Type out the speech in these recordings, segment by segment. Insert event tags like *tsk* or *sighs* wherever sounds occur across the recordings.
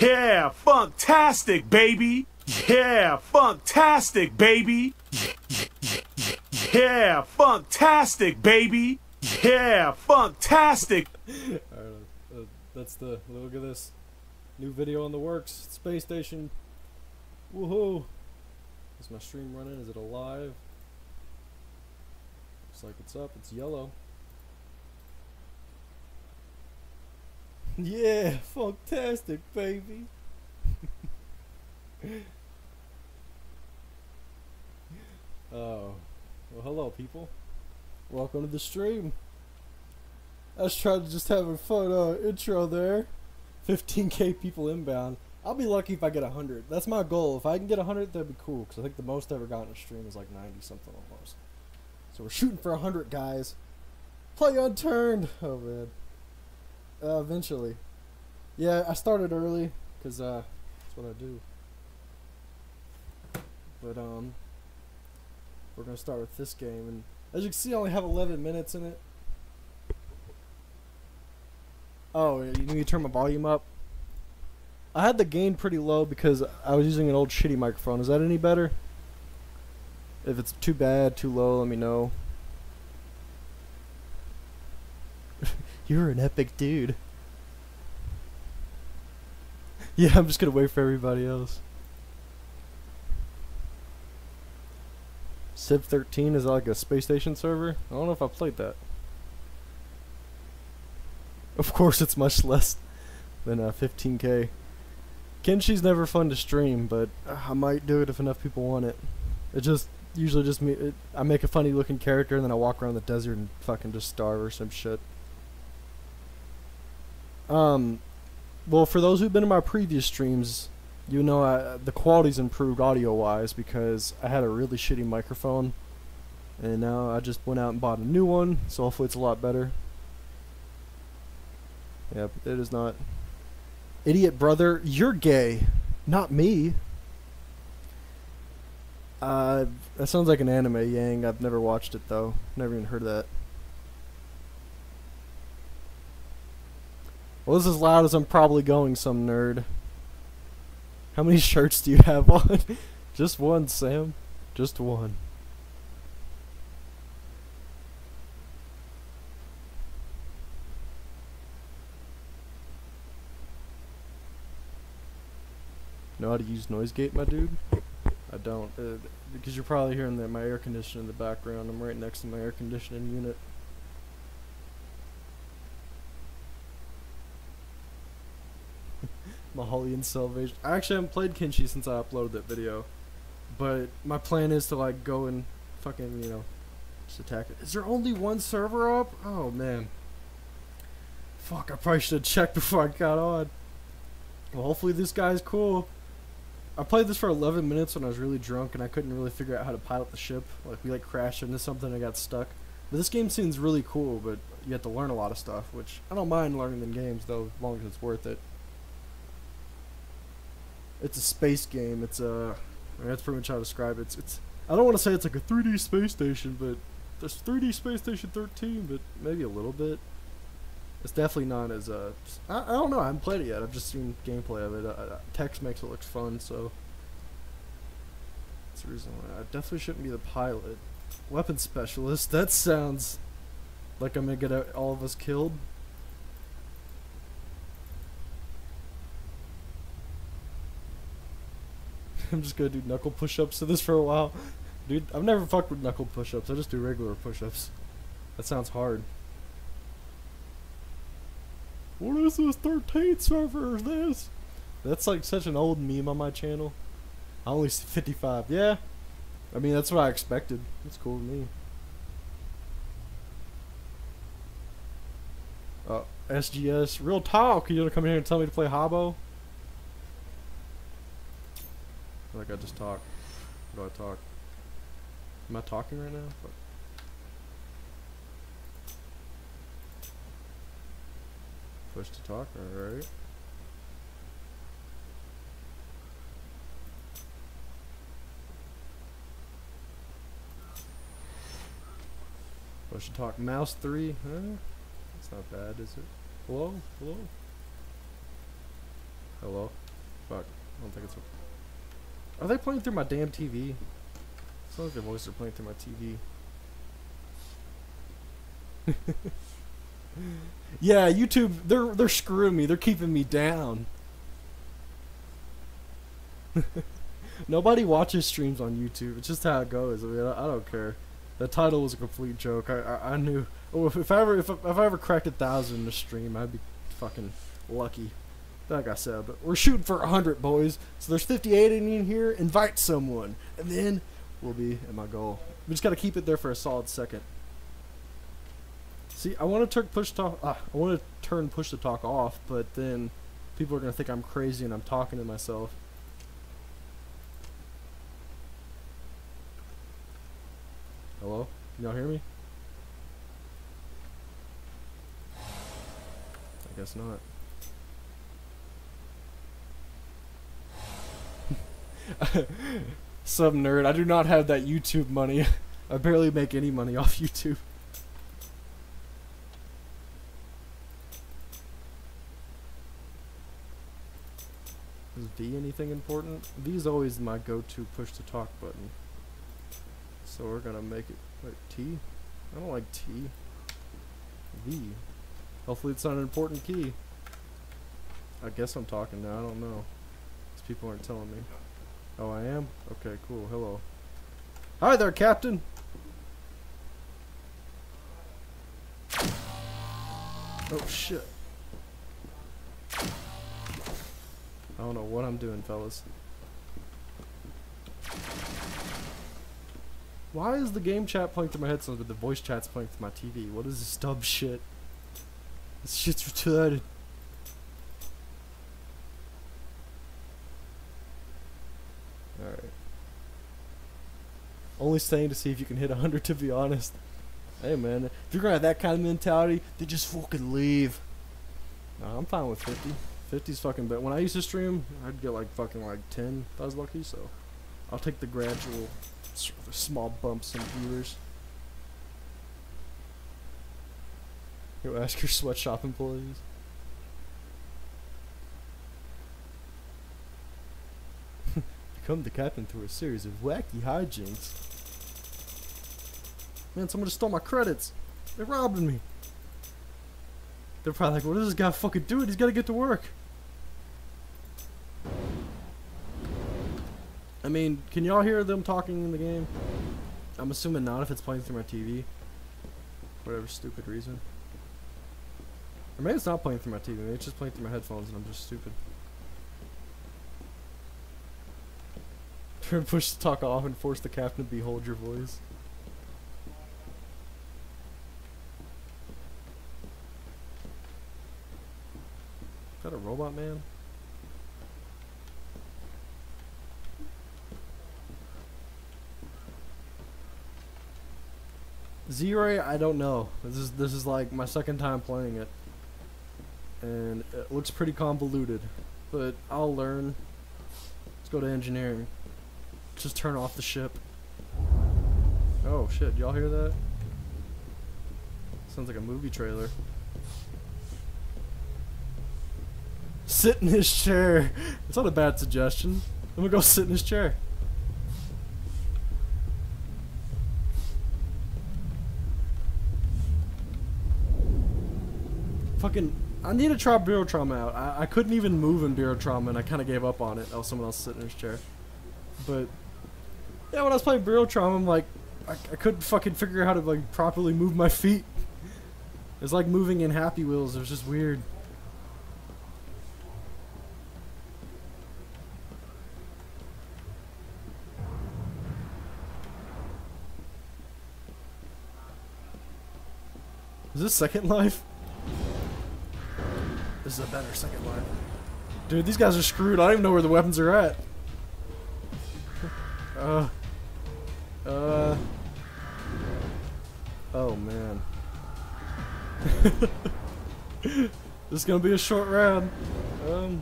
Yeah, fantastic, baby. Yeah, fantastic, baby. Yeah, fantastic, baby. Yeah, fantastic. Alright, that's the look at this new video in the works. Space station. Woohoo! Is my stream running? Is it alive? Looks like it's up. It's yellow. Yeah, fantastic, baby. *laughs* oh, well, hello, people. Welcome to the stream. I was trying to just have a fun uh, intro there. 15k people inbound. I'll be lucky if I get 100. That's my goal. If I can get 100, that'd be cool. Because I think the most I ever gotten a stream is like 90 something almost. So we're shooting for 100, guys. Play unturned. Oh, man. Uh, eventually. Yeah, I started early. Because uh, that's what I do. But, um, we're to start with this game. And as you can see, I only have 11 minutes in it. Oh, you need to turn my volume up? I had the gain pretty low because I was using an old shitty microphone. Is that any better? If it's too bad, too low, let me know. You're an epic dude. *laughs* yeah, I'm just gonna wait for everybody else. Civ 13 is like a space station server? I don't know if I played that. Of course, it's much less than uh, 15k. Kenshi's never fun to stream, but I might do it if enough people want it. It just usually just me. It, I make a funny looking character and then I walk around the desert and fucking just starve or some shit. Um, well, for those who've been in my previous streams, you know I, the quality's improved audio wise because I had a really shitty microphone, and now I just went out and bought a new one, so hopefully it's a lot better. Yep, it is not. Idiot brother, you're gay, not me. Uh, that sounds like an anime, Yang. I've never watched it though. Never even heard of that. Well, this is as loud as I'm probably going, some nerd. How many *laughs* shirts do you have *laughs* on? Just one, Sam. Just one. Know how to use noise gate, my dude? I don't, uh, because you're probably hearing that my air conditioner in the background. I'm right next to my air conditioning unit. Mahalian Salvation. I actually haven't played Kenshi since I uploaded that video, but my plan is to like go and fucking you know just attack it. Is there only one server up? Oh man. Fuck! I probably should have checked *laughs* before I got on. Well, hopefully this guy's cool. I played this for 11 minutes when I was really drunk and I couldn't really figure out how to pilot the ship. Like we like crashed into something and got stuck. But this game seems really cool, but you have to learn a lot of stuff, which I don't mind learning in games though, as long as it's worth it. It's a space game. It's a I mean, that's pretty much how to describe it. It's, it's I don't want to say it's like a 3D space station, but there's 3D Space Station 13, but maybe a little bit. It's definitely not as uh. I, I don't know. I haven't played it yet. I've just seen gameplay of it. Uh, uh, text makes it look fun, so that's the reason why I definitely shouldn't be the pilot. Weapon specialist. *laughs* That sounds like I'm gonna get uh, all of us killed. *laughs* I'm just gonna do knuckle push-ups to this for a while. Dude, I've never fucked with knuckle push-ups. I just do regular push-ups. That sounds hard. What is this 13th server is this? That's like such an old meme on my channel. I only see 55. Yeah. I mean, that's what I expected. That's cool to me. Uh, SGS. Real talk. You gonna come here and tell me to play Habbo? I feel like I just talk. What do I talk? Am I talking right now? Push to talk, alright. Push to talk. Mouse 3, huh? That's not bad, is it? Hello? Hello? Hello? Fuck. I don't think it's. Are they playing through my damn TV? Sounds like their voices are playing through my TV. *laughs* yeah, YouTube. They're they're screwing me. They're keeping me down. *laughs* Nobody watches streams on YouTube. It's just how it goes. I mean, I, I don't care. The title was a complete joke. I I, I knew. Oh, if, if I ever if, if I ever cracked a thousand in a stream, I'd be fucking lucky. Like I said, but we're shooting for hundred boys. So there's 58 in here. Invite someone, and then we'll be at my goal. We just got to keep it there for a solid second. See, I want to turn push talk. Ah, I want to turn push to talk off, but then people are gonna think I'm crazy and I'm talking to myself. Hello? Can y'all hear me? I guess not. *laughs* Some nerd. I do not have that YouTube money. *laughs* I barely make any money off YouTube. Is V anything important? V is always my go-to push to talk button. So we're gonna make it wait, T? I don't like T. V. Hopefully it's not an important key. I guess I'm talking now, I don't know. These people aren't telling me. Oh, I am? Okay, cool. Hello. Hi there, Captain! Oh, shit. I don't know what I'm doing, fellas. Why is the game chat playing through my headphones, but the voice chat's playing through my TV? What is this dumb shit? This shit's retarded. Alright. Only staying to see if you can hit 100 to be honest. Hey man, if you're gonna have that kind of mentality, then just fucking leave. I'm fine with 50. 50's fucking but when I used to stream, I'd get like fucking like 10 if I was lucky, so I'll take the gradual small bumps in viewers. Go ask your sweatshop employees. *laughs* Become the captain through a series of wacky hijinks. Man, someone just stole my credits. They're robbing me. They're probably like, what is this guy fucking doing? He's gotta get to work. I mean, can y'all hear them talking in the game? I'm assuming not if it's playing through my TV. Whatever stupid reason. Or maybe it's not playing through my TV. Maybe it's just playing through my headphones and I'm just stupid. *laughs* Push to talk off and force the captain to behold your voice. That a robot man? Z-Ray, I don't know. This is this is like my second time playing it, and it looks pretty convoluted, but I'll learn. Let's go to engineering. Just turn off the ship. Oh shit! Y'all hear that? Sounds like a movie trailer. Sit in his chair. It's not a bad suggestion. I'm gonna go sit in his chair. Fucking, I need to try Barotrauma out. I, I couldn't even move in Barotrauma, and I kind of gave up on it. Oh, someone else sitting in his chair. But yeah, when I was playing Barotrauma, I'm like, I, I couldn't fucking figure out how to like properly move my feet. It's like moving in Happy Wheels. It was just weird. Is this Second Life? This is a better Second Life. Dude, these guys are screwed. I don't even know where the weapons are at. *laughs* Uh. Uh. Oh, man. *laughs* this is gonna be a short round. Um.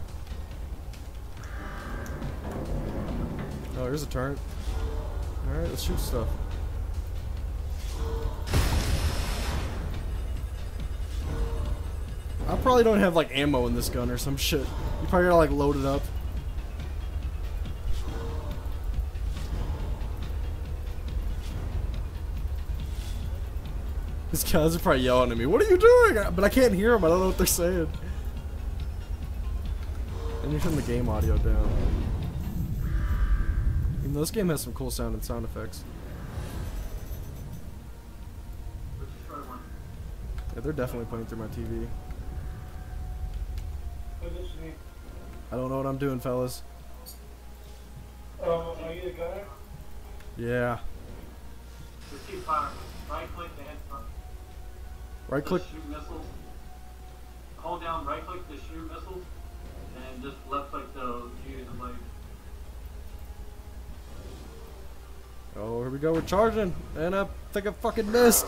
Oh, here's a turret. Alright, let's shoot stuff. I probably don't have like ammo in this gun or some shit. You probably gotta like load it up. These guys are probably yelling at me. What are you doing? But I can't hear them. I don't know what they're saying. And you turn the game audio down. Even though this game has some cool sound and sound effects. Yeah, they're definitely playing through my TV. I don't know what I'm doing, fellas. Oh, are you the gunner? Yeah. Just keep firing. Right click the head front. Right click. Just shoot missiles. Hold down right click to shoot missiles. And just left click to use the blade. Oh, here we go. We're charging. And I think I fucking missed.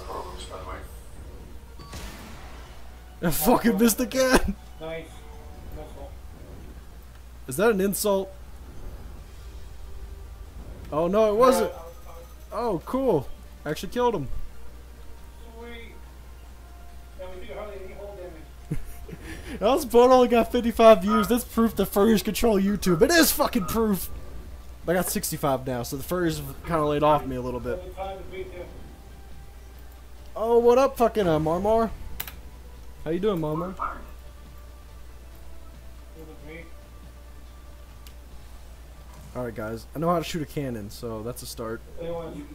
I fucking missed again. Nice. Is that an insult? Oh, no, it wasn't. Oh, cool. Actually killed him. *laughs* That boat only got 55 views. That's proof the furries control YouTube. It is fucking proof. I got 65 now, so the furries kind of laid off me a little bit. Oh, what up, fucking uh, Marmar? How you doing, Marmar? All right, guys. I know how to shoot a cannon, so that's a start. Anyone? You,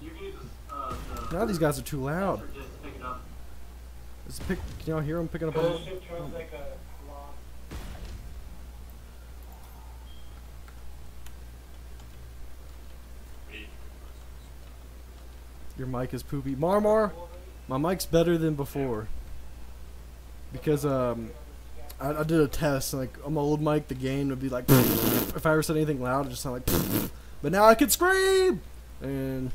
you can use this, uh, Now these guys are too loud. or just pick it up. Is pick, can y'all hear them picking up on? The ship turns like a lawn. Your mic is poopy. Marmar, my mic's better than before. Because um, I, I did a test. Like on my old mic, the gain would be like, *laughs* if I ever said anything loud, it just sounded like. *laughs* But now I can scream, and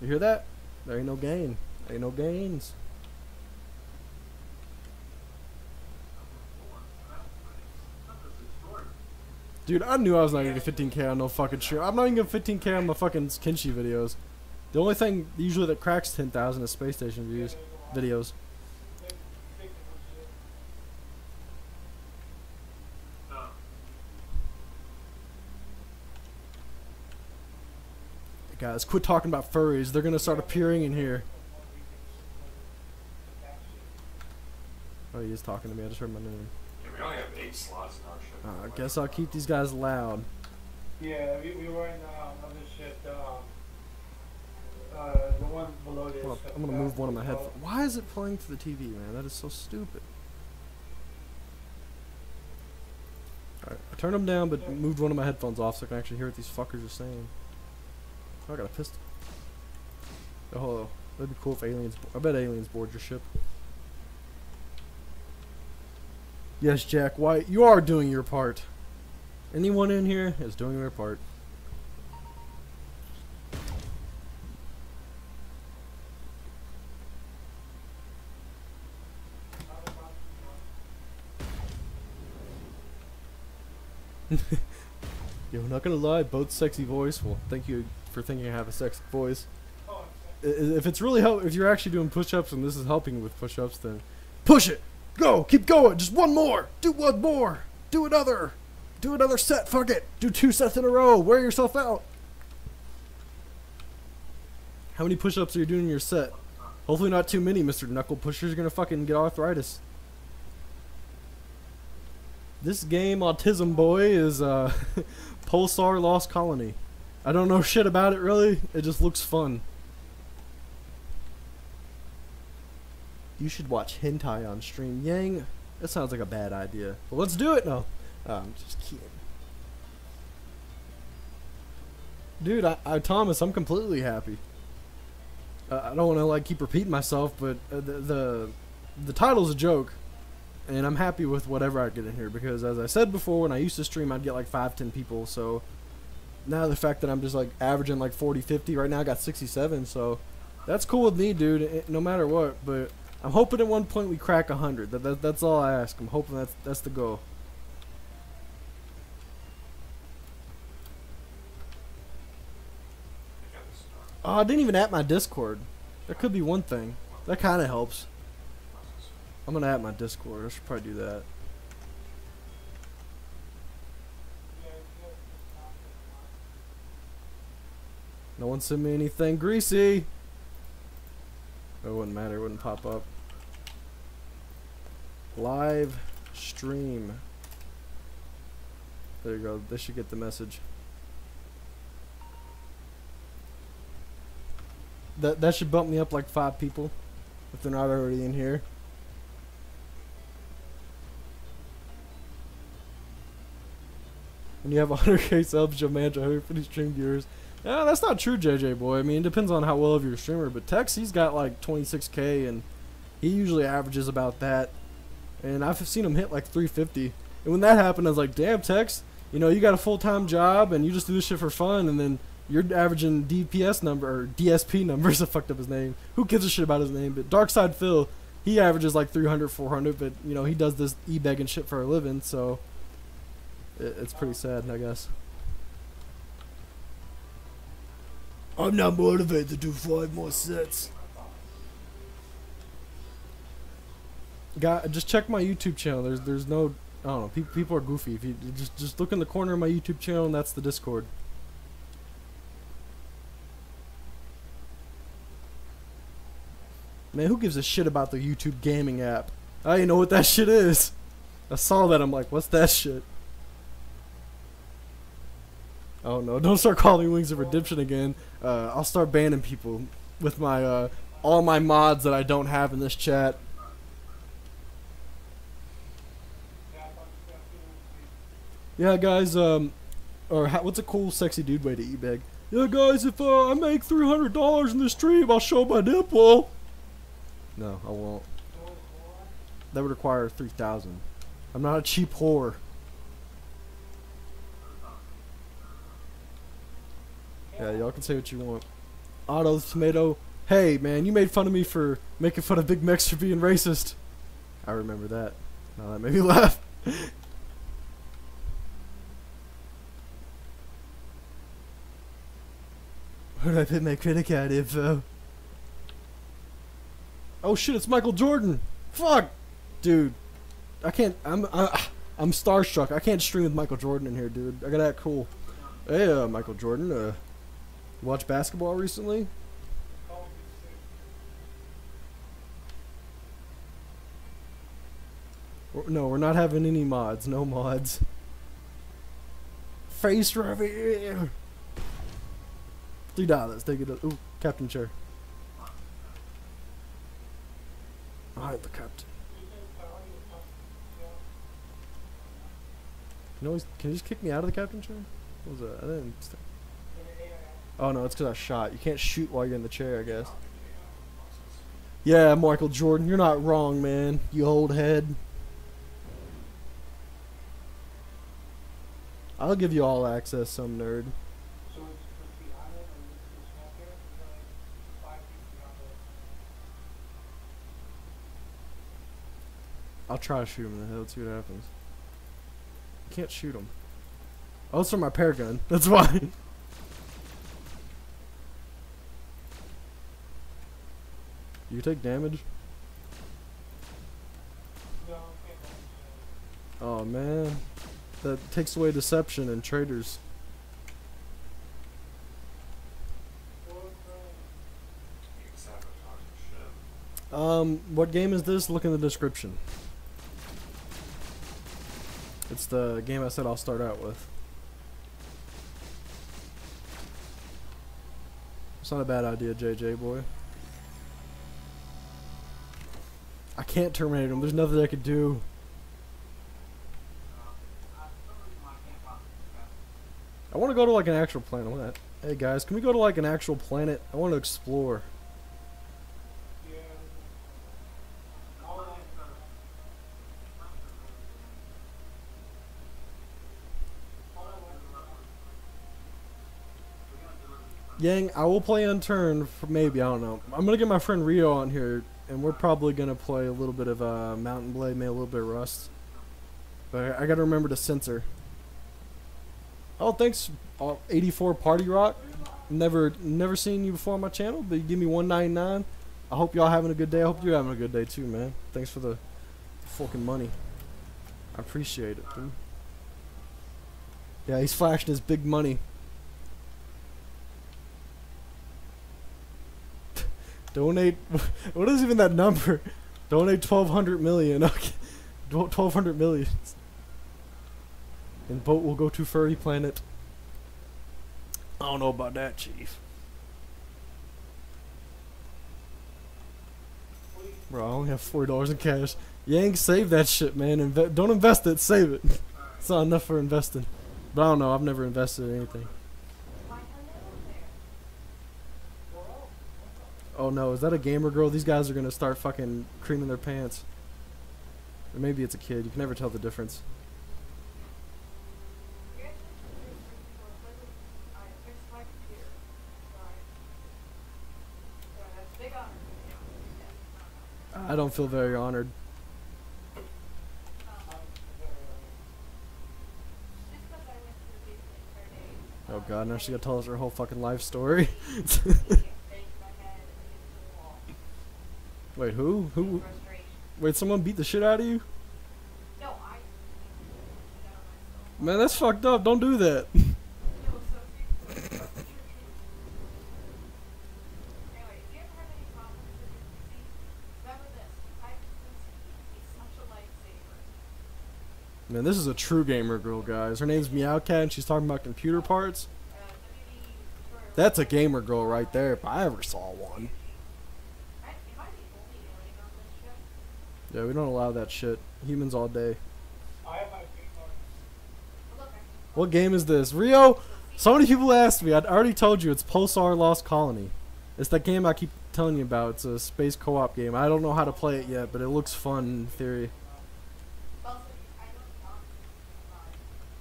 you hear that? There ain't no gain. Ain't no gains. Dude, I knew I was not gonna get 15k on no fucking stream. I'm not even getting 15k on my fucking Kenshi videos. The only thing usually that cracks 10,000 is space station views videos. Guys, quit talking about furries. They're gonna start appearing in here. Oh, he is talking to me. I just heard my name. Yeah, we only have eight slots in our ship. Uh, I guess I'll keep these guys loud. yeah, we, we were in um, on this ship. Um, uh, the one below this. Hold up, I'm gonna move one of my headphones. Why is it playing to the TV, man? That is so stupid. Alright, I turned them down, but moved one of my headphones off so I can actually hear what these fuckers are saying. Oh, I got a pistol. Oh, that'd be cool if aliens. I bet aliens board your ship. Yes, Jack White, you are doing your part. Anyone in here is doing their part. *laughs* Yo, not gonna lie, both sexy voice. Well, thank you for thinking I have a sexy voice. If it's really help, if you're actually doing push-ups and this is helping with push-ups, then push it. Go, keep going. Just one more. Do one more. Do another. Do another set. Fuck it. Do two sets in a row. Wear yourself out. How many push-ups are you doing in your set? Hopefully not too many, Mr. Knuckle Pusher. You're gonna fucking get arthritis. This game, Autism Boy, is uh, *laughs* Pulsar Lost Colony. I don't know *laughs* shit about it really. It just looks fun. You should watch hentai on stream. Yang, that sounds like a bad idea. Well, let's do it now. Oh, I'm just kidding. Dude, I, I Thomas, I'm completely happy. Uh, I don't want to like keep repeating myself, but uh, the, the the title's a joke, and I'm happy with whatever I get in here because, as I said before, when I used to stream, I'd get like five, ten people. So now the fact that I'm just like averaging like 40, 50, right now I got 67. So that's cool with me, dude. eh, No matter what, but I'm hoping at one point we crack 100. That, that that's all I ask. I'm hoping that's that's the goal. Oh, I didn't even add my Discord. That could be one thing. That kind of helps. I'm gonna add my Discord. I should probably do that. No one sent me anything greasy. It wouldn't matter. It wouldn't pop up. Live stream. There you go. They should get the message. That that should bump me up like five people, if they're not already in here. When you have 100k subs, you'll manage 150 stream viewers. Yeah, that's not true, JJ boy. I mean, it depends on how well of your streamer. But Tex, he's got like 26k, and he usually averages about that. And I've seen him hit like 350. And when that happened, I was like, damn, Tex, you know, you got a full time job and you just do this shit for fun, and then you're averaging DPS number or DSP numbers. *laughs* I fucked up his name. Who gives a shit about his name? But DarksydePhil, he averages like 300, 400, but you know he does this e-bag and shit for a living, so it, it's pretty sad, I guess. I'm not motivated to do five more sets. Guy, just check my YouTube channel. There's there's no I don't know. People people are goofy. If you just just look in the corner of my YouTube channel, and that's the Discord. Man, who gives a shit about the YouTube gaming app? I didn't know what that shit is. I saw that. I'm like, what's that shit? Oh no! Don't start calling Wings of Redemption again. Uh, I'll start banning people with my uh, all my mods that I don't have in this chat. Yeah, guys. Um, or how, what's a cool, sexy dude way to eat bag? Yeah, guys. If uh, I make three hundred dollars in this stream, I'll show my nipple. No, I won't. That would require three thousand. I'm not a cheap whore. Yeah, y'all can say what you want. Otto the tomato. Hey man, you made fun of me for making fun of Big Mex for being racist. I remember that. That made me *laughs* laugh. Where did I put my credit card info? Oh shit, it's Michael Jordan. Fuck, dude. I can't. I'm. I, I'm starstruck. I can't stream with Michael Jordan in here, dude. I gotta act cool. Hey, uh, Michael Jordan. Uh, watch basketball recently? No, we're not having any mods. No mods. Face reveal. Three dollars. Take it. up. Ooh, captain chair. I the captain. You can you just kick me out of the captain chair? What was that? I didn't. Oh no, it's because I shot. You can't shoot while you're in the chair, I guess. Yeah, Michael Jordan, you're not wrong, man. You old head. I'll give you all access, some nerd. I'll try to shoot him in the head. Let's see what happens. Can't shoot him. Oh, it's from my pair gun. *laughs* That's why. You take damage? Oh man, that takes away deception and traitors. Um, what game is this? Look in the description. It's the game I said I'll start out with. It's not a bad idea, JJ boy. I can't terminate him. There's nothing I could do. I want to go to like an actual planet. Hey guys, can we go to like an actual planet? I want to explore. Yang, I will play Unturned for maybe, I don't know. I'm gonna get my friend Rio on here, and we're probably gonna play a little bit of uh, Mount and Blade, maybe a little bit of Rust. But I, gotta remember to censor. Oh, thanks, uh, 84 Party Rock. Never, never seen you before on my channel, but you give me 199. I hope y'all having a good day. I hope you're having a good day too, man. Thanks for the fucking money. I appreciate it, dude. Yeah, he's flashing his big money. Donate. *laughs* What is even that number? Donate 1,200 million. *laughs* Okay. 1,200 million. And boat will go to Furry Planet. I don't know about that, Chief. Bro, I only have forty dollars in cash. Yang, save that shit, man. Inve- don't invest it. Save it. *laughs* It's not enough for investing. But I don't know. I've never invested in anything. Oh no, is that a gamer girl? These guys are gonna start fucking creaming their pants. Or maybe it's a kid. You can never tell the difference. I don't feel very honored. Oh god, now she's gonna tell us her whole fucking life story. *laughs* Wait, who? Who? Wait, someone beat the shit out of you? No, I Man, that's fucked up. Don't do that. *laughs* Man, this is a true gamer girl, guys. Her name's Meowcat, and she's talking about computer parts. That's a gamer girl right there, if I ever saw one. Yeah, we don't allow that shit. Humans all day. I. What game is this? Rio? So many people asked me. I'd already told you it's Pulsar Lost Colony. It's that game I keep telling you about. It's a space co-op game. I don't know how to play it yet, but it looks fun in theory.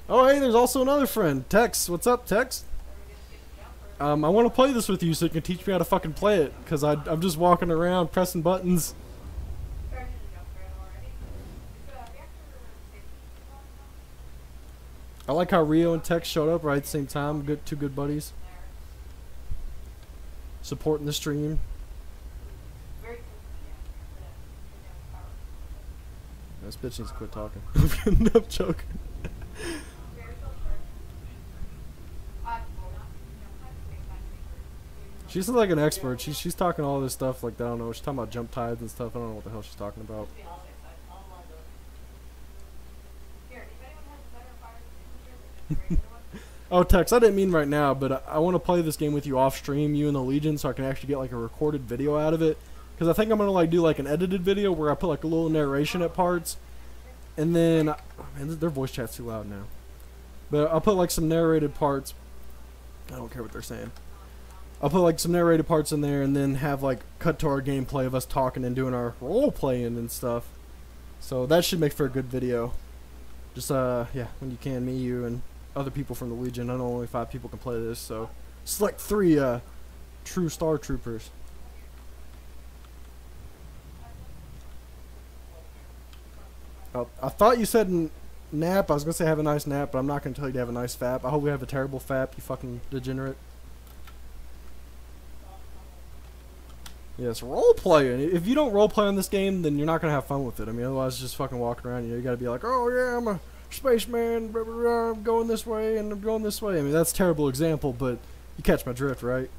Oh, hey, there's also another friend, Tex. What's up, Tex? Um, I want to play this with you so you can teach me how to fucking play it, because I'm just walking around pressing buttons. I like how Rio and Tex showed up right at the same time. Good, two good buddies. Supporting the stream. This bitch needs to quit talking. *laughs* I'm joking. She's like an expert. She's she's talking all this stuff like I don't know. She's talking about jump tides and stuff. I don't know what the hell she's talking about. Oh, Tex, I didn't mean right now, but I, I want to play this game with you off stream, you and the Legion, so I can actually get like a recorded video out of it. Because I think I'm gonna like do like an edited video where I put like a little narration at parts, and then oh, man, their voice chat's too loud now. But I'll put like some narrated parts. I don't care what they're saying. I'll put like some narrated parts in there, and then have like cut to our gameplay of us talking and doing our role playing and stuff. So that should make for a good video. Just uh, yeah, when you can, me, you, and other people from the Legion. I know only five people can play this, so select three uh, true Star Troopers. Oh, I thought you said nap. I was gonna say have a nice nap, but I'm not gonna tell you to have a nice fap. I hope we have a terrible fap, you fucking degenerate. Yes, role playing. If you don't role play on this game, then you're not gonna have fun with it. I mean, otherwise, just fucking walking around. You know, you gotta be like, oh yeah, I'm a spaceman. Blah, blah, blah, I'm going this way and I'm going this way. I mean, that's a terrible example, but you catch my drift, right?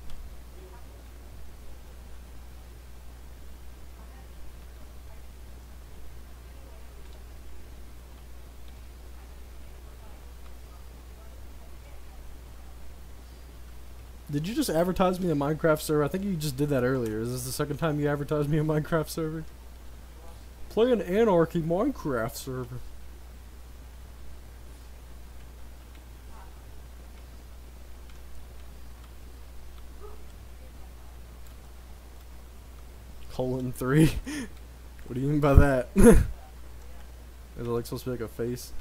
Did you just advertise me a Minecraft server? I think you just did that earlier. Is this the second time you advertised me a Minecraft server? Play an Anarchy Minecraft server. Colon three. *laughs* what do you mean by that? *laughs* Is it like supposed to be like a face?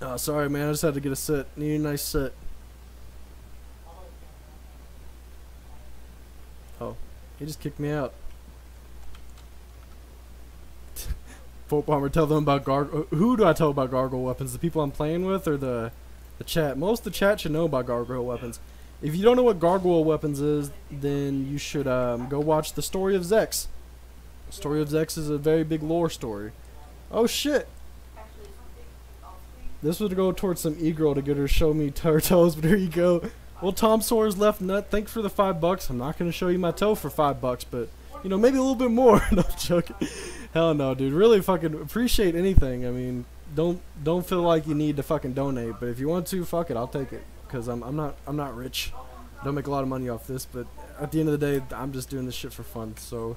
Oh, sorry, man. I just had to get a sit. Need a nice sit. Oh, he just kicked me out. *laughs* Boatbomber, tell them about gargle. Who do I tell about gargoyle weapons? The people I'm playing with, or the the chat? Most of the chat should know about gargoyle weapons. If you don't know what gargoyle weapons is, then you should um, go watch the story of Zex. The story of Zex is a very big lore story. Oh shit! This would go towards some e-girl to get her to show me her toes, *laughs* but here you go. Well, Tom Sawyer's left nut. Thanks for the five bucks. I'm not gonna show you my toe for five bucks, but you know maybe a little bit more. *laughs* no I'm joking. Hell no, dude. Really fucking appreciate anything. I mean, don't don't feel like you need to fucking donate, but if you want to, fuck it, I'll take it. Cause I'm I'm not I'm not rich. Don't make a lot of money off this, but at the end of the day, I'm just doing this shit for fun. So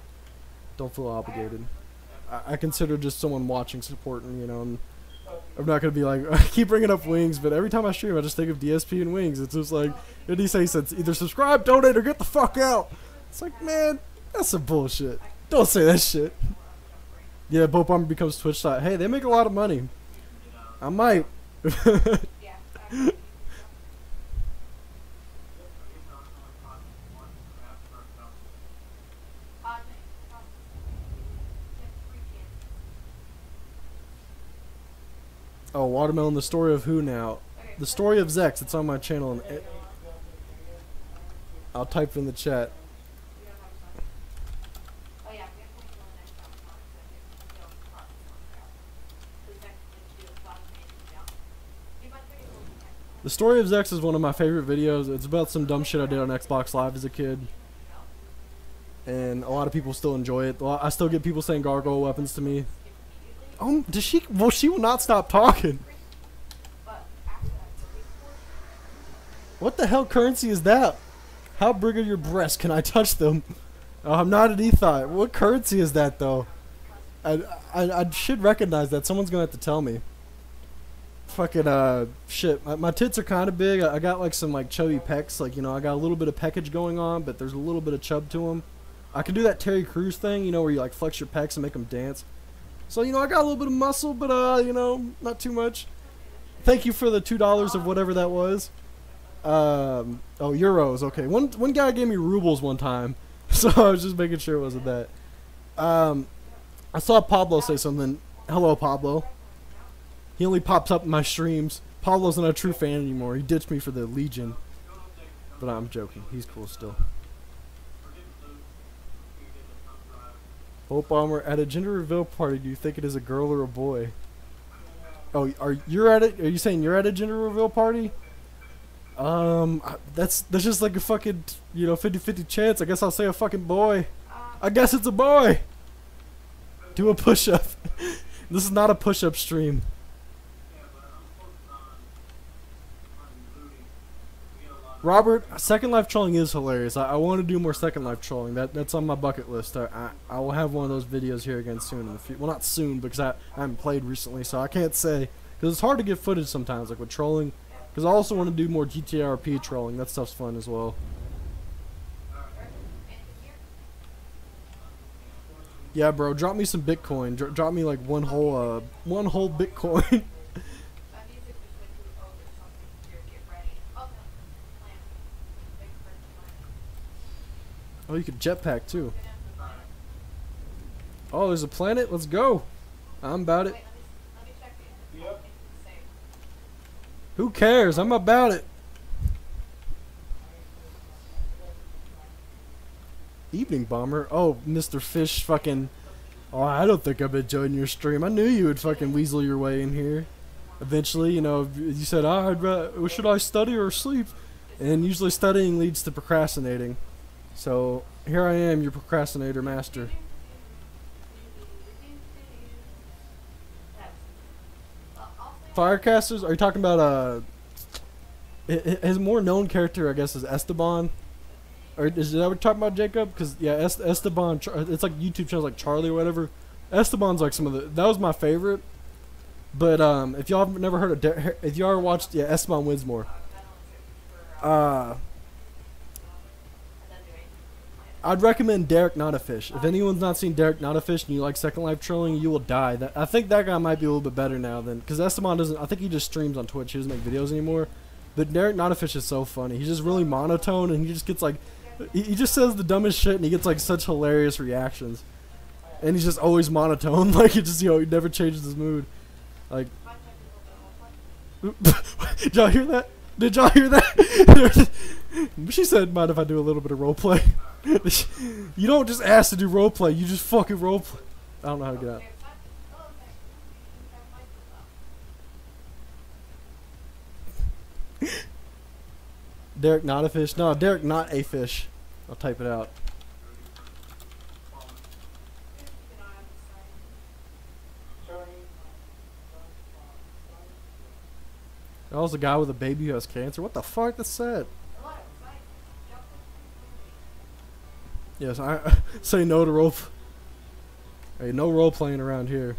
don't feel obligated. I, I consider just someone watching supporting, you know. And I'm not gonna be like *laughs* I keep bringing up wings, but every time I stream, I just think of DSP and wings. It's just like what do you say? Either subscribe, donate, or get the fuck out. It's like man, that's some bullshit. Don't say that shit. Yeah, Boatbomber becomes Twitch. Hey, they make a lot of money. I might. *laughs* oh, Watermelon, the story of who now? The story of Zex. It's on my channel. And it, I'll type in the chat. The story of Zex is one of my favorite videos. It's about some dumb shit I did on Xbox Live as a kid. And a lot of people still enjoy it. I still get people saying gargoyle weapons to me. Um, does she? Well, she will not stop talking. What the hell currency is that? How big are your breasts? Can I touch them? Oh, I'm not an ethot. What currency is that, though? I, I, I should recognize that. Someone's gonna have to tell me. Fucking uh, shit. My, my tits are kind of big. I, I got like some like chubby pecs. Like you know, I got a little bit of peckage going on, but there's a little bit of chub to them. I can do that Terry Crews thing, you know, where you like flex your pecs and make them dance. So you know, I got a little bit of muscle, but uh, you know, not too much. Thank you for the two dollars of whatever that was. Um, oh, euros. Okay, one one guy gave me rubles one time, *laughs* so I was just making sure it wasn't that. Um, I saw Pablo say something. Hello, Pablo. He only pops up in my streams. Pablo's not a true fan anymore. He ditched me for the Legion. But I'm joking. He's cool still. Boatbomber, at a gender reveal party, do you think it is a girl or a boy? Oh, are you're at it? Are you saying you're at a gender reveal party? Um, that's that's just like a fucking you know 50-50 chance. I guess I'll say a fucking boy. I guess it's a boy. Do a push up. *laughs* this is not a push up stream. Robert, Second Life trolling is hilarious. I, I want to do more Second Life trolling. That that's on my bucket list. I, I, I will have one of those videos here again soon in the future. Well, not soon because I, I haven't played recently, so I can't say because it's hard to get footage sometimes, like with trolling. Because I also want to do more GTRP trolling. That stuff's fun as well. Yeah, bro. Drop me some Bitcoin. Dro drop me like one whole uh one whole Bitcoin. *laughs* oh, you could jetpack too. Oh, there's a planet. Let's go. I'm about it. Who cares? I'm about it. Evening Bomber. Oh, Mr. Fish fucking. Oh, I don't think I've been enjoying your stream. I knew you would fucking weasel your way in here. Eventually, you know, you said, oh, I'd rather, should I study or sleep? And usually studying leads to procrastinating. So, here I am, your procrastinator master. Firecasters? Are you talking about uh his more known character, I guess, is Esteban. Or is that what you're talking about, Jacob? Because yeah, Esteban. It's like YouTube channels like Charlie or whatever. Esteban's like some of the. That was my favorite. But um, if y'all never heard of, Der if ever watched, yeah, Esteban Winsmore. Uh, I'd recommend Derek Not a Fish. If anyone's not seen Derek Not a Fish and you like Second Life trolling, you will die. That I think that guy might be a little bit better now than because Esteban doesn't. I think he just streams on Twitch. He doesn't make videos anymore. But Derek Not a Fish is so funny. He's just really monotone and he just gets like, he, he just says the dumbest shit and he gets like such hilarious reactions. And he's just always monotone. *laughs* Like it just you know he never changes his mood. Like, *laughs* did y'all hear that? *laughs* Did y'all hear that? *laughs* she said, "Mind if I do a little bit of role play?" *laughs* you don't just ask to do role play; You just fucking role play. I don't know how to get out. *laughs* Derek not a fish. No, Derek not a fish. I'll type it out. That was a guy with a baby who has cancer. What the fuck? That's sad. Yes, I *laughs* say no to role. Hey, no role playing around here.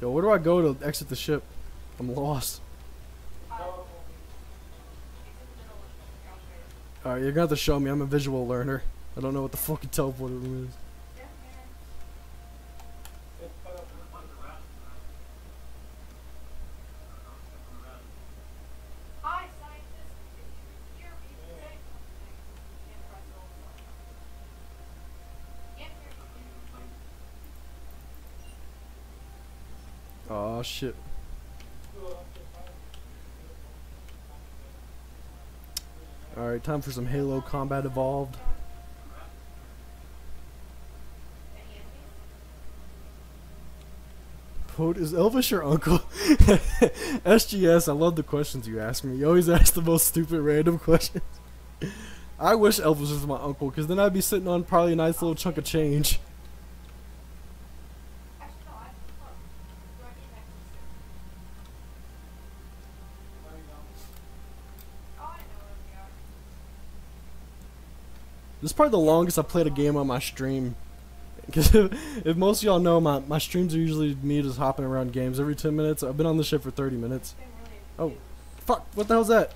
Yo, where do I go to exit the ship? I'm lost. Alright, you're gonna have to show me. I'm a visual learner. I don't know what the fucking teleporter is. Hi, scientist. If you hear me, say something. Can't press also. Can't hear you. Oh shit. Alright, time for some Halo Combat Evolved. Quote, is Elvis your uncle? *laughs* SGS, I love the questions you ask me. You always ask the most stupid random *laughs* questions. I wish Elvis was my uncle, because then I'd be sitting on probably a nice little chunk of change. Actually, no, I have to look. Do I need an exit soon? Oh, I know where we are. This is probably the longest I've played a game on my stream. *laughs* Because if, if most of y'all know, my, my streams are usually me just hopping around games every 10 minutes. I've been on this shit for 30 minutes. Oh. Fuck, what the hell's that?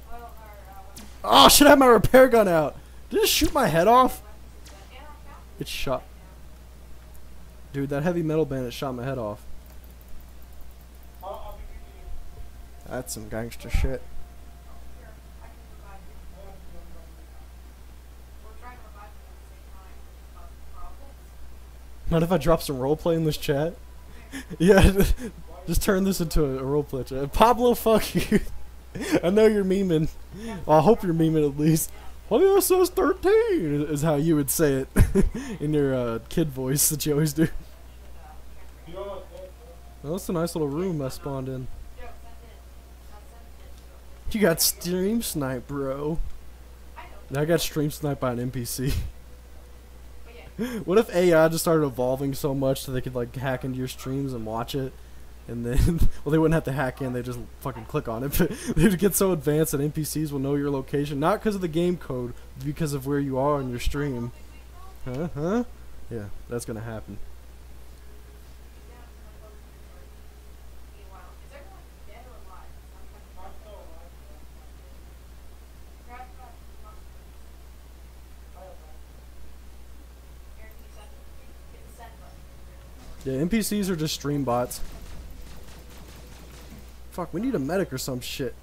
Oh, shit, I have my repair gun out. Did it shoot my head off? It shot. Dude, that heavy metal band bandit shot my head off. That's some gangster shit. Here, I can revive you. We're trying to revive you at the same time, which causes Mind if I drop some roleplay in this chat? *laughs* yeah, *laughs* just turn this into a, roleplay chat. Pablo, fuck you. *laughs* I know you're memeing. Well, I hope you're memeing at least. ISS 13 is how you would say it in your uh, kid voice that you always do. Well, that's a nice little room I spawned in. Not. You got stream snipe, bro. I got stream snipe by an NPC. *laughs* What if AI just started evolving so much so they could like hack into your streams and watch it? And then, *laughs* well, they wouldn't have to hack in; they just fucking click on it. *laughs* But they'd get so advanced that NPCs will know your location, not because of the game code, because of where you are in your stream. Huh? Huh? Yeah, that's gonna happen. Meanwhile, is everyone dead or alive? I'm checking. Grab that mustard. Here, can you send it? Hit the send button. Yeah, NPCs are just stream bots. Fuck, we need a medic or some shit.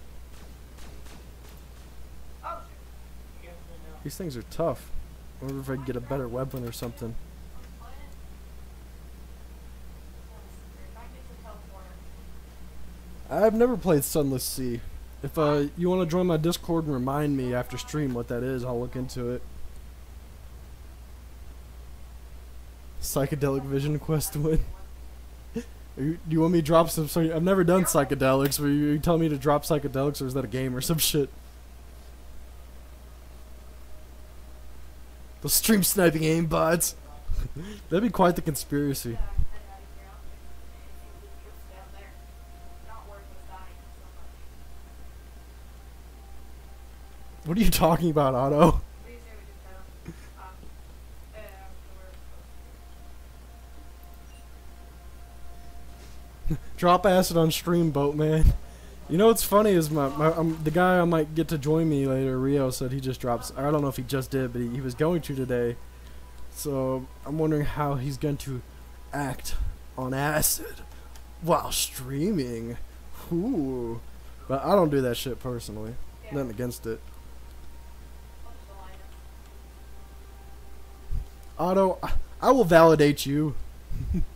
These things are tough. I wonder if I can get a better weapon or something. I've never played Sunless Sea. If uh, you want to join my Discord and remind me after stream what that is, I'll look into it. Psychedelic Vision Quest. *laughs* Are you, do you want me to drop some? So I've never done psychedelics. Were you, you telling me to drop psychedelics, or is that a game or some shit? Those stream sniping aim bots. *laughs* That'd be quite the conspiracy. What are you talking about, Otto? *laughs* We say we just have, um, uh, we're *laughs* Drop acid on stream, boat man. You know what's funny is my, my um, the guy I might get to join me later. Rio said he just drops. I don't know if he just did, but he, he was going to today. So I'm wondering how he's going to act on acid while streaming. Ooh, but I don't do that shit personally. Nothing against it. punch the line up. Otto, I- I will validate you. *laughs*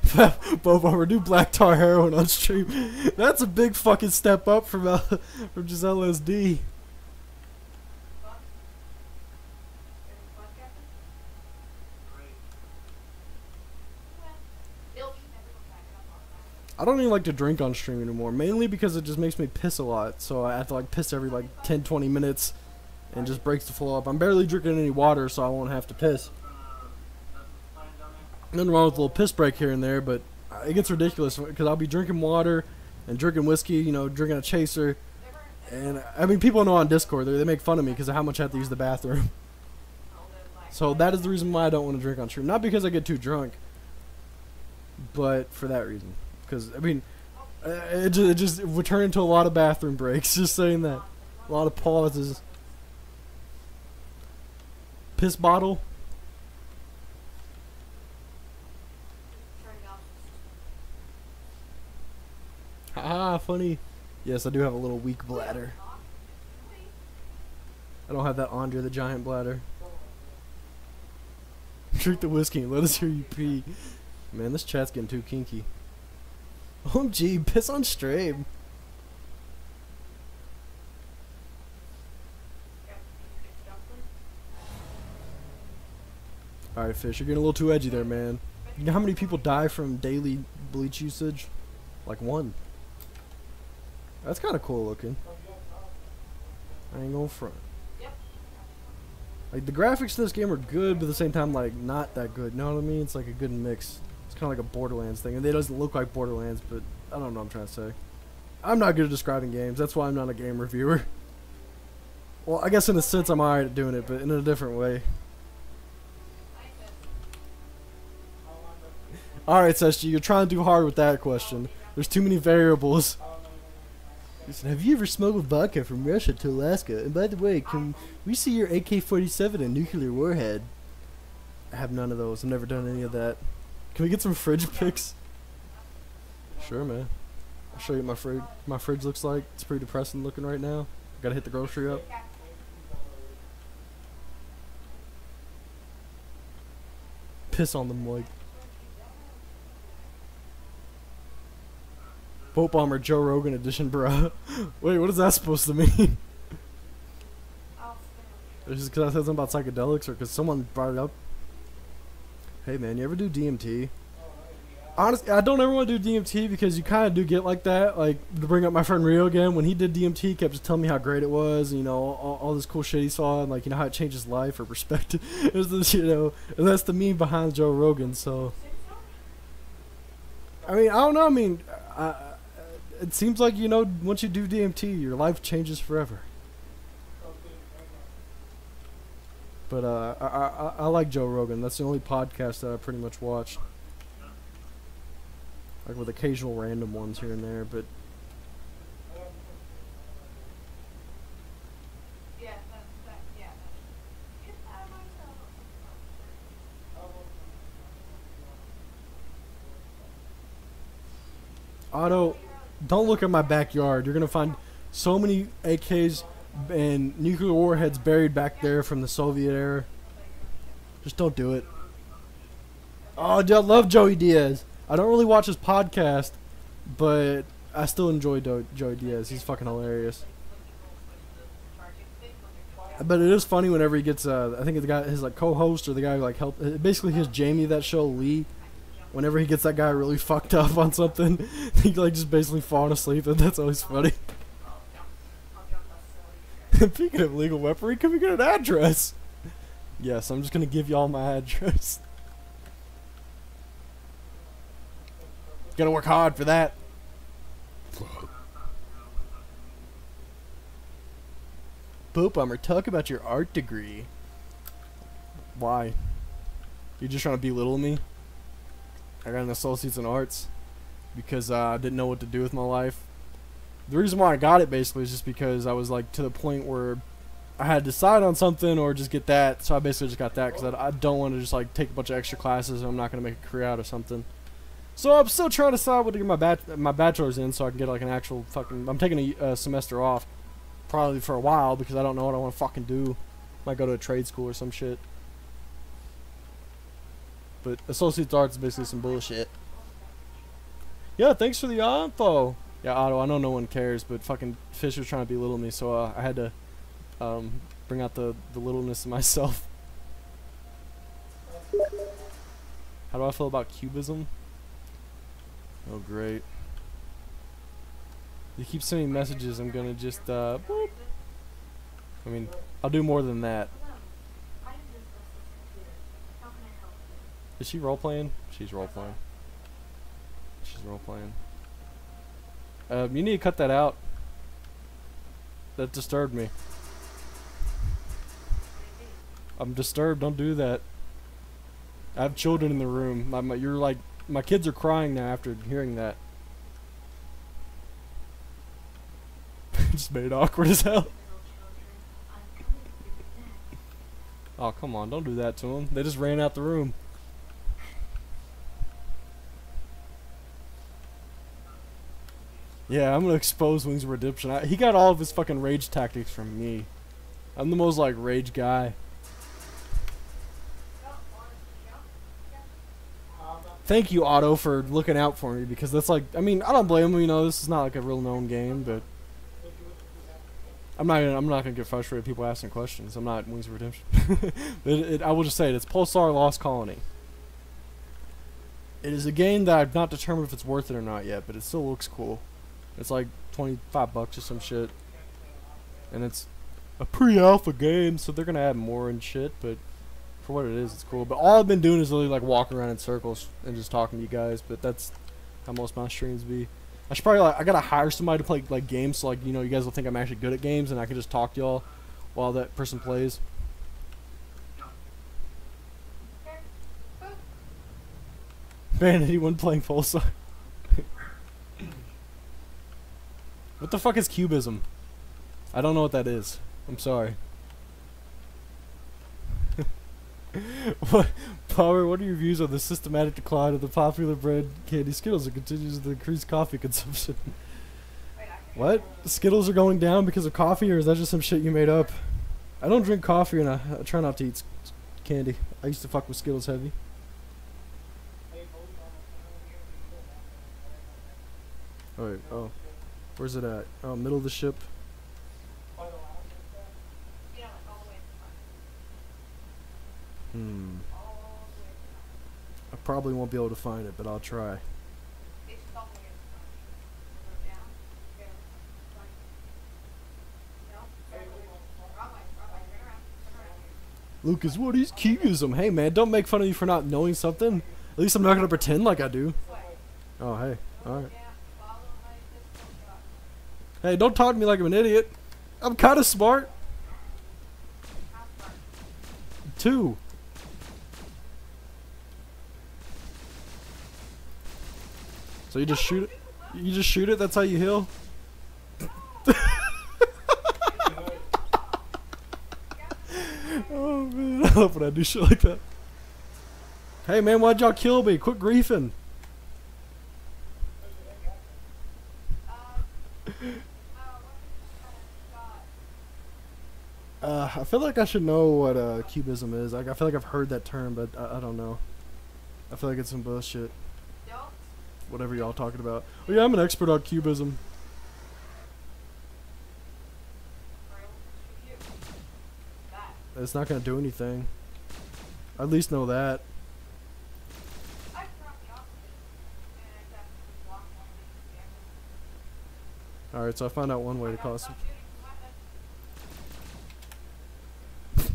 *laughs* Bobo, do black tar heroin on stream. That's a big fucking step up from uh, *laughs* from just LSD. I don't even like to drink on stream anymore, mainly because it just makes me piss a lot. So I have to like piss every like 10, 20 minutes, and just breaks the flow up. I'm barely drinking any water, so I won't have to piss. Nothing wrong with a little piss break here and there, but it gets ridiculous because I'll be drinking water and drinking whiskey, you know, drinking a chaser, and I mean people know on Discord they, make fun of me because of how much I have to use the bathroom. *laughs* So that is the reason why I don't want to drink on stream, not because I get too drunk, but for that reason. Because I mean, uh, it just, it just would turn into a lot of bathroom breaks. *laughs* Just saying that, a lot of pauses. Piss bottle. Ah, funny. Yes, I do have a little weak bladder. I don't have that Andre the Giant bladder. *laughs* Drink the whiskey and let us hear you pee. Man, this chat's getting too kinky. OMG, piss on stream. Alright, Fish, you're getting a little too edgy there, man. You know how many people die from daily bleach usage? Like one. That's kind of cool looking. I ain't going front. Like the graphics in this game are good, but at the same time, like not that good. You know what I mean? It's like a good mix. It's kind of like a Borderlands thing, and it doesn't look like Borderlands, but I don't know what I'm trying to say. I'm not good at describing games. That's why I'm not a game reviewer. *laughs* Well, I guess in a sense I'm alright at doing it, but in a different way. Alright, SSG, you're trying too hard with that question. There's too many variables. Oh, Listen, have you ever smuggled vodka from Russia to Alaska? And by the way, can we see your AK-47 and nuclear warhead? I have none of those. I've never done any of that. Can we get some fridge pics? Sure, man. I'll show you what my fridge my fridge looks like. It's pretty depressing looking right now. Gotta hit the grocery up. Piss on them, like. Boatbomber Joe Rogan edition, bruh. *laughs* Wait, what is that supposed to mean? It's just because I said something about psychedelics or because someone brought it up? Hey man, you ever do DMT? Honestly, I don't ever want to do DMT because you kind of do get like that. Like, to bring up my friend Rio again, when he did DMT, he kept just telling me how great it was, and, you know, all, all this cool shit he saw, and, like, you know, how it changed his life or perspective. *laughs* it was this, you know, and that's the meme behind Joe Rogan, so. I mean, I don't know, I mean, I- it seems like, you know, once you do DMT, your life changes forever. But uh, I, I I- like Joe Rogan. That's the only podcast that I pretty much watch. Like with occasional random ones here and there, but Yeah, don't look at my backyard. You're gonna find so many AKs and nuclear warheads buried back there from the Soviet era. Just don't do it. Oh, dude, I love Joey Diaz. I don't really watch his podcast, but I still enjoy Do- Joey Diaz. He's fucking hilarious. But it is funny whenever he gets. Uh, I think the guy, his like co-host or the guy who like help. uh, Basically, his Jamie that show Lee. Whenever he gets that guy really fucked up on something, *laughs* he like just basically falling asleep, and that's always funny. *laughs* Speaking of legal weaponry, can we get an address? Yes, I'm just gonna give y'all my address. *laughs* Gotta work hard for that. Poop Bummer, talk about your art degree. Why? You just trying to belittle me? I got an associate's in arts because uh, I didn't know what to do with my life. The reason why I got it basically is just because I was like to the point where I had to decide on something or just get that. So I basically just got that because I, I don't want to just like take a bunch of extra classes and I'm not gonna make a career out of something. So I'm still trying to decide what to get my bat- my bachelor's in so I can get like an actual fucking. I'm taking a uh, semester off, probably for a while because I don't know what I want to fucking do. Might go to a trade school or some shit. But associate's arts is basically some bullshit. Yeah, thanks for the info. Yeah, Otto, I know no one cares, but fucking Fish trying to belittle me, so uh, I had to um, bring out the, the littleness in myself. How do I feel about cubism? Oh, great. You keep sending messages. I'm gonna just uh. I mean, I'll do more than that. I am this restless computer. How can I help you? Is she role playing? She's role playing. She's role playing. Um, you need to cut that out. That disturbed me. I'm disturbed. Don't do that. I have children in the room. My, my, you're like, my kids are crying now after hearing that. *laughs* Just made it awkward as hell. Oh, come on. Don't do that to them. They just ran out the room. Yeah, I'm gonna expose Wings of Redemption. I, he got all of his fucking rage tactics from me. I'm the most like rage guy. Thank you, Otto, for looking out for me because that's like, I mean, I don't blame him. You know, this is not like a real known game, but I'm not. Gonna, I'm not gonna get frustrated. with People asking questions. I'm not Wings of Redemption. but *laughs* it, it, I will just say it. It's Pulsar Lost Colony. It is a game that I've not determined if it's worth it or not yet, but it still looks cool. It's like 25 bucks or some shit. And it's a pre-alpha game, so they're gonna add more and shit, but for what it is, it's cool. But all I've been doing is really like walking around in circles and just talking to you guys, but that's how most of my streams be. I should probably like I gotta hire somebody to play like games so like you know you guys will think I'm actually good at games and I can just talk to y'all while that person plays. *laughs* Man, anyone playing Pulsar? What the fuck is cubism? I don't know what that is. I'm sorry. *laughs* what, Power, what are your views on the systematic decline of the popular brand candy Skittles that continues to increase coffee consumption? what? Skittles are going down because of coffee, or is that just some shit you made up? I don't drink coffee and I, I try not to eat candy. I used to fuck with Skittles heavy. Oh, wait, oh. Where's it at? Oh, middle of the ship. You know, like all the way to the front. Hmm. All the way to the front. I probably won't be able to find it, but I'll try. It's just all the way to the front. Go down, go, right. No, wrong way, wrong way, turn around, turn around. Lucas, what is cubism? Hey man, don't make fun of me for not knowing something. At least I'm not gonna pretend like I do. Oh hey, alright. Yeah, follow my this shot. Hey, don't talk to me like I'm an idiot. I'm kind of smart. Two. So you just shoot it? You just shoot it? That's how you heal? *laughs* oh man, *laughs* I love when I do shit like that. Hey man, why'd y'all kill me? Quit griefing. Uh, what shot? Uh, I feel like I should know what uh, cubism is. Like, I feel like I've heard that term, but I, I don't know. I feel like it's some bullshit. Whatever y'all talking about. Oh yeah, I'm an expert on cubism. It's not gonna do anything. At least know that. I dropped the opposite. And I definitely blocked one of the All right, so I found out one way to cause. Stop shooting.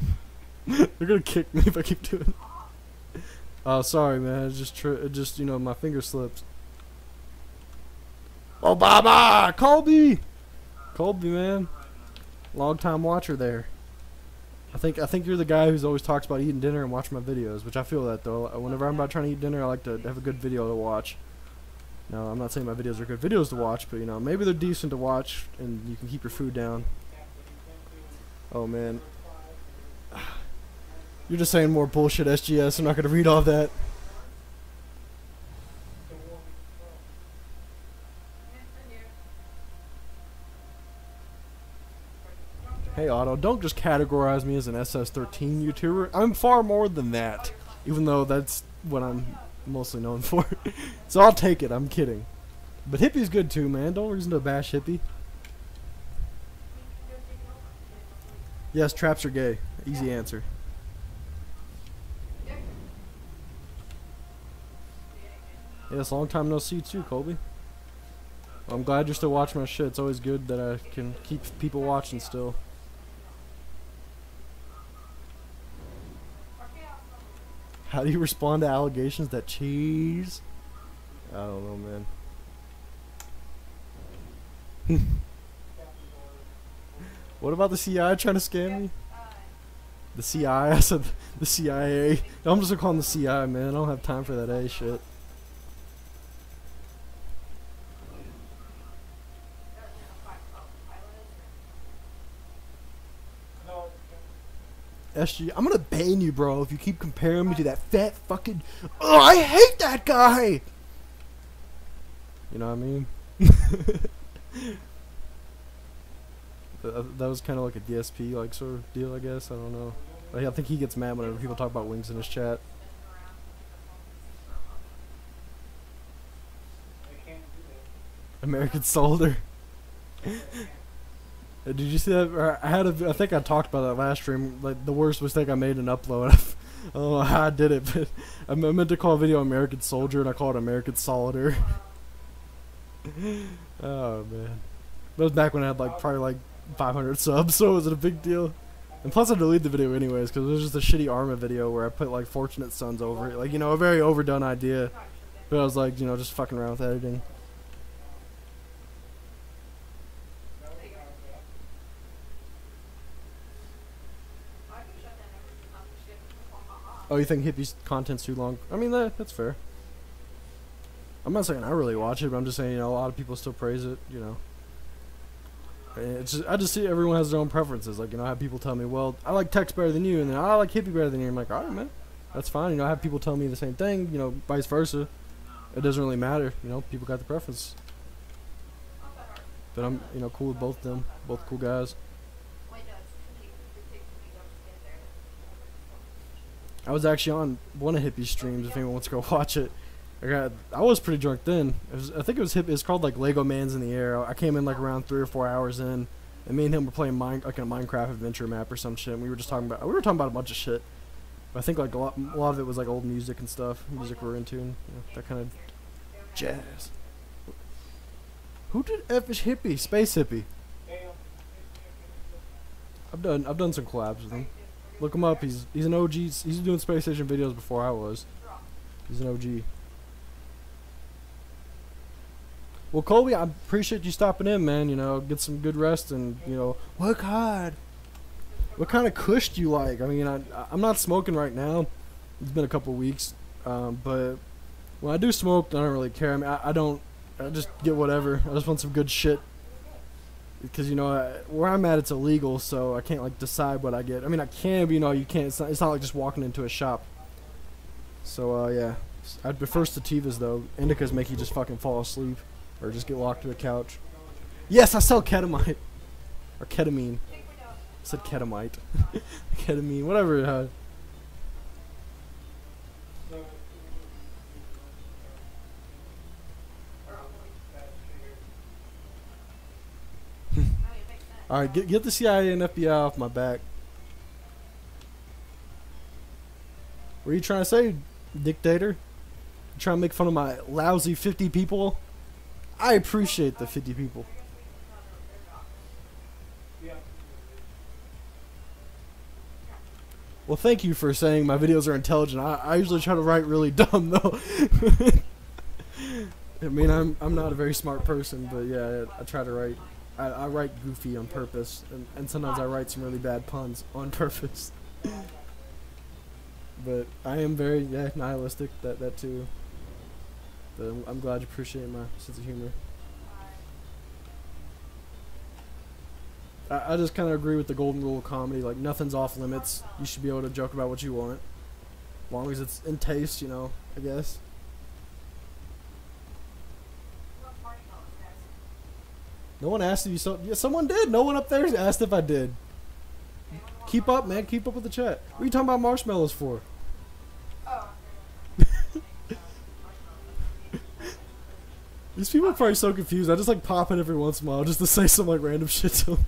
Weapon. They're gonna kick me if I keep doing. it. Oh, sorry, man. It just, it just, you know, my finger slipped. Obama, Colby, Colby, man, long time watcher there. I think, I think you're the guy who's always talks about eating dinner and watching my videos, which I feel that though. Whenever I'm about trying to eat dinner, I like to have a good video to watch. No, I'm not saying my videos are good videos to watch, but you know, maybe they're decent to watch and you can keep your food down. Oh man. You're just saying more bullshit SGS. I'm not gonna read all that. Hey Otto, don't just categorize me as an SS13 YouTuber. I'm far more than that. Even though that's what I'm mostly known *laughs* for. so I'll take it, I'm kidding. But hippie's good too, man. Don't reason to bash hippie. Yes, traps are gay. Easy answer. Yes, long time no see too, Colby. I'm glad you're still watching my shit. It's always good that I can keep people watching still. How do you respond to allegations that cheese? I don't know, man. *laughs* what about the CIA trying to scam me? The CI, *laughs* I said the CIA. I'm just gonna call them the CI, man. I don't have time for that A shit. SG, I'm gonna ban you, bro, if you keep comparing me to that fat fucking. Oh, I hate that guy! You know what I mean? *laughs* that, uh, that was kind of like a DSP like sort of deal, I guess. I don't know. Like, I think he gets mad whenever people talk about wings in his chat. American Soldier. *laughs* *laughs* Did you see that? I had a, I think I talked about that last stream. Like the worst mistake I made in upload. I don't know how I did it, but I I meant to call a video American Soldier and I called it American Solider. *laughs* oh man, that was back when I had like probably like 500 subs, *laughs* so it wasn't a big deal. And plus, I deleted the video anyways because it was just a shitty Arma video where I put like Fortunate Sons over it, like you know a very overdone idea. But I was like, you know, just fucking around with editing. Oh, you think hippies content's too long? I mean, that that's fair. I'm not saying I really watch it, but I'm just saying, you know, a lot of people still praise it, you know. It's just, I just see everyone has their own preferences. Like, you know, I have people tell me, well, I like Tex better than you, and then I like hippie better than you. I'm like, all right, man, that's fine. You know, I have people tell me the same thing, you know, vice versa. It doesn't really matter, you know, people got the preference. But I'm, you know, cool with both of them, both cool guys. I was actually on one of Hippie's streams. If anyone wants to go *laughs* watch it, I got. I was pretty drunk then. It was, I think it was hip. It's called like Lego Man's in the Air. I came in like around three or four hours in, and me and him were playing mine like a Minecraft adventure map or some shit. And we were just talking about. We were talking about a bunch of shit. But I think like a lot, a lot of it was like old music and stuff, music we're into, and you know, that kind of jazz. Who did F is Hippie? Space Hippie. I've done. I've done some collabs with him. Look him up. He's he's an OG. He's doing space station videos before I was. He's an OG. Well, Colby, I appreciate you stopping in, man. You know, get some good rest and you know work hard. What kind of kush do you like? I mean, I I'm not smoking right now. It's been a couple weeks, um, but when I do smoke, I don't really care. I mean, I, I don't. I just get whatever. I just want some good shit because you know where I'm at, it's illegal, so I can't like decide what I get. I mean, I can, but you know, you can't. It's not, it's not like just walking into a shop. So uh, yeah, I'd prefer sativas though. Indicas make you just fucking fall asleep or just get locked to a couch. Yes, I sell ketamine or ketamine. I said ketamite, *laughs* ketamine, whatever. Uh, all right, get get the CIA and FBI off my back. What are you trying to say, dictator? You trying to make fun of my lousy 50 people? I appreciate the 50 people. Well, thank you for saying my videos are intelligent. I, I usually try to write really *laughs* dumb though. *laughs* I mean, I'm I'm not a very smart person, but yeah, I, I try to write. I, I write goofy on purpose, and, and sometimes I write some really bad puns on *laughs* purpose. but I am very yeah nihilistic. That that too. But I'm, I'm glad you appreciate my sense of humor. I, I just kind of agree with the golden rule of comedy. Like nothing's off limits. You should be able to joke about what you want, long as it's in taste. You know, I guess. No one asked if you saw. Yeah, someone did. No one up there asked if I did. Keep up, man. Keep up with the chat. What are you talking about marshmallows for? *laughs* These people are probably so confused. I just like pop in every once in a while just to say some like random *laughs* shit to them.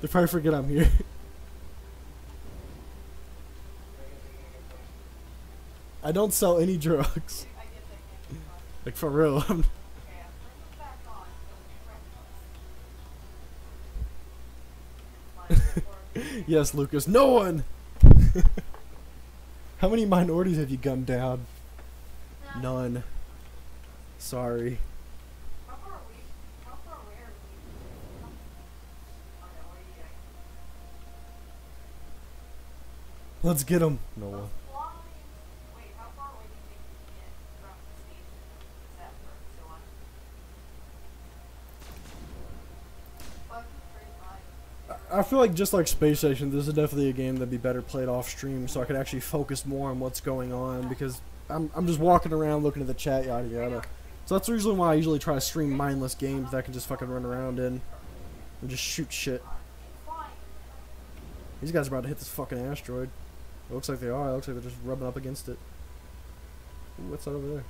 They probably forget I'm here. *laughs* I don't sell any drugs. Like for real. I'm, *laughs* yes, Lucas. No one. *laughs* How many minorities have you gunned down? None. Sorry. How far are we? How far away are we? Oh no, what are you doing? Let's get him. Noah. Fly. Wait, how far away do you think we can get from the station? Is that for so on? Fuck, pretty fine. I feel like just like Space Station, this is definitely a game that'd be better played off stream, so I could actually focus more on what's going on because I'm I'm just walking around looking at the chat, yada yada. So that's the reason why I usually try to stream mindless games that I can just fucking run around in and just shoot shit. These guys are about to hit this fucking asteroid. It looks like they are. It looks like they're just rubbing up against it. Ooh, what's that over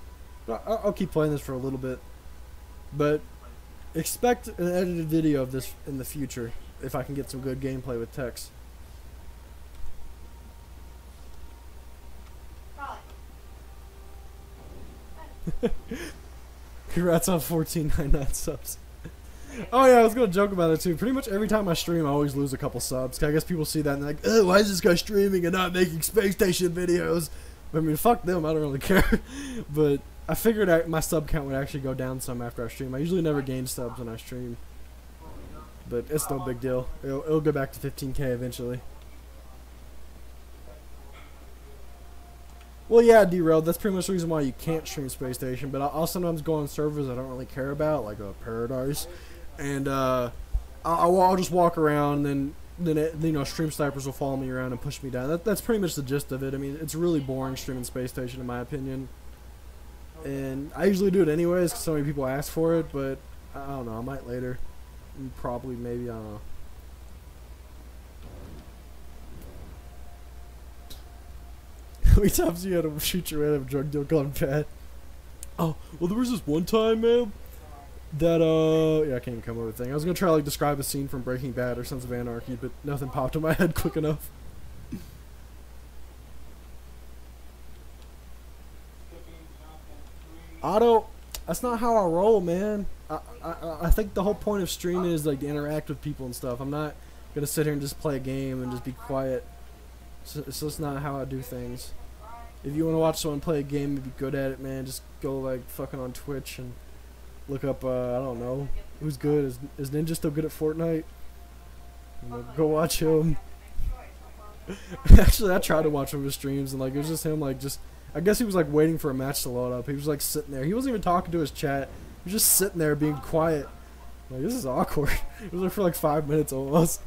there? I'll keep playing this for a little bit. But expect an edited video of this in the future if I can get some good gameplay with Tex. Probably. *laughs* Congrats on 1499 subs. Oh yeah, I was gonna joke about it too. Pretty much every time I stream, I always lose a couple subs. I guess people see that and they're like, "Oh, why is this guy streaming and not making space station videos?" I mean, fuck them. I don't really *laughs* care. but I figured I, my sub count would actually go down some after I stream. I usually never gain subs when I stream, but it's no big deal. It'll, it'll go back to 15k eventually. Well, yeah, derailed. That's pretty much the reason why you can't stream Space Station. But I'll, sometimes go on servers I don't really care about, like uh, Paradise, and uh, I'll, I'll just walk around and then it, you know stream snipers will follow me around and push me down. That, that's pretty much the gist of it. I mean, it's really boring streaming Space Station in my opinion. And I usually do it anyways because so many people ask for it. But I don't know. I might later. Probably, maybe. I don't know. How many times you had to shoot your random drug deal gone bad? Oh, well, there was this one time, man, that, uh, yeah, I can't even come up with a thing. I was gonna try to, like, describe a scene from Breaking Bad or Sons of Anarchy, but nothing popped in my head quick enough. Otto, that's not how I roll, man. I, I, I think the whole point of streaming is, like, to interact with people and stuff. I'm not gonna sit here and just play a game and just be quiet. So, it's just not how I do things. If you want to watch someone play a game and be good at it, man, just go like fucking on Twitch and look up. Uh, I don't know who's good. Is is Ninja still good at Fortnite? You know, go watch him. *laughs* Actually, I tried to watch one of his streams and like it was just him like just. I guess he was like waiting for a match to load up. He was like sitting there. He wasn't even talking to his chat. He was just sitting there being quiet. Like this is awkward. *laughs* It was like for like five minutes almost.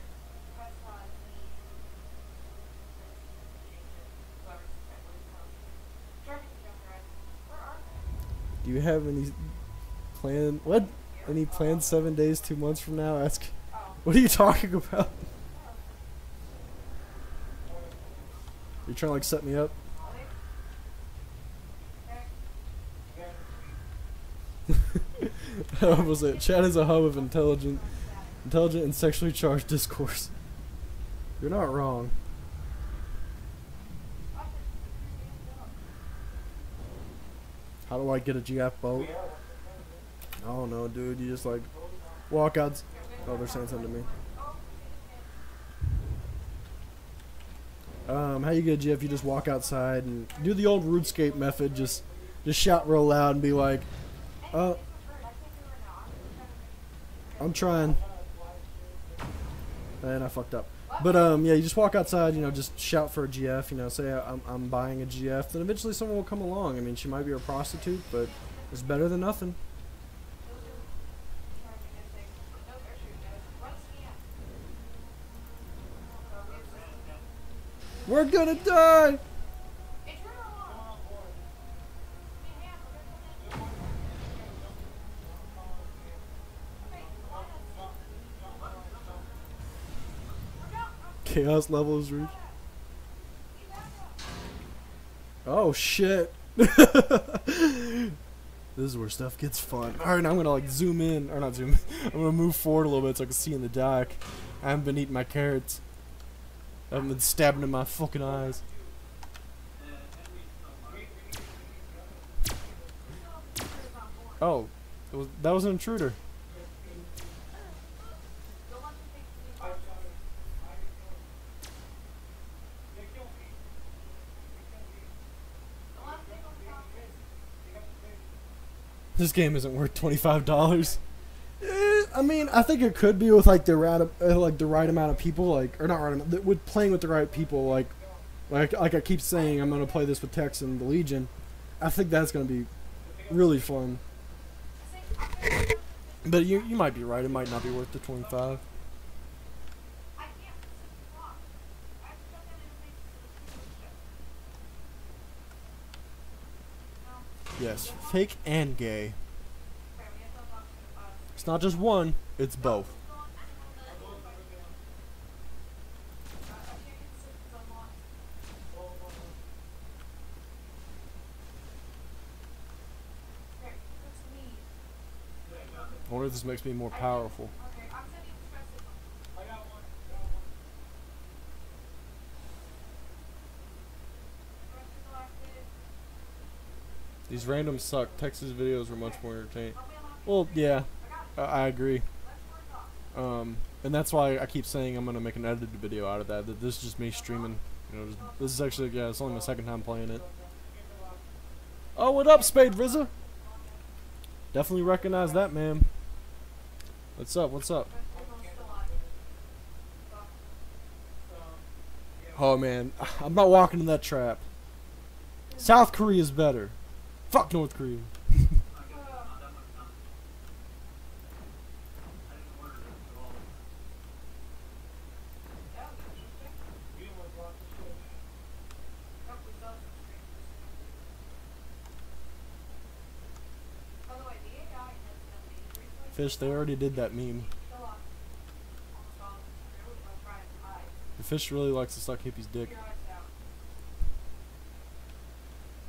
Do you have any plan? What? Any plans seven days, two months from now? Ask. What are you talking about? You trying to like set me up? *laughs* That was it. Chat is a hub of intelligent, intelligent and sexually charged discourse. You're not wrong. How do I get a GF boat? I don't know, dude. You just like walk out. Oh, they're saying something to me. Um, how you get a GF? You just walk outside and do the old RuneScape method. Just, just shout real loud and be like, "Uh, I'm trying." And I fucked up. But um, yeah, you just walk outside. You know, just shout for a GF. You know, say I'm I'm buying a GF. Then eventually someone will come along. I mean, she might be a prostitute, but it's better than nothing. We're gonna die. Chaos level is reached. Oh shit. *laughs* this is where stuff gets fun. Alright, now I'm gonna like zoom in, or not zoom. *laughs* I'm gonna move forward a little bit so I can see in the dark. I haven't been eating my carrots. I haven't been stabbing in my fucking eyes. Oh, was, that was an intruder. This game isn't worth twenty five dollars. I mean, I think it could be with like the right, uh, like the right amount of people, like or not right amount, with playing with the right people, like, like like I keep saying, I'm gonna play this with Tex and the Legion. I think that's gonna be really fun. But you you might be right. It might not be worth the twenty five. I can't sit and talk. I have to shut down interface to the ship. No, Yes, fake and gay. fair, we have to unlock the files. It's not just one. It's both. I can't get the systems unlocked. Here, that's me. I wonder if this makes me more powerful. Okay, I'm sending you the stress signal. Stress signal activated. These randoms suck. Texas videos were much more entertaining. Well, yeah, I. Agree. Um, and that's why I keep saying I'm gonna make an edited video out of that. That this is just me streaming. You know, just, this is actually yeah, it's only my second time playing it. Oh, what up, Spade Rizza? Definitely recognize that, man. What's up? What's up? Oh man, *laughs* I'm not walking in that trap. South Korea's better. Fuck North Korea. Fish, they already did that meme. The fish really likes to suck hippie's dick. Your eyes out.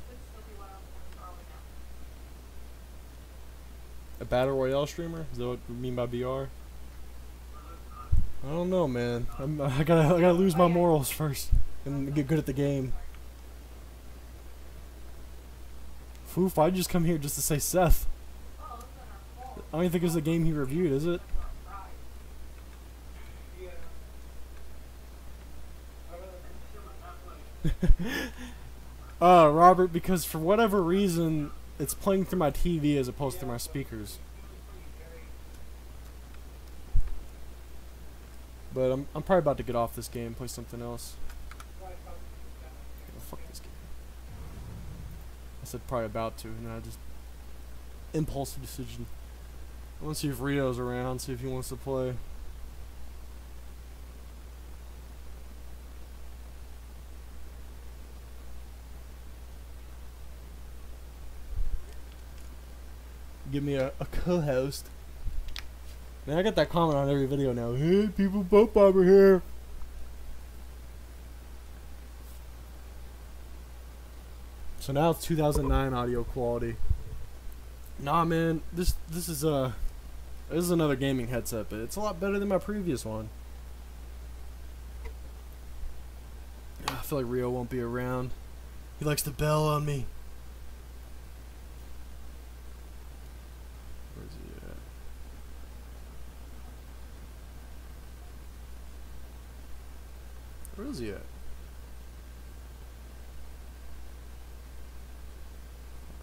Could still be one of them probably now. A battle royale streamer? Is that what you mean by BR? I don't know, man. I'm, *laughs* I gotta, I gotta lose my morals first and get good at the game. Foof, I just come here just to say Seth. I don't even think it's a game he reviewed, is it? *laughs* Uh, Robert, because for whatever reason, it's playing through my TV as opposed to my speakers. But I'm, I'm probably about to get off this game play something else. Oh, fuck this game. I said probably about to, and I just impulsive decision. I want to see if Rio's around, see if he wants to play. Give me a, a co-host. Man, I get that comment on every video now. Hey, people, Boatbomber here. So now it's 2009 audio quality. Nah, man, this this is uh this is another gaming headset, but it's a lot better than my previous one. I feel like Rio won't be around. He likes to bell on me. Where's he at? He at?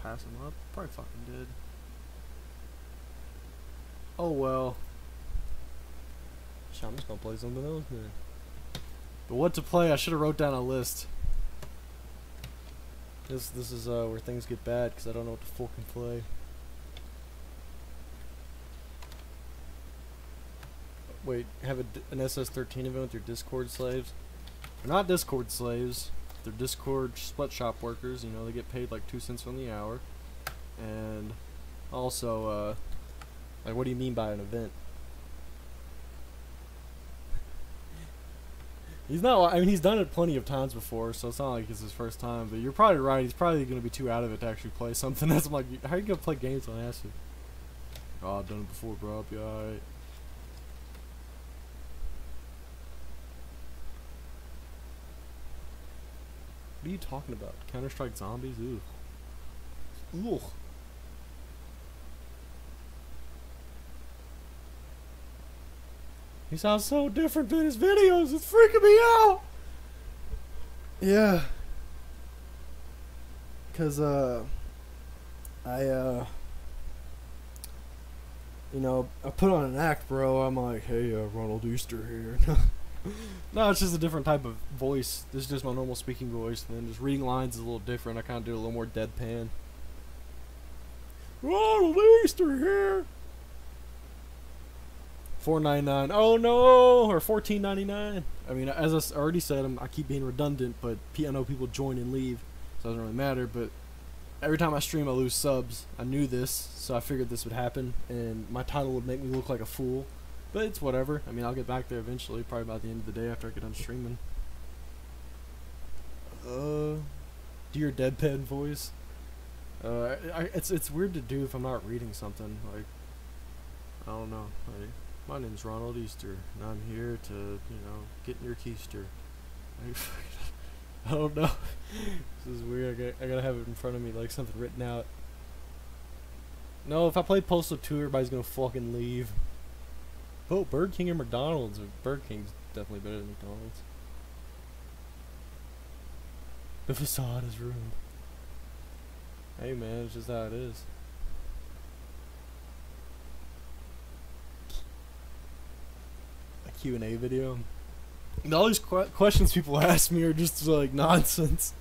Pass him up? Probably fucking did. Oh well. Shit, I'm just gonna play something else then. But what to play? I should have wrote down a list. This this is uh where things get bad because I don't know what to fucking play. Wait, have a an SS13 event with your Discord slaves? They're not Discord slaves. They're Discord split shop workers. You know, they get paid like two cents on the hour. And also, uh, like, what do you mean by an event? *laughs* He's not. I mean, he's done it plenty of times before, so it's not like it's his first time. But you're probably right. He's probably gonna be too out of it to actually play something. *laughs* That's like, how are you gonna play games on acid? Oh, I've done it before, bro. I'll be alright. What are you talking about? Counter Strike Zombies? Ooh. Ooh. He sounds so different than his videos. It's freaking me out. Yeah. Cause uh, I uh, you know, I put on an act, bro. I'm like, hey, uh, Ronald Easter here. *laughs* no, it's just a different type of voice. This is just my normal speaking voice, and then just reading lines is a little different. I kind of do a little more deadpan. Ronald Easter here. Four ninety nine. Oh no, or fourteen ninety nine. I mean, as I already said, I'm, I keep being redundant, but I know people join and leave, so it doesn't really matter. But every time I stream, I lose subs. I knew this, so I figured this would happen, and my title would make me look like a fool. But it's whatever. I mean, I'll get back there eventually, probably by the end of the day after I get done streaming. Uh, your deadpan voice. Uh, I, it's it's weird to do if I'm not reading something. Like, I don't know. Like, my name's Ronald Easter, and I'm here to, you know, get in your keister. *laughs* I don't know. this is weird. I, got, I gotta have it in front of me, like something written out. No, if I play Postal 2, everybody's gonna fucking leave. Oh, Burger King or McDonald's? Burger King's definitely better than McDonald's. The facade is ruined. Hey man, it's just how it is. A Q&A video. And all these que- questions people *laughs* ask me are just like nonsense.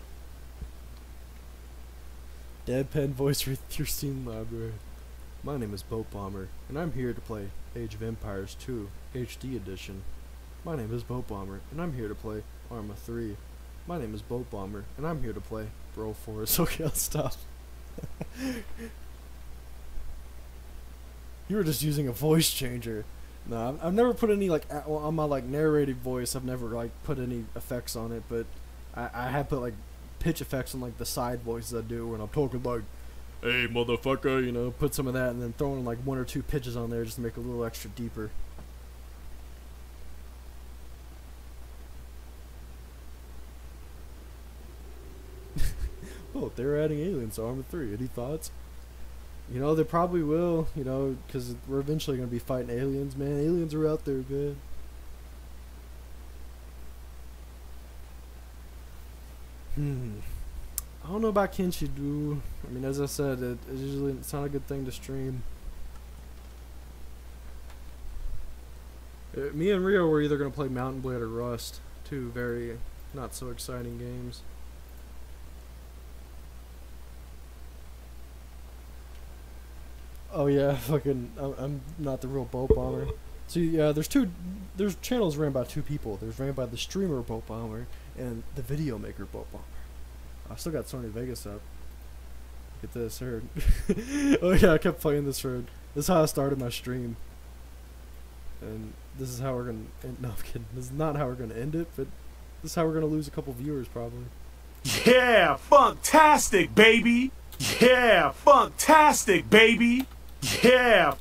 Deadpan voice your Steam library. My name is Boat Bomber, and I'm here to play Age of Empires 2 HD Edition. My name is Boat Bomber, and I'm here to play Arma 3. My name is Boat Bomber, and I'm here to play Broforce. *laughs* Okay, I'll stop. you were just using a voice changer. No, I've, never put any like on my like narrated voice. I've never like put any effects on it, but I, I have put like pitch effects on like the side voices I do when I'm talking like, "Hey, motherfucker," you know, put some of that and then throw in like one or two pitches on there just to make it a little extra deeper. *laughs* oh, they're adding aliens to Arma 3. Any thoughts? You know, they probably will, you know, because we're eventually going to be fighting aliens, man. Aliens are out there, man. Hmm. I don't know about Kenshi Do. I mean, as I said, it, it's usually it's not a good thing to stream. Uh, me and Rio were either going to play Mount and Blade or Rust. Two very not so exciting games. Oh yeah, *laughs* fucking. I'm, I'm not the real boat bomber. So yeah, there's two. There's channels ran by two people. There's ran by the streamer boat bomber and the video maker boat bomber. I still got Sony Vegas up. Look at this, heard. *laughs* oh yeah, I kept playing this for. This is how I started my stream. And this is how we're gonna. End, no, I'm kidding. This is not how we're gonna end it, but this is how we're gonna lose a couple viewers probably. Yeah, fantastic, baby. Yeah, fantastic, baby. Yeah,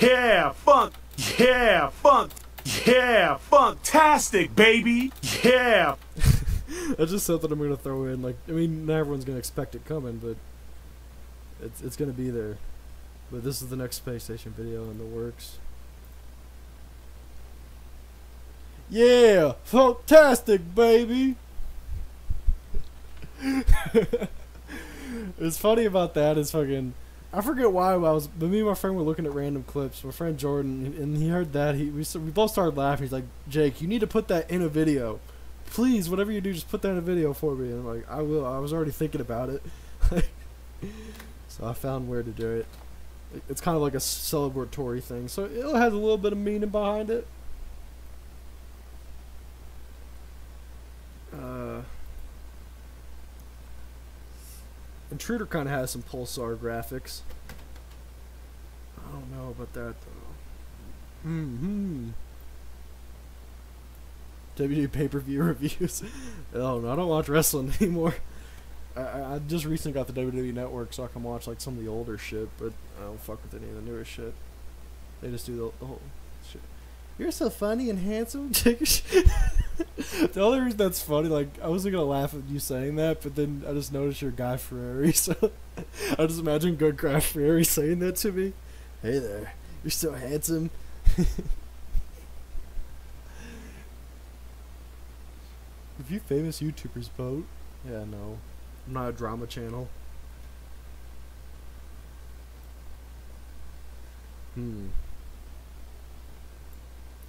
yeah, funk, yeah, funk, yeah, fantastic, baby. Yeah, *laughs* That's just something I'm gonna throw in. Like, I mean, not everyone's gonna expect it coming, but it's it's gonna be there. But this is the next space station video in the works. Yeah, fantastic, baby. *laughs* it's funny about that is fucking. I forget why I was, but me and my friend were looking at random clips. My friend Jordan, and he heard that he we, we both started laughing. He's like, "Jake, you need to put that in a video, please. Whatever you do, just put that in a video for me." And I'm like, "I will." I was already thinking about it, *laughs* so I found where to do it. It- It's kind of like a celebratory thing, so it has a little bit of meaning behind it. Uh, Intruder kind of has some Pulsar graphics. I don't know about that though. Hmm. hmm. WWE pay per view *laughs* reviews. oh no, I don't watch wrestling *laughs* anymore. I, I just recently got the WWE Network, so I can watch like some of the older shit, but I don't fuck with any of the newer shit. They just do the, the whole shit. You're so funny and handsome. *laughs* The only reason that's funny, like I wasn't gonna laugh at you saying that, but then I just noticed you're Guy Ferrari, so I just imagine good Guy Ferrari saying that to me. Hey there, you're so handsome. Have you famous YouTubers vote? Yeah, no. I'm not a drama channel. Hmm.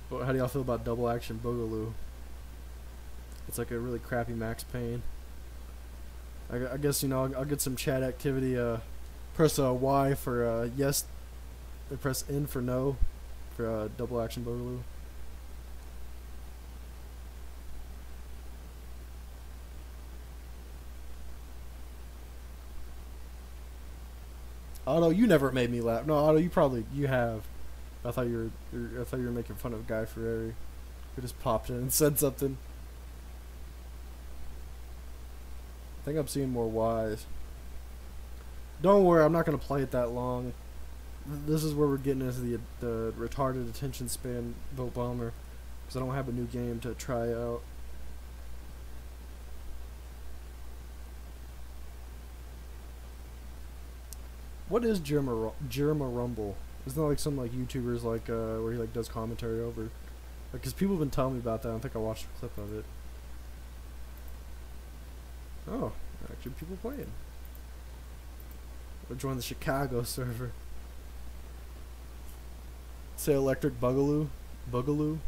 Well, how do y'all feel about double action boogaloo? It's like a really crappy Max Payne. I, I guess you know I'll, I'll get some chat activity. Uh, press uh, Y for uh, yes. and Press N for no, for uh, double action boogaloo. Otto, you never made me laugh. No, Otto, you probably you have. I thought you were. I thought you were making fun of Guy Ferrari, who just popped in and *laughs* said something. I think I'm seeing more Y's. Don't worry, I'm not gonna play it that long. This is where we're getting into the the retarded attention span boat bomber, because I don't have a new game to try out. What is Jerma Jerma Rumble? Isn't that like some like YouTubers like uh, where he like does commentary over? Because people have been telling me about that. I think I watched a clip of it. Oh, actually, people playing. Join the Chicago *laughs* server. Say Electric Boogaloo, Boogaloo,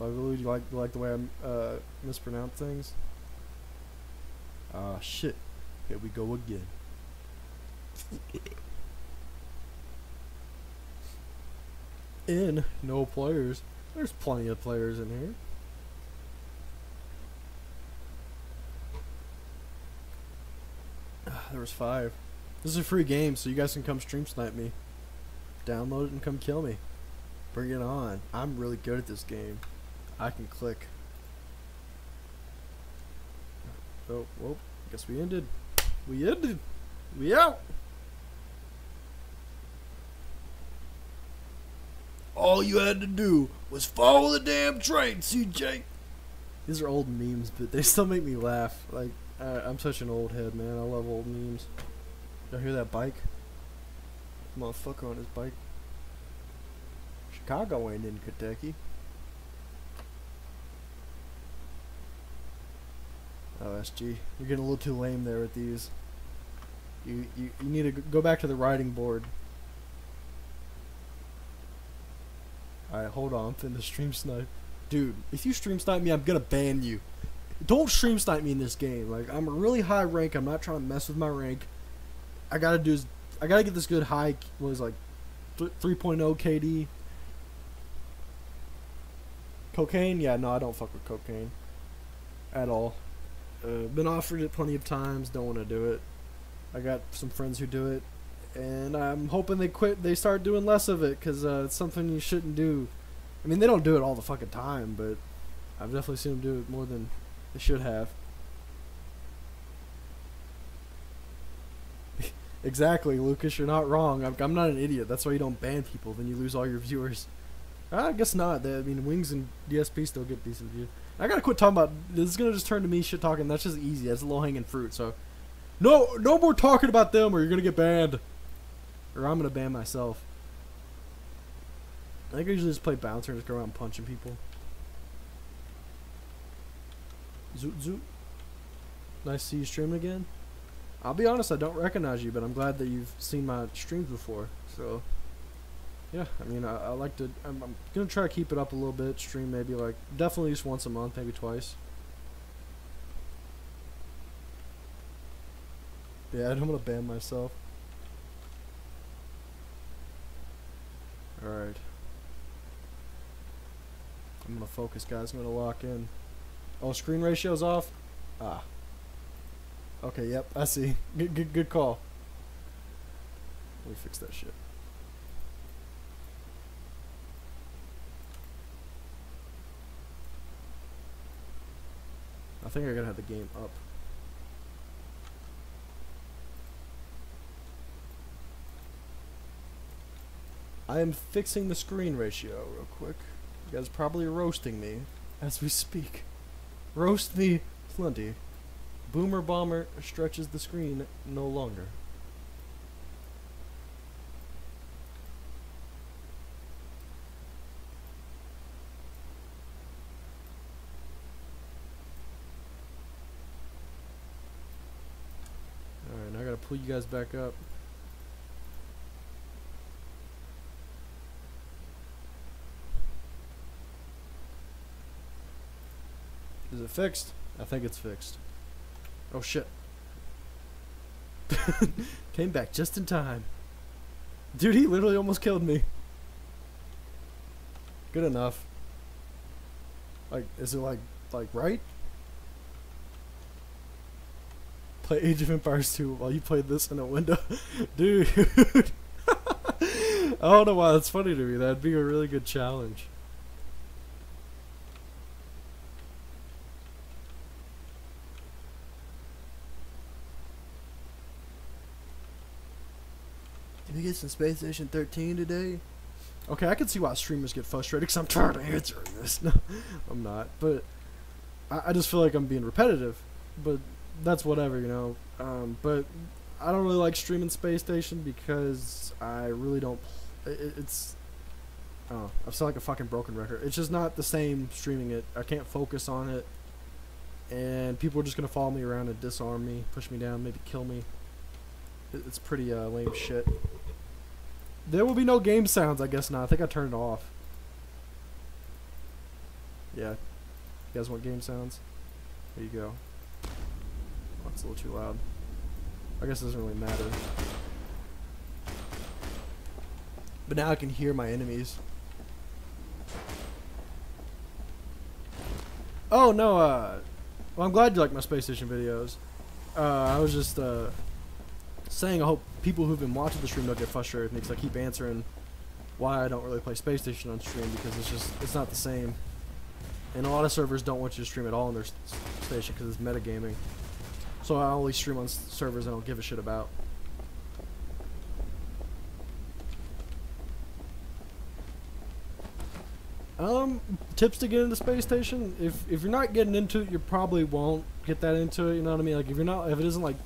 Boogaloo. Do you like you like the way I uh, mispronounce things? Ah, shit. Here we go again. In no players. There's plenty of players in here. Ah, There was five. This is a free game, so you guys can come stream snipe me. Download it and come kill me. Bring it on. I'm really good at this game. I can click. Oh, well, guess we ended. We ended. We out. All you had to do was follow the damn train, CJ. These are old memes, but they still make me laugh. Like, I, I'm such an old head, man. I love old memes. Y'all hear that bike? Motherfucker on his bike. Chicago ain't in Kentucky. Oh, SG, you're getting a little too lame there with these. You you, you need to go back to the writing board. Alright, hold on. I'm finna stream snipe. Dude, if you stream snipe me, I'm gonna ban you. Don't stream snipe me in this game. Like, I'm a really high rank. I'm not trying to mess with my rank. I gotta do is, I gotta get this good high, what is like, th- 3.0 KD. Cocaine? Yeah, no, I don't fuck with cocaine. At all. Uh, been offered it plenty of times, don't want to do it. I got some friends who do it, and I'm hoping they quit. They start doing less of it because uh, it's something you shouldn't do. I mean, they don't do it all the fucking time, but I've definitely seen them do it more than they should have. *laughs* exactly, Lucas. You're not wrong. I'm, I'm not an idiot. That's why you don't ban people. Then you lose all your viewers. I guess not. They, I mean, Wings and DSP still get decent views. I gotta quit talking about. This is gonna just turn to me shit talking. That's just easy. That's a low hanging fruit. So, no, no more talking about them, or you're gonna get banned, or I'm gonna ban myself. I think I usually just play bouncer and just go around punching people. Zoot zoot. Nice to see you streaming again. I'll be honest, I don't recognize you, but I'm glad that you've seen my streams before. So, yeah, I mean, I, I like to. I'm, I'm gonna try to keep it up a little bit. Stream maybe like definitely least once a month, maybe twice. Yeah, *laughs* I'm gonna ban myself. All right. I'm gonna focus, guys. I'm gonna lock in. Oh, screen ratio's off. Ah. Okay. Yep. I see. Good. Good. Good call. Let me fix that shit. I think I gotta have the game up. I am fixing the screen ratio real quick. You guys probably roasting me as we speak. Roast me plenty. Boomer Bomber stretches the screen no longer. Alright, now I gotta pull you guys back up. It fixed? I think it's fixed. Oh shit. *laughs* Came back just in time. Dude, he literally almost killed me. Good enough. Like, is it like, like right? Play Age of Empires 2 while you play this in a window. *laughs* Dude. *laughs* I don't know why that's funny to me. That'd be a really good challenge. Get some Space Station 13 today? Okay, I can see why streamers get frustrated because I'm trying to answer this. No, *laughs* I'm not. But I, I just feel like I'm being repetitive. But that's whatever, you know. Um, but I don't really like streaming Space Station because I really don't. It, it's. Oh, I sound like a fucking broken record. It's just not the same streaming it. I can't focus on it. And people are just gonna follow me around and disarm me, push me down, maybe kill me. It, it's pretty uh, lame shit. There will be no game sounds, I guess not. I think I turned it off. Yeah. You guys want game sounds? There you go. Oh, it's a little too loud. I guess it doesn't really matter. But now I can hear my enemies. Oh no, uh well I'm glad you like my space station videos. Uh I was just uh saying I hope people who've been watching the stream don't get frustrated because I keep answering why I don't really play Space Station on stream because it's just it's not the same. And a lot of servers don't want you to stream at all on their station because it's metagaming. So I only stream on servers I don't give a shit about. Um, tips to get into Space Station. If if you're not getting into it, you probably won't get that into it. You know what I mean? Like if you're not, if it doesn't like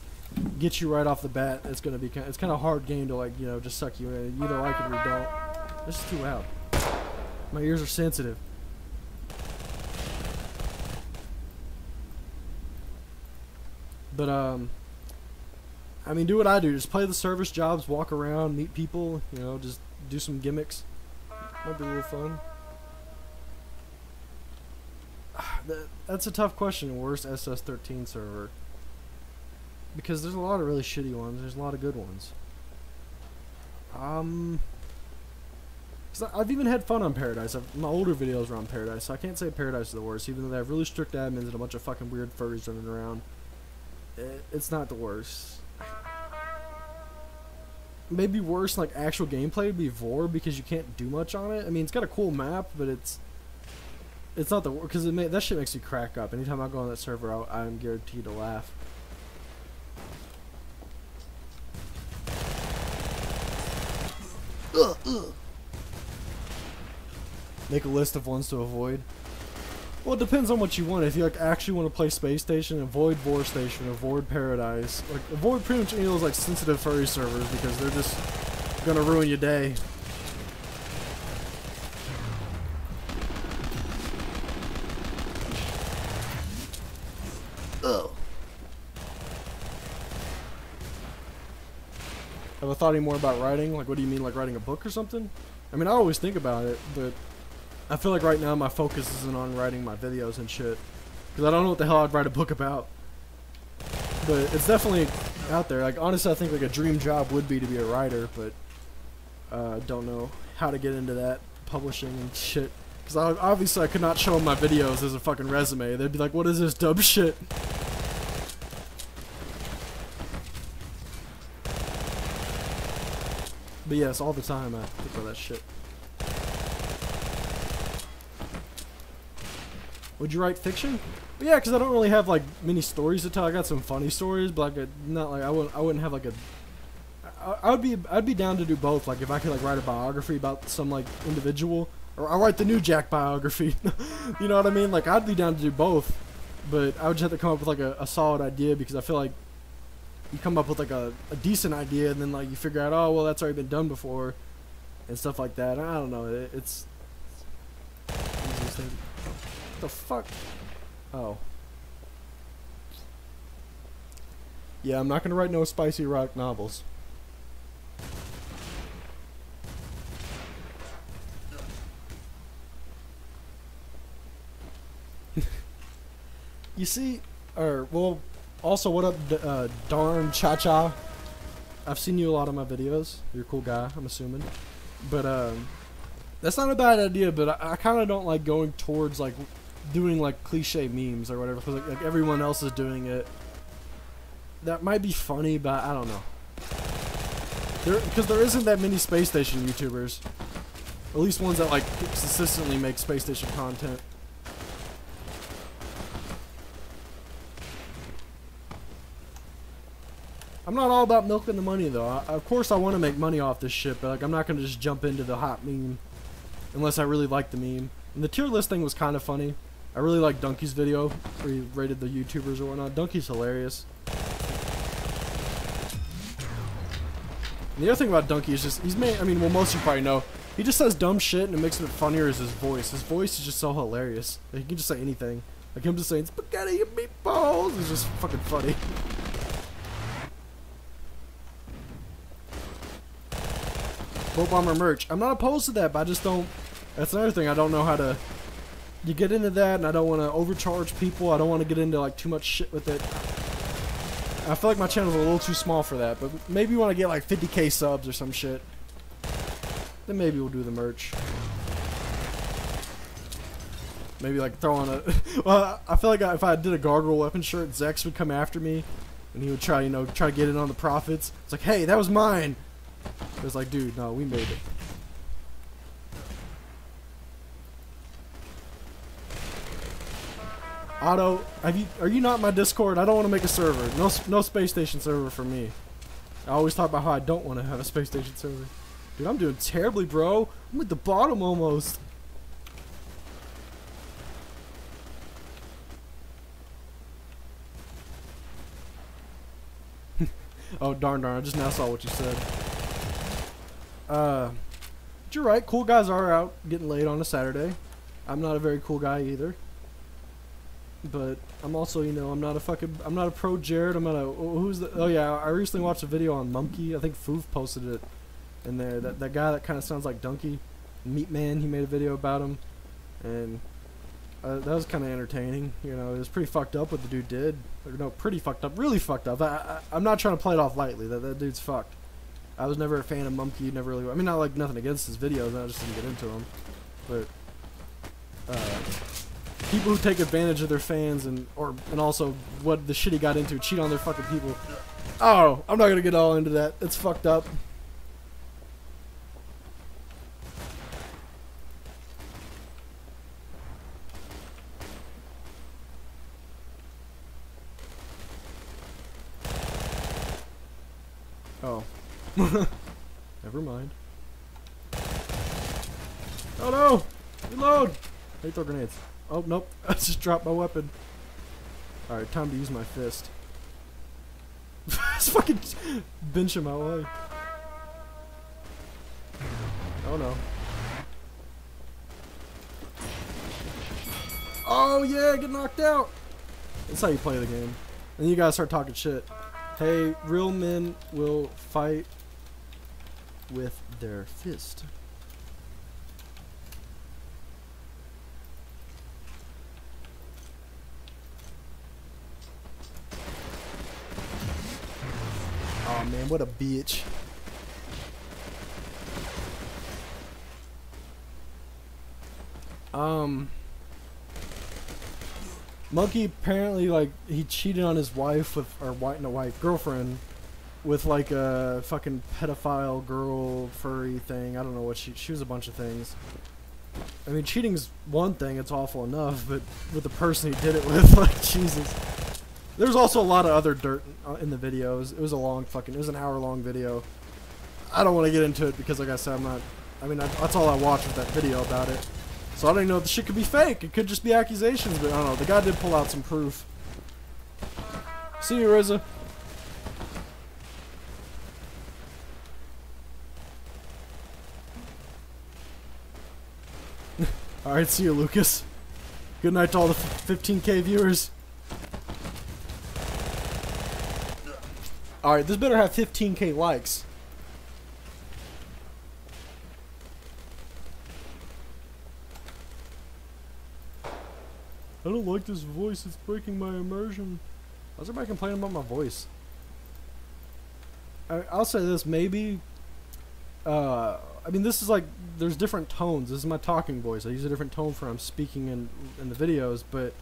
get you right off the bat, it's gonna be kind. It's kind of hard game to like you know just suck you in. You either like it or you don't. This is too loud. My ears are sensitive. But um, I mean, do what I do. Just play the service jobs, walk around, meet people. You know, just do some gimmicks. Might be a little fun. *sighs* That- That's a tough question. Worst SS13 server. Because there's a lot of really shitty ones. There's a lot of good ones. Um, 'cause I- I've even had fun on Paradise. I've, my older videos were on Paradise, so I can't say Paradise is the worst. Even though they have really strict admins and a bunch of fucking weird furries running around, it, it's not the worst. Maybe worse, like actual gameplay would be Vore because you can't do much on it. I mean, it's got a cool map, but it's it's not the because that shit makes you crack up. Anytime I go on that server, I'll, I'm guaranteed to laugh. Make a list of ones to avoid. Well, it depends on what you want. If you like actually want to play Space Station, avoid Vore Station, avoid Paradise. Like avoid pretty much any of those like sensitive furry servers because they're just gonna ruin your day. I thought any more about writing? Like, what do you mean, like writing a book or something? I mean, I always think about it, but I feel like right now my focus isn't on writing my videos and shit. Because I don't know what the hell I'd write a book about. But it's definitely out there. Like, honestly, I think like a dream job would be to be a writer, but uh, don't know how to get into that, publishing and shit. Because obviously I could not show them my videos as a fucking resume. They'd be like, what is this dumb shit? But yes, all the time I think about that shit. Would you write fiction? Yeah, because I don't really have like many stories to tell. I got some funny stories, but like not like I wouldn't I wouldn't have like a. I, I would be I'd be down to do both. Like if I could like write a biography about some like individual, or I write the new Jack biography. *laughs* you know what I mean? Like I'd be down to do both, but I would just have to come up with like a, a solid idea because I feel like you come up with like a, a decent idea and then like you figure out oh well that's already been done before, and stuff like that. I don't know. It, it's. the fuck? Oh. Yeah, I'm not gonna write no spicy rock novels. *laughs* You see, or well, also what up, uh, darn cha cha. I've seen you a lot of my videos. You're a cool guy, I'm assuming. But um, that's not a bad idea. But I, I kind of don't like going towards like doing like cliche memes or whatever because like, like everyone else is doing it. That might be funny, but I don't know. There, because there isn't that many space station YouTubers. At least ones that like consistently make space station content. I'm not all about milking the money though. I, of course, I want to make money off this shit, but like I'm not gonna just jump into the hot meme unless I really like the meme. And the tier list thing was kind of funny. I really like Dunkey's video where he rated the YouTubers or whatnot. Dunkey's hilarious. And the other thing about Donkey is just he's made. I mean, well, most of you probably know. He just says dumb shit and it makes it funnier is his voice. His voice is just so hilarious. Like, he can just say anything. Like him just saying spaghetti and meatballs is just fucking funny. *laughs* Boat Bomber merch. I'm not opposed to that, but I just don't. That's another thing. I don't know how to. You get into that, and I don't want to overcharge people. I don't want to get into like too much shit with it. I feel like my channel's a little too small for that, but maybe when I get like 50k subs or some shit, then maybe we'll do the merch. Maybe like throw on a. *laughs* well, I feel like if I did a gargoyle weapon shirt, Tex would come after me, and he would try, you know, try to get in on the profits. It's like, hey, that was mine. It was like, dude, no, we made it. Otto, have you? Are you not my Discord? I don't want to make a server. No, no space station server for me. I always talk about how I don't want to have a space station server. Dude, I'm doing terribly, bro. I'm at the bottom almost. *laughs* oh darn darn! I just now saw what you said. Uh, but you're right. Cool guys are out getting laid on a Saturday. I'm not a very cool guy either. But I'm also, you know, I'm not a fucking, I'm not a ProJared. I'm not a, who's the, oh yeah, I recently watched a video on Mumkey. I think Foof posted it in there. That, that guy that kind of sounds like Dunkey, Meat Man, he made a video about him. And uh, that was kind of entertaining. You know, it was pretty fucked up what the dude did. Or, no, pretty fucked up. Really fucked up. I, I, I'm not trying to play it off lightly. That, that dude's fucked. I was never a fan of Mumkey. Never really, I mean, not like nothing against his videos. I just didn't get into them. But, uh, people who take advantage of their fans and or and also what the shit he got into, cheat on their fucking people. Oh, I'm not gonna get all into that. It's fucked up. Oh. *laughs* Never mind. Oh no! Reload! Hey, throw grenades. Oh, nope. *laughs* I just dropped my weapon. Alright, time to use my fist. *laughs* it's fucking benching my way. Oh no. Oh yeah, get knocked out! That's how you play the game. And you guys start talking shit. Hey, real men will fight with their fist. Oh man, what a bitch. Um Mumkey apparently like he cheated on his wife with or and a wife girlfriend with like a fucking pedophile girl furry thing. I don't know what she she was a bunch of things. I mean cheating's one thing, it's awful enough, but with the person he did it with, *laughs* like Jesus. There's also a lot of other dirt uh, in the videos. It was a long fucking. It was an hour long video. I don't want to get into it because, like I said, I'm not. I mean, I, that's all I watched with that video about it. So I don't even know if the shit could be fake. It could just be accusations, but I don't know. The guy did pull out some proof. See you, Rizza. All right, see you, Lucas. Good night to all the f- 15k viewers. Alright, this better have 15k likes. I don't like this voice. It's breaking my immersion. How's everybody complaining about my voice? I, I'll say this. Maybe. Uh, I mean, this is like there's different tones. This is my talking voice. I use a different tone for I'm speaking in in the videos, but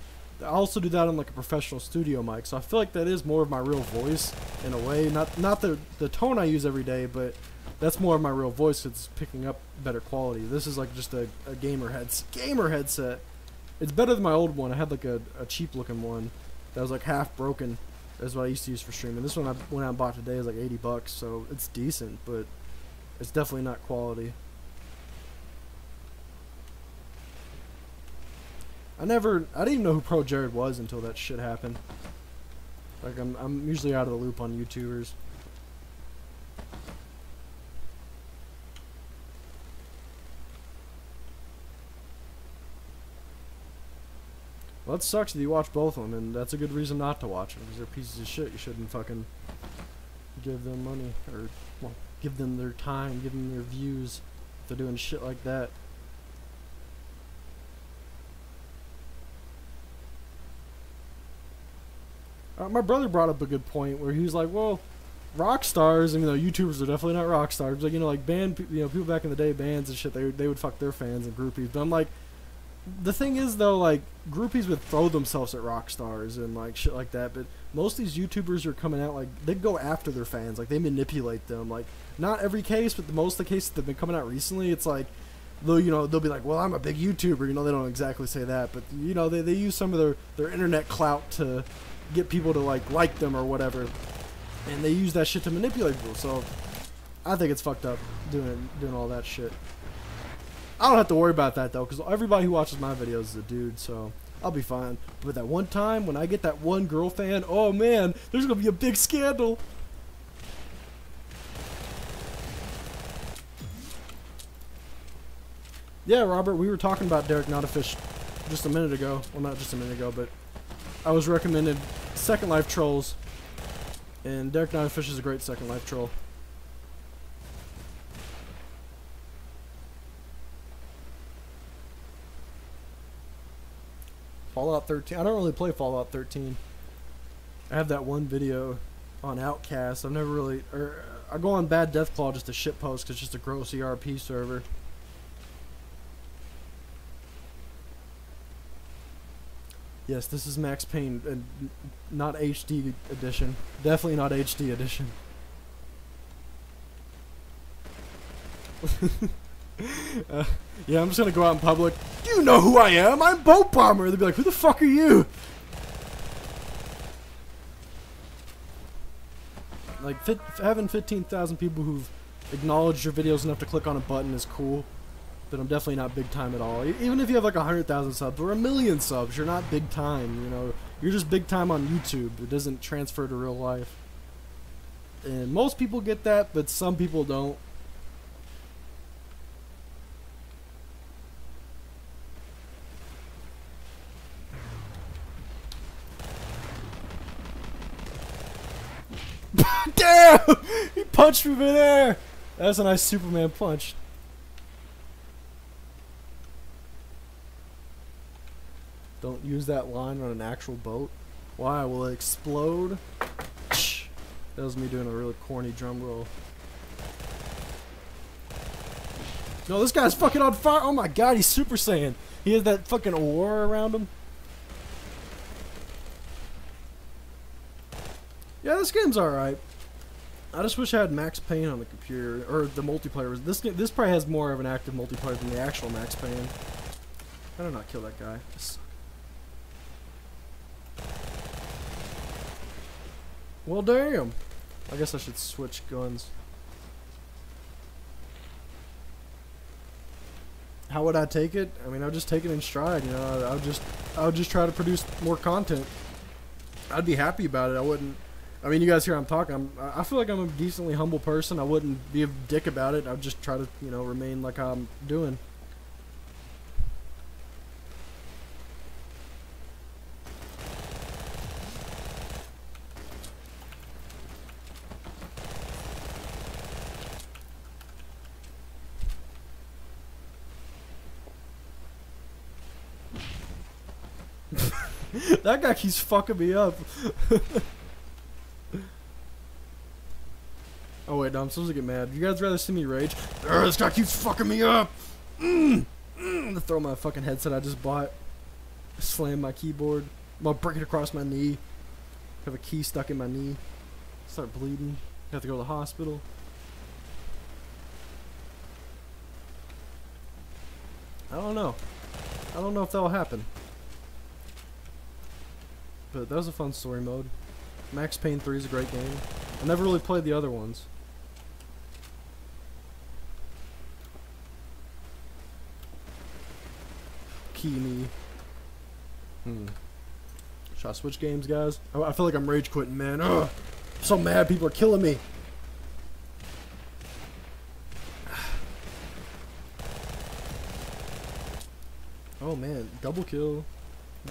I also do that on like a professional studio mic. So I feel like that is more of my real voice in a way. Not not the the tone I use every day, but that's more of my real voice. It's picking up better quality. This is like just a, a gamer heads gamer headset. It's better than my old one. I had like a, a cheap looking one that was like half broken. That's what I used to use for streaming. This one I went out and bought today is like 80 bucks, so it's decent, but it's definitely not quality. I never, I didn't even know who ProJared was until that shit happened. Like I'm, I'm usually out of the loop on YouTubers. Well, that sucks that you watch both of them, and that's a good reason not to watch them, because they're pieces of shit. You shouldn't fucking give them money, or, well, give them their time, give them their views, if they're doing shit like that. Uh, my brother brought up a good point where he was like, well, rock stars, you know, YouTubers are definitely not rock stars. Like, you know, like band, you know, people back in the day, bands and shit, they, they would fuck their fans and groupies. But I'm like, the thing is though, like groupies would throw themselves at rock stars and like shit like that. But most of these YouTubers are coming out like they go after their fans, like they manipulate them. Like not every case, but the most of the cases that have been coming out recently, it's like they'll you know they'll be like, well, I'm a big YouTuber. You know, they don't exactly say that, but you know they they use some of their their internet clout to get people to like like them or whatever, and they use that shit to manipulate people. So I think it's fucked up doing doing all that shit. I don't have to worry about that though, because everybody who watches my videos is a dude, so I'll be fine. But that one time when I get that one girl fan, oh man, there's gonna be a big scandal. Yeah, Robert, we were talking about Derek Not a Fish just a minute ago. Well, not just a minute ago, but I was recommended Second Life Trolls, and Derek Not a Fish is a great Second Life troll. Fallout 13. I don't really play Fallout 13. I have that one video on Outcast. I've never really, or I go on Bad Deathclaw just to shit post 'cause it's just a gross ERP server. Yes, this is Max Payne, uh, and not HD edition. Definitely not HD edition. *laughs* *laughs* uh, yeah, I'm just gonna go out in public. You know who I am? I'm Boat Bomber. They'll be like, who the fuck are you? Like, fit, having 15,000 people who've acknowledged your videos enough to click on a button is cool, but I'm definitely not big time at all. Even if you have like 100,000 subs or a million subs, you're not big time, you know. You're just big time on YouTube. It doesn't transfer to real life. And most people get that, but some people don't. *laughs* Damn! He punched me midair! That's a nice Superman punch. Don't use that line on an actual boat. Why? Will it explode? *tsk* That was me doing a really corny drum roll. No, this guy's fucking on fire! Oh my god, he's Super Saiyan! He has that fucking aurora around him. Yeah, this game's alright. I just wish I had Max Payne on the computer, or the multiplayer. This this probably has more of an active multiplayer than the actual Max Payne. How did I not kill that guy? Well, damn. I guess I should switch guns. How would I take it? I mean, I would just take it in stride. You know, I would just, I would just try to produce more content. I'd be happy about it. I wouldn't. I mean, you guys hear I'm talking. I'm, I feel like I'm a decently humble person. I wouldn't be a dick about it. I'd just try to, you know, remain like I'm doing. *laughs* that guy keeps fucking me up. *laughs* oh wait, no, I'm supposed to get mad. You guys rather see me rage? Ugh, this guy keeps fucking me up. Mm, mm. I'm gonna throw my fucking headset I just bought. Slam my keyboard. I'm gonna break it across my knee. Have a key stuck in my knee. Start bleeding. Have to go to the hospital. I don't know. I don't know if that'll happen. But that was a fun story mode. Max Payne 3 is a great game. I never really played the other ones. Key Hmm. Should I switch games, guys? I, I feel like I'm rage quitting, man. Ugh. I'm so mad people are killing me. *sighs* Oh man, double kill.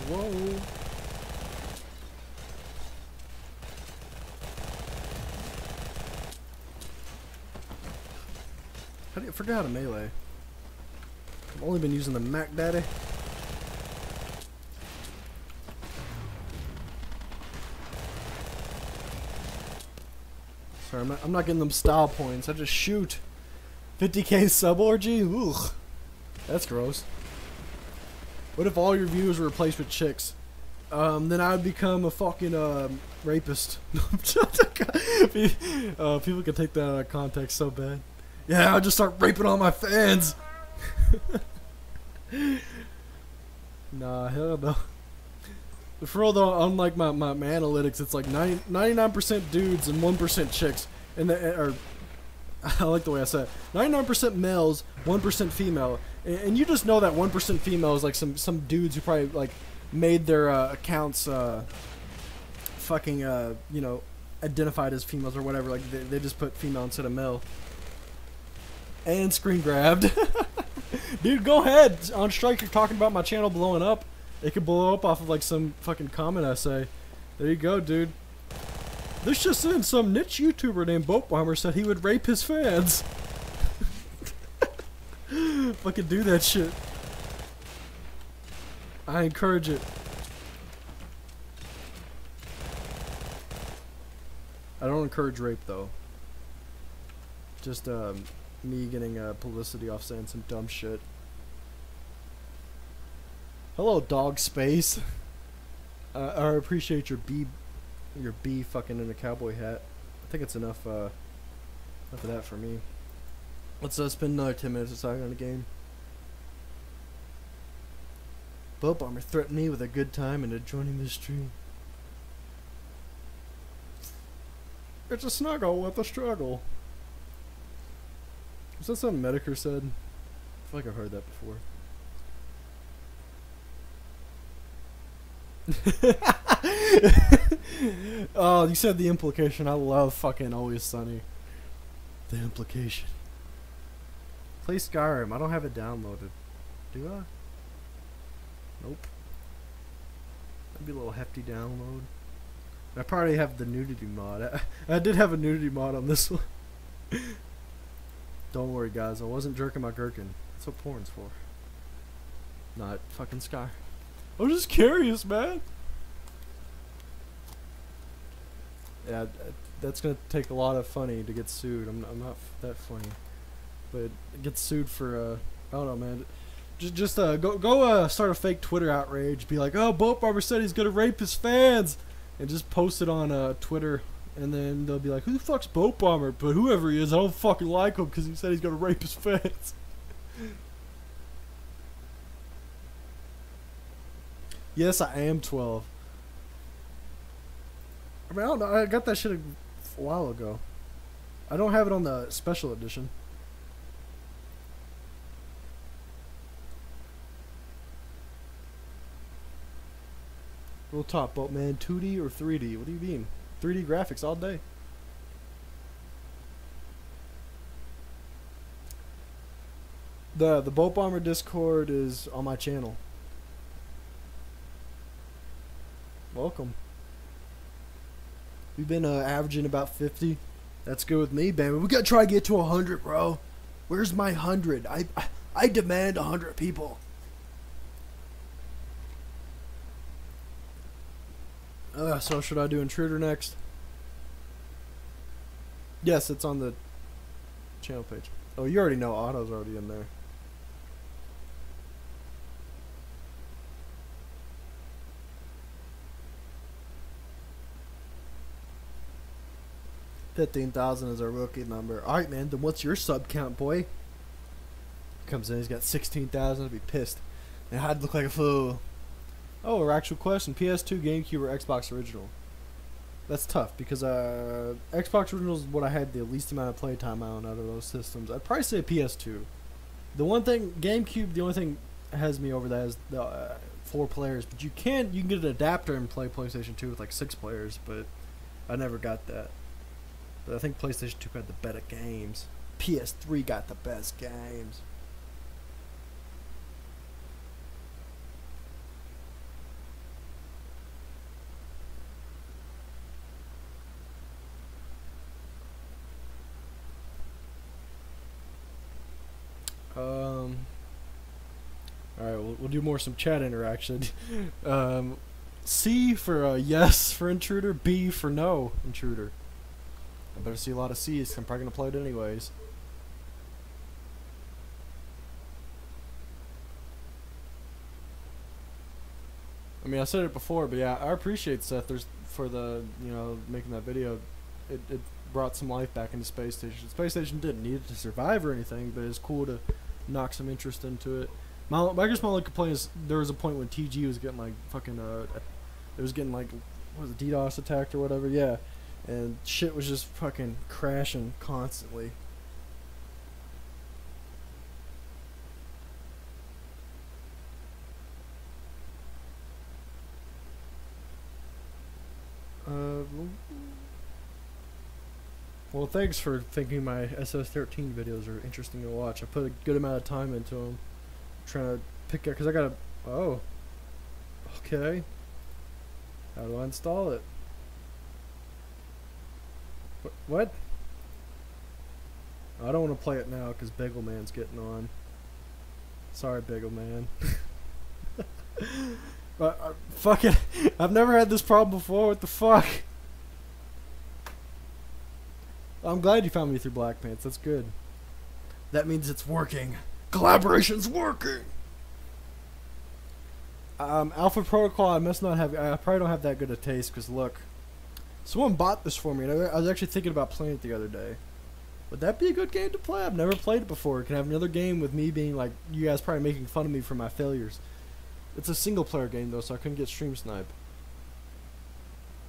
Whoa. How do you, I forgot how to melee. I've only been using the Mac Daddy. Sorry, I'm not, I'm not getting them style points. I just shoot. 50k sub orgy? Ugh. That's gross. What if all your views were replaced with chicks? Um, then I would become a fucking um, rapist. *laughs* *laughs* uh, people can take that out of context so bad. Yeah, I'll just start raping all my fans. *laughs* nah, hell no. For real though, unlike my, my, my analytics, it's like 99% dudes and 1% chicks. And the, or, *laughs* I like the way I said it. 99% males, 1% female. And, and you just know that 1% female is like some, some dudes who probably like made their uh, accounts uh, fucking, uh, you know, identified as females or whatever. Like they, they just put female instead of male. And screen grabbed. *laughs* Dude, go ahead. On strike, you're talking about my channel blowing up. It could blow up off of like some fucking comment I say. There you go, dude. This just in, some niche YouTuber named Boat Bomber said he would rape his fans. *laughs* fucking do that shit. I encourage it. I don't encourage rape though. Just um, me getting uh, publicity off saying some dumb shit. Hello, dog space. Uh, I appreciate your bee, your bee fucking in a cowboy hat. I think it's enough. Uh, enough of that for me. Let's uh, spend another ten minutes deciding on the game. Boat Bomber threatened me with a good time into joining the stream. It's a snuggle with a struggle. Is that something Medicare said? I feel like I've heard that before. *laughs* oh, you said the implication. I love fucking Always Sunny. The implication. Play Skyrim. I don't have it downloaded. Do I? Nope. That'd be a little hefty download. I probably have the nudity mod. I, *laughs* I did have a nudity mod on this one. *laughs* Don't worry, guys. I wasn't jerking my gherkin. That's what porn's for. Not fucking Sky. I'm just curious, man. Yeah, that's gonna take a lot of funny to get sued. I'm, I'm not that funny, but get sued for uh, I don't know, man. Just just uh, go go uh, start a fake Twitter outrage. Be like, oh, Boat Bomber said he's gonna rape his fans, and just post it on uh, Twitter. And then they'll be like, who the fuck's Boat Bomber? But whoever he is, I don't fucking like him because he said he's gonna rape his *laughs* fans. Yes, I am 12. I mean, I don't know. I got that shit a while ago. I don't have it on the special edition. Real top boat, man. 2D or 3D? What do you mean? 3D graphics all day. The the boat bomber Discord is on my channel. Welcome. We've been uh, averaging about 50. That's good with me, baby. We gotta try to get to 100, bro. Where's my 100? I, I, I demand 100 people. Uh, so should I do intruder next? Yes, it's on the channel page. Oh, you already know Otto's already in there. Fifteen thousand is our rookie number. All right, man. Then what's your sub count, boy? Comes in, he's got sixteen thousand. I'd be pissed. And I'd look like a fool. Oh, our actual question: PS2, GameCube, or Xbox original? That's tough because uh, Xbox original is what I had the least amount of playtime on out of those systems. I'd probably say PS2. The one thing GameCube, the only thing has me over that is the uh, four players. But you can you can get an adapter and play PlayStation 2 with like six players, but I never got that. But I think PlayStation 2 had the better games. PS3 got the best games. Um. All right, we'll, we'll do more some chat interaction. *laughs* um, C for uh, yes for intruder, B for no intruder. I better see a lot of C's. I'm probably gonna play it anyways. I mean, I said it before, but yeah, I appreciate Seth there's for the you know making that video. It it brought some life back into Space Station. Space Station didn't need it to survive or anything, but it's cool to knock some interest into it. My, my only complaint is there was a point when TG was getting like fucking uh, it was getting like what was it DDoS attacked or whatever, yeah, and shit was just fucking crashing constantly. Uh, well, thanks for thinking my SS13 videos are interesting to watch. I put a good amount of time into them, trying to pick out because I got a. Oh, okay. How do I install it? Wh- What? I don't want to play it now because Bagel Man's getting on. Sorry, Bagel Man. *laughs* but uh, fuck it, *laughs* I've never had this problem before. What the fuck? I'm glad you found me through Black Pants. That's good. That means it's working. Collaboration's working. Um, Alpha Protocol. I must not have. I probably don't have that good a taste. Cause look, someone bought this for me, and I, was actually thinking about playing it the other day. Would that be a good game to play? I've never played it before. Can I have another game with me being like you guys probably making fun of me for my failures. It's a single player game though, so I couldn't get stream snipe.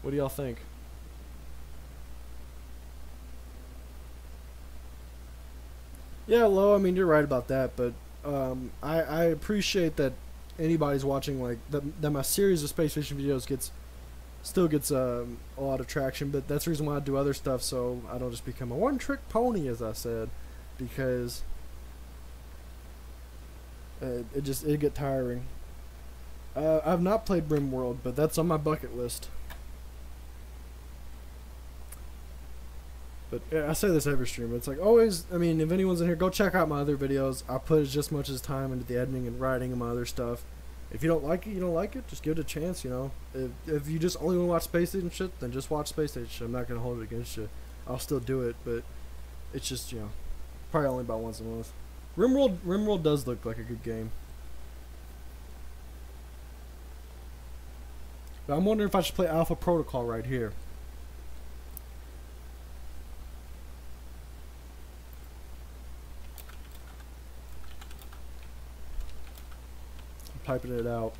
What do y'all think? Yeah, low. I mean, you're right about that, but um, I I appreciate that anybody's watching like that. That my series of space station videos gets still gets um, a lot of traction, but that's the reason why I do other stuff so I don't just become a one-trick pony, as I said, because uh, it just it get tiring. Uh, I've not played RimWorld, but that's on my bucket list. But yeah, I say this every stream. It's like always. I mean, if anyone's in here, go check out my other videos. I put just much as time into the editing and writing and my other stuff. If you don't like it, you don't like it. Just give it a chance. You know, if if you just only want to watch Space Station shit, then just watch Space Station. I'm not gonna hold it against you. I'll still do it, but it's just you know, probably only about once a month. RimWorld RimWorld does look like a good game. But I'm wondering if I should play Alpha Protocol right here. I'm typing it out.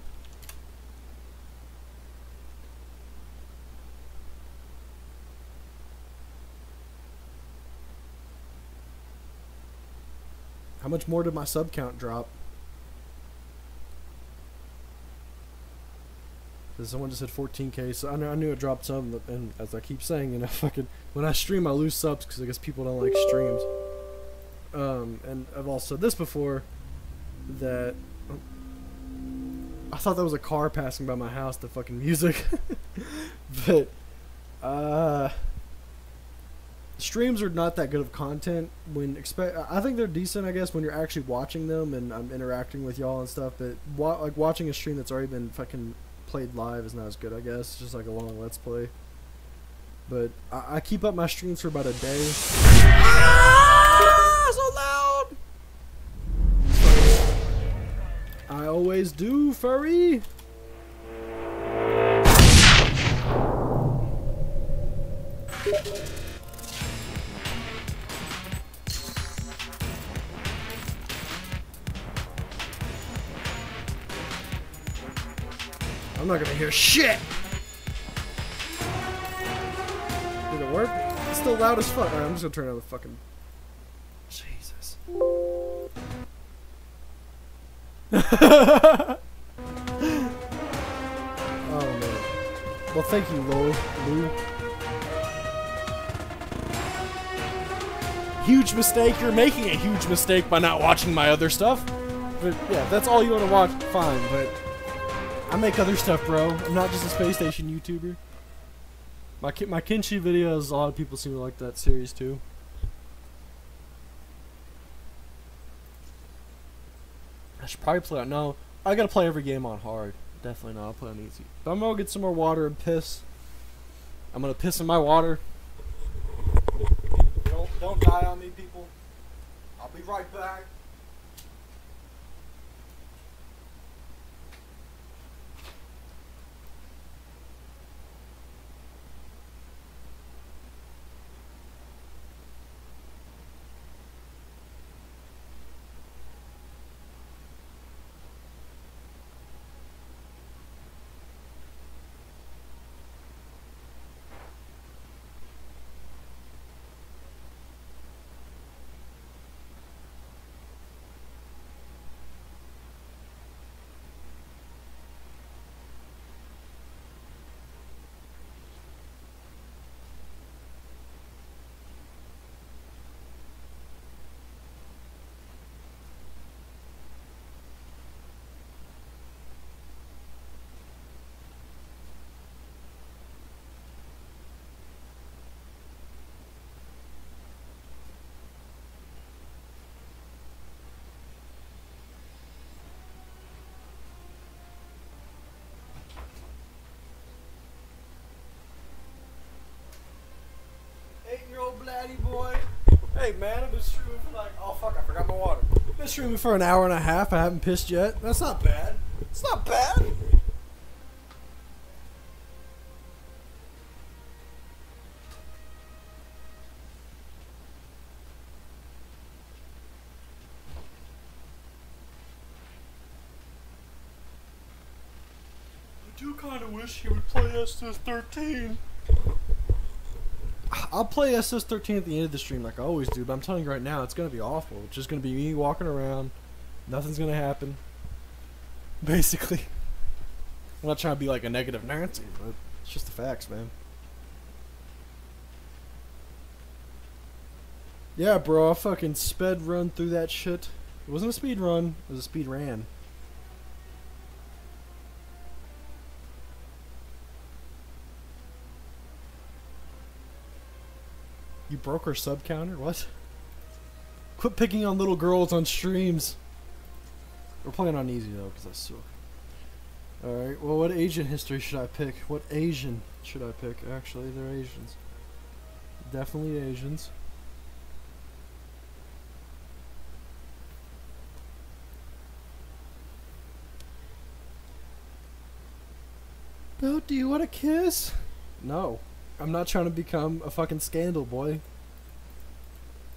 How much more did my sub count drop? Someone just said 14k, so I knew, I knew it dropped some. And as I keep saying, you know, *laughs* fucking when I stream, I lose subs because I guess people don't like streams. Um, and I've also said this before that I thought that was a car passing by my house. The fucking music, *laughs* but uh, streams are not that good of content when expect. I think they're decent, I guess, when you're actually watching them and I'm interacting with y'all and stuff. But wa- like watching a stream that's already been fucking played live is not as good, I guess. It's just like a long let's play. But I, I keep up my streams for about a day. I always do, furry. I'm not gonna hear shit. Did it work? It's still loud as fuck. I'm just gonna turn on the fucking. Jesus. *laughs* oh man. Well, thank you, Lou. Lou. Huge mistake. You're making a huge mistake by not watching my other stuff. But yeah, that's all you want to watch. Fine, but I make other stuff, bro. I'm not just a space station YouTuber. My my Kenshi videos, a lot of people seem to like that series too. Should probably play on. No, I gotta play every game on hard. Definitely not. I'll play on easy. But I'm gonna get some more water and piss. I'm gonna piss in my water. Don't don't die on me, people. I'll be right back. Hey man, I've been streaming for like oh fuck, I forgot my water. I've Been streaming for an hour and a half. I haven't pissed yet. That's not bad. It's not bad. I do kind of wish he would play SS13. I'll play SS13 at the end of the stream like I always do, but I'm telling you right now, it's gonna be awful. It's just gonna be me walking around. Nothing's gonna happen. *laughs* Basically. I'm not trying to be like a negative Nancy, but it's just the facts, man. Yeah, bro, I fucking sped run through that shit. It wasn't a speed run, it was a speed ran. You broke her sub counter? What? Quit picking on little girls on streams. We're playing on easy though, because I suck. Alright, well, what Asian history should I pick? What Asian should I pick? Actually, they're Asians. Definitely Asians. Oh, do you want a kiss? No. I'm not trying to become a fucking scandal boy.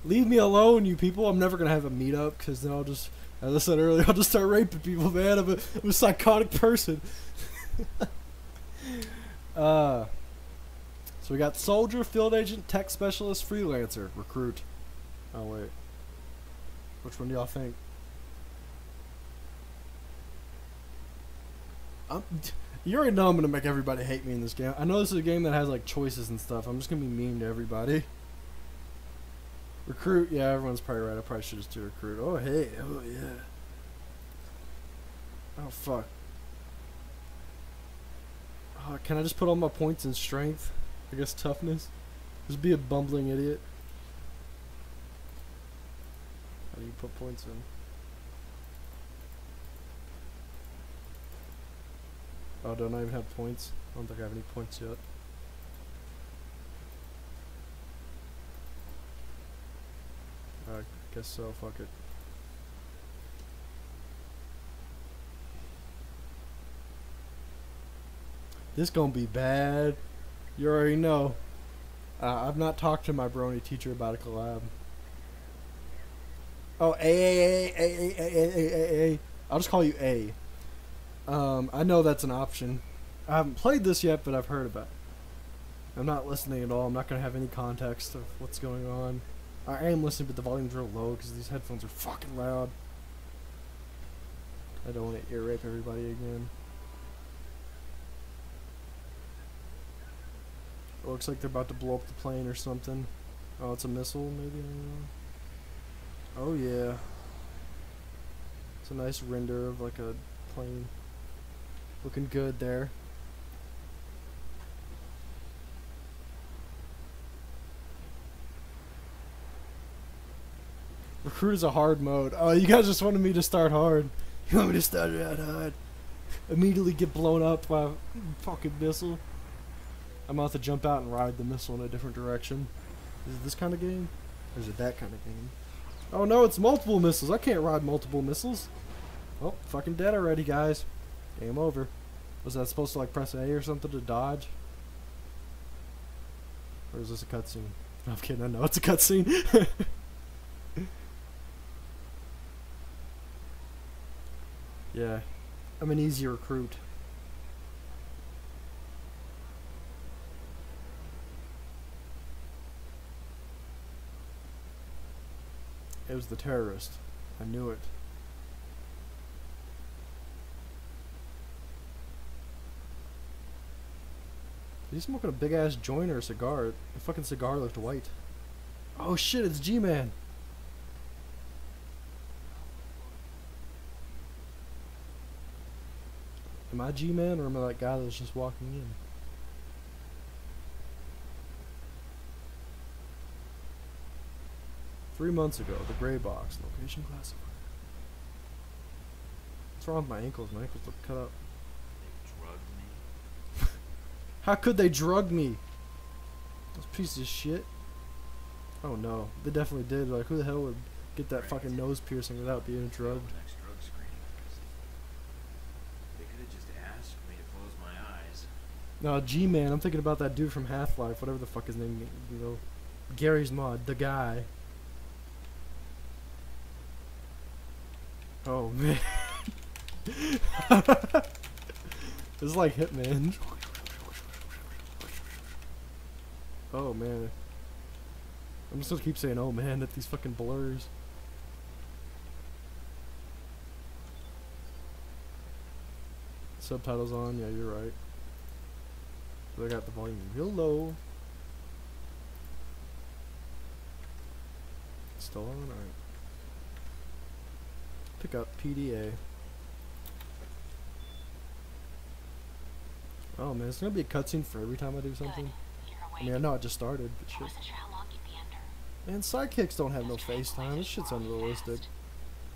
Leave me alone, you people. I'm never gonna have a meetup because then I'll just, as I said earlier, *laughs* I'll just start raping people, man. I'm a, I'm a psychotic person. *laughs* uh, so we got soldier, field agent, tech specialist, freelancer, recruit. Oh wait, which one do y'all think? I'm, you already know I'm gonna make everybody hate me in this game. I know this is a game that has like choices and stuff. I'm just gonna be mean to everybody. Recruit, yeah, everyone's probably right. I probably should just do recruit. Oh hey, oh yeah. Oh fuck. Oh, can I just put all my points in strength? I guess toughness. Just be a bumbling idiot. How do you put points in? Oh, don't I even have points? I don't think I have any points yet. I guess so, fuck it. This gonna be bad. You already know. Uh, I've not talked to my brony teacher about a collab. Oh, A A A A A A A A A. I'll just call you A. Um, I know that's an option. I haven't played this yet, but I've heard about it. I'm not listening at all. I'm not gonna have any context of what's going on. I am listening, but the volume's real low because these headphones are fucking loud. I don't want to ear rape everybody again. It looks like they're about to blow up the plane or something. Oh, it's a missile, maybe? Oh, yeah. It's a nice render of like a plane. Looking good there. Recruit is a hard mode. Oh, you guys just wanted me to start hard. *laughs* You want me to start out hard? Immediately get blown up by a fucking missile. I'm about to jump out and ride the missile in a different direction. Is it this kind of game? Or is it that kind of game? Oh no, it's multiple missiles. I can't ride multiple missiles. Oh, fucking dead already, guys. Game over. Was that supposed to like press A or something to dodge? Or is this a cutscene? *laughs* I'm kidding. I know it's a cutscene. *laughs* yeah, I'm an easy recruit. It was the terrorist. I knew it. Is he smoking a big ass joint or a cigar? The fucking cigar looked white. Oh shit, it's G Man. Am I G Man or am I that guy that's just walking in? Three months ago, the gray box, location classified. What's wrong with my ankles? My ankles look cut up. They drugged me. How could they drug me? Those pieces of shit. Oh no, they definitely did. Like, who the hell would get that fucking nose piercing without being drugged? Drug. They could have just asked me to close my eyes. No, G Man. I'm thinking about that dude from Half Life, whatever the fuck his name. You know, Garry's mod, the guy. Oh *laughs* man. *laughs* this is like Hitman. Oh man. I'm just gonna keep saying oh man at these fucking blurs. Subtitles on, yeah, you're right. But I got the volume real low. Still on, alright. Pick up PDA. Oh man, it's gonna be a cutscene for every time I do something. I mean, I know I just started, but shit. sure how long you'd be under. Man, sidekicks don't have no FaceTime. This shit's unrealistic.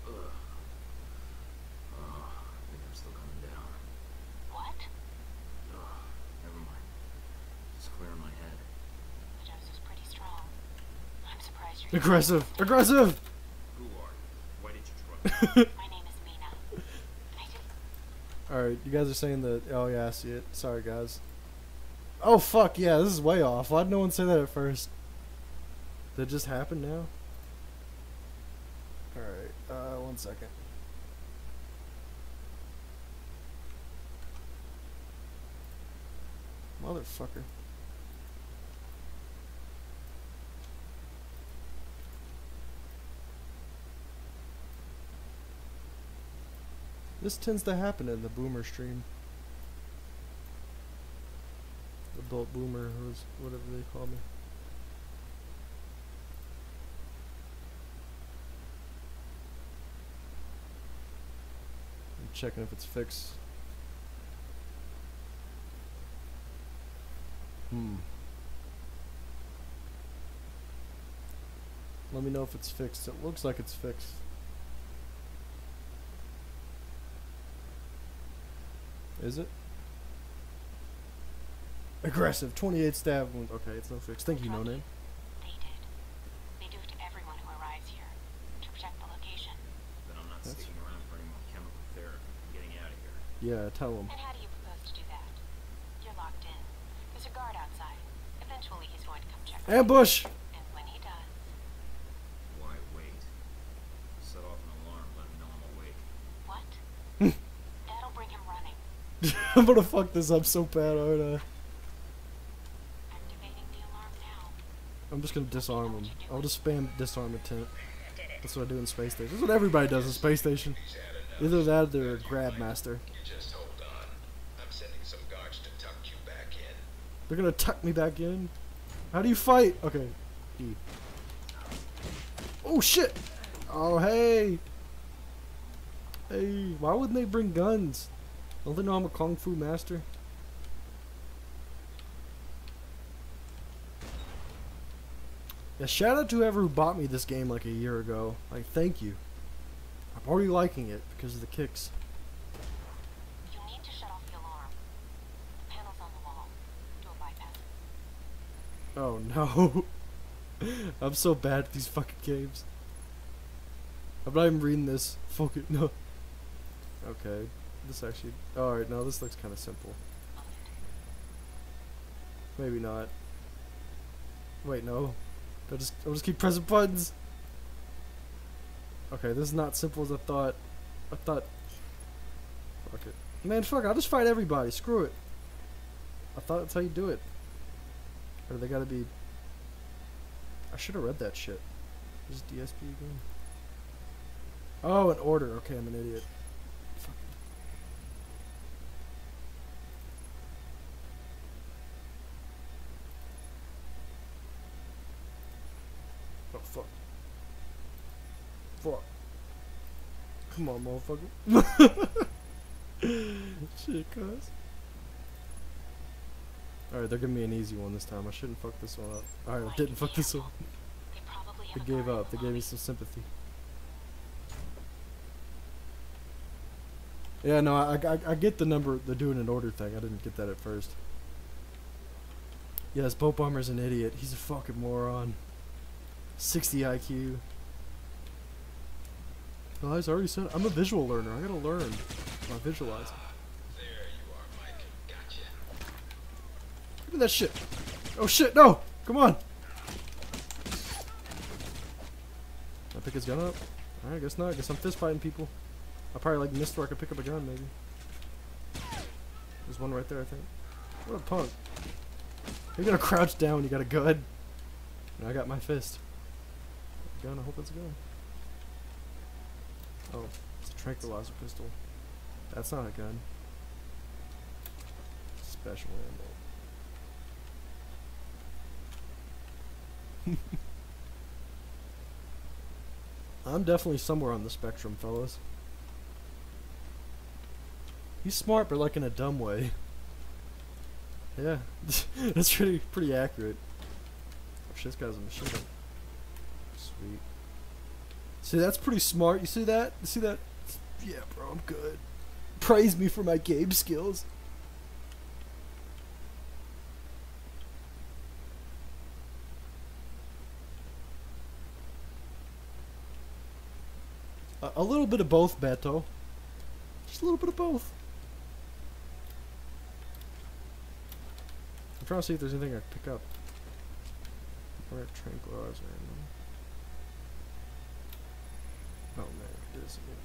Ugh. Oh, I think I'm still coming down. What? Ugh. Never mind. It's clearing my head. The dose was pretty strong. I'm surprised you're Aggressive! Aggressive! Who are you? Why did you drug *laughs* me? My name is Mina. I didn't Alright, you guys are saying that. Oh, yeah, I see it. Sorry, guys. Oh, fuck, yeah, this is way off. Why'd no one say that at first? It just happen now? Alright, uh, one second. Motherfucker. This tends to happen in the boomer stream. Adult boomer, who's whatever they call me. I'm checking if it's fixed. Hmm. Let me know if it's fixed. It looks like it's fixed. Is it? Aggressive. 28 stab wounds. Okay, it's no fix. Thank you, no name. They did. They do it to everyone who arrives here to protect the location. Then I'm not That's- sticking around for any more chemical therapy. I'm getting out of here. Yeah, tell him. And how do you propose to do that? You're locked in. There's a guard outside. Eventually, he's going to come check. Ambush! And when he does, Why wait? Set off an alarm. Let me know I'm awake. what? *laughs* That'll bring him running. *laughs* I'm gonna fuck this up so bad, aren't I? Activating the alarm now. I'm just gonna disarm them. I'll just spam disarm intent. That's what I do in Space Station. That's what everybody does in Space Station. Either that or they're a grab master. They're gonna tuck me back in. How do you fight? Okay. E. Oh shit! Oh hey! Hey, why wouldn't they bring guns? Don't they know I'm a kung fu master? Yeah, shout out to whoever who bought me this game like a year ago. Like, thank you. I'm already liking it because of the kicks. You need to shut off the alarm. The panel's on the wall. Do a bypass. Oh no. *laughs* I'm so bad at these fucking games. I'm not even reading this. Fuck it, no. Okay. This actually. Alright, no, this looks kind of simple. Maybe not. Wait, no. I'll just, I'll just keep pressing buttons. Okay, this is not simple as I thought. I thought. Fuck it. Man, fuck. I'll just fight everybody. Screw it. I thought that's how you do it. Or they gotta be. I should have read that shit. Is DSP again? Oh, an order. Okay, I'm an idiot. Fuck. Oh fuck. Fuck. Come on, motherfucker. *laughs* Shit, cuz. Alright, they're giving me an easy one this time. I shouldn't fuck this one up. Alright, I didn't fuck this one. They gave up. They gave me some sympathy. Yeah, no, I, I, I get the number, the doing an order thing. I didn't get that at first. Yes, Boat Bomber's an idiot. He's a fucking moron. 60 IQ. Well, I already said I'm a visual learner. I gotta learn. I visualize. There you are, Mike. Gotcha. Give me that shit. Oh shit, no! Come on! I pick his gun up? Alright, I guess not. I guess I'm fist fighting people. I probably like missed where I could pick up a gun, maybe. There's one right there, I think. What a punk. You're gonna crouch down, you got a gun. And I got my fist. Gun, I hope it's a gun. Oh, it's a tranquilizer pistol. That's not a gun. Special ammo. *laughs* I'm definitely somewhere on the spectrum, fellas. He's smart, but like in a dumb way. *laughs* Yeah, *laughs* that's pretty pretty accurate. Oh shit, this guy's a machine. Sweet. See, that's pretty smart. You see that? You see that? Yeah, bro, I'm good. Praise me for my game skills. A, little bit of both, Beto. Just a little bit of both. I'm trying to see if there's anything I can pick up. Where tranquilizer. Oh man, it is again.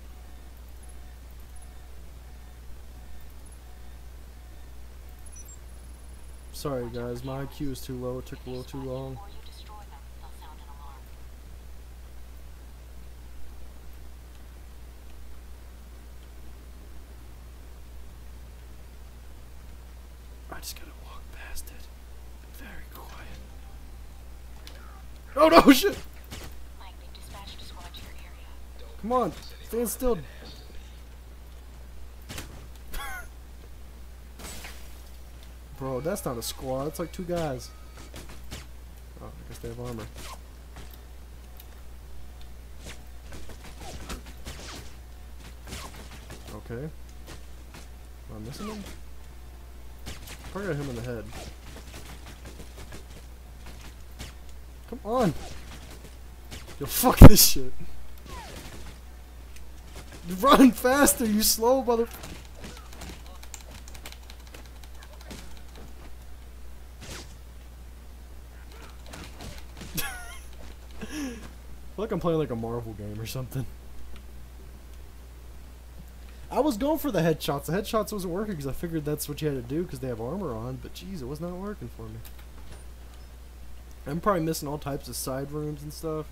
Sorry guys, my IQ is too low. It took a little too long. Before you destroy them, they'll sound an alarm. I just gotta walk past it. Very quiet. Oh no, shit! Come on, stand still. Bro, that's not a squad. It's like two guys. Oh, I guess they have armor. Okay. Am I missing him? Probably got him in the head. Come on! Yo, fuck this shit. *laughs* Run faster, you slow mother. *laughs* like I'm playing like a Marvel game or something. I was going for the headshots. The headshots wasn't working because I figured that's what you had to do because they have armor on. But jeez, it was not working for me. I'm probably missing all types of side rooms and stuff.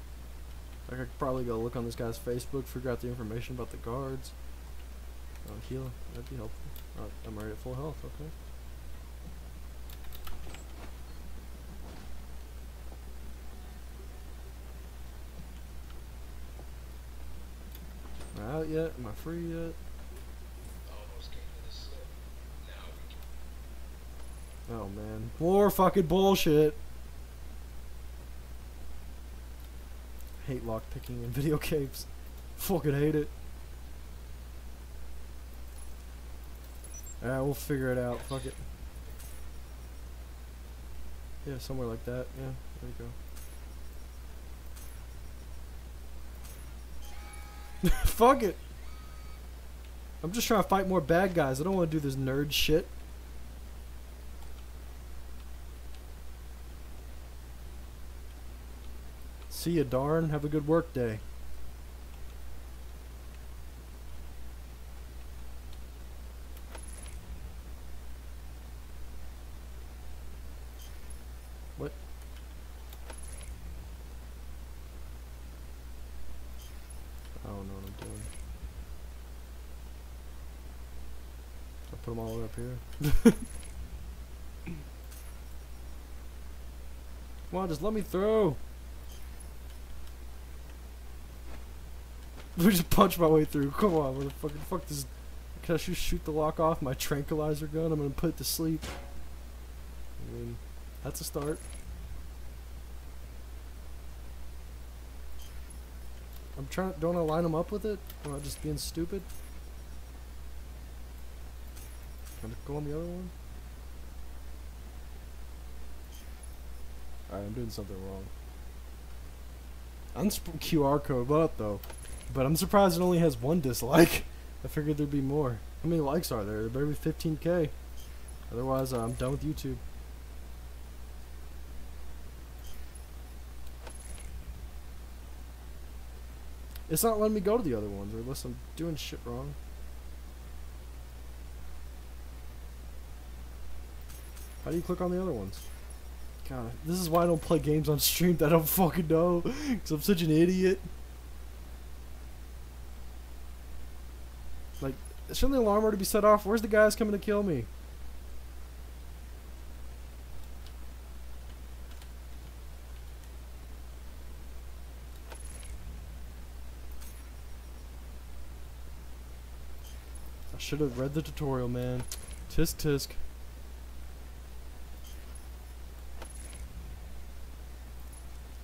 I could probably go look on this guy's Facebook, figure out the information about the guards. Oh, heal. That'd be helpful. I'm already at full health. Okay. Am I out yet? Am I free yet? Oh man. More fucking bullshit. Hate lock picking in video *laughs* games. Fucking hate it. Alright, we'll figure it out. Fuck it. Yeah, somewhere like that. Yeah, there you go. *laughs* Fuck it. I'm just trying to fight more bad guys. I don't want to do this nerd shit. See ya, darn. Have a good work day. What? I don't know what I'm doing. I put them all up here. *laughs* Come on, just let me through. *laughs* We just punch my way through. Come on, motherfucker. Fuck this. Can I just shoot the lock off my tranquilizer gun? I'm gonna put it to sleep. I mean, that's a start. I'm trying. Don't I line them up with it? Am I just being stupid? Can I go on the other one? Alright, I'm doing something wrong. Unsp- QR code, what though? But I'm surprised it only has one dislike. *laughs* I figured there'd be more. How many likes are there? There better be 15k. Otherwise, uh, I'm done with YouTube. It's not letting me go to the other ones, or unless I'm doing shit wrong. How do you click on the other ones? God, this is why I don't play games on stream that I don't fucking know. Because I'm such an idiot. Like, shouldn't the alarm already be set off? Where's the guys coming to kill me? I should have read the tutorial, man. Tisk tisk.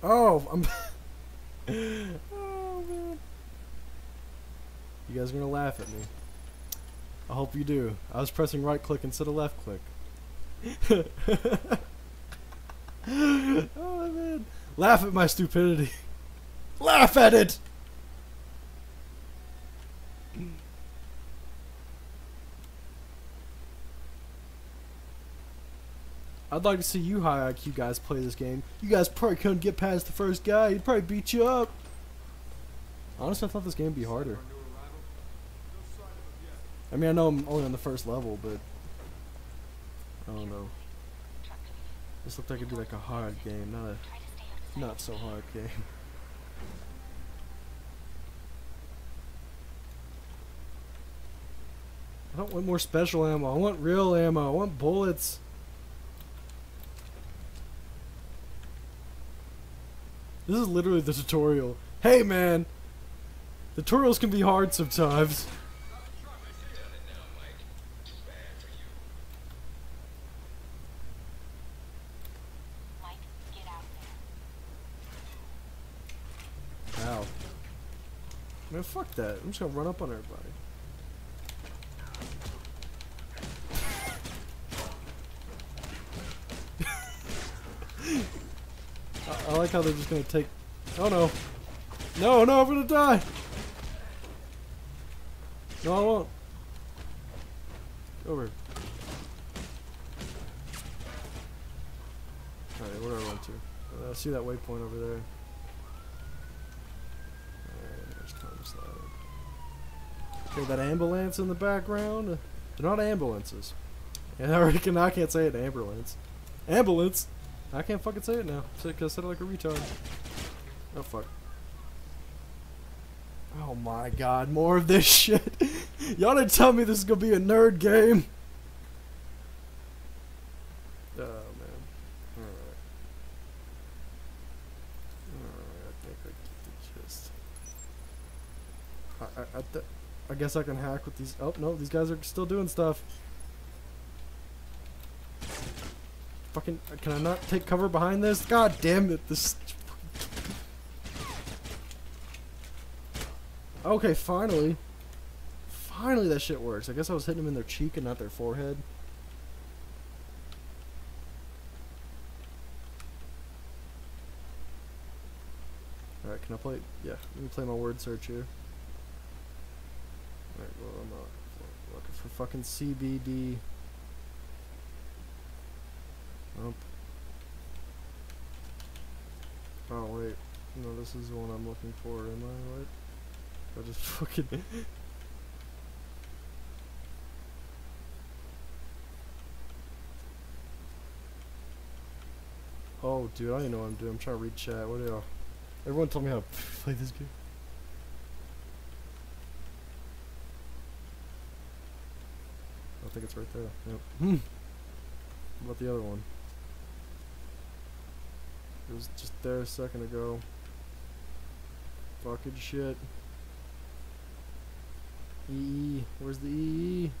Oh, I'm. *laughs* oh man. You guys are gonna laugh at me. I hope you do. I was pressing right click instead of left click. *laughs* oh man. Laugh at my stupidity. *laughs* Laugh at it! I'd like to see you high IQ guys play this game. You guys probably couldn't get past the first guy. He'd probably beat you up. Honestly, I thought this game would be harder. I mean, I know I'm only on the first level, but I don't know. This looked like it'd be like a hard game, not a not so hard game. I don't want more special ammo. I want real ammo. I want bullets. This is literally the tutorial. Hey man, tutorials can be hard sometimes. done it now, Mike. Too bad for you. Mike, get out there. Ow. Man, fuck that. I'm just gonna run up on everybody. *laughs* Uh I like how they're just gonna take. Oh no. No, no, I'm gonna die. No, I won't. Over. Alright, where do I run to? Uh, I see that waypoint over there. Alright, there's time Okay, that ambulance in the background. They're not ambulances. And *laughs* I reckon I can't say it. Ambulance. Ambulance. I can't fucking say it now. I said it like a retard. Oh fuck. Oh my god, more of this *laughs* shit. Y'all didn't tell me this is gonna be a nerd game. Oh man. Alright. Alright, I think I get the gist. I, I, I, I guess I can hack with these. Oh no, these guys are still doing stuff. Fucking, can I not take cover behind this? God damn it, this. Okay, finally. Finally that shit works. I guess I was hitting them in their cheek and not their forehead. Alright, can I play? Yeah, let me play my word search here. Alright, well, I'm looking for fucking CBD. Oh, wait. No, this is the one I'm looking for, am I? right? I just *laughs* fucking. oh, dude, I don't know what I'm doing. I'm trying to read chat. What do y'all? Everyone told me how to *laughs* play this game. I think it's right there. Yep. Hmm. What about the other one? It was just there a second ago. Fucking shit. EE. Where's the EE?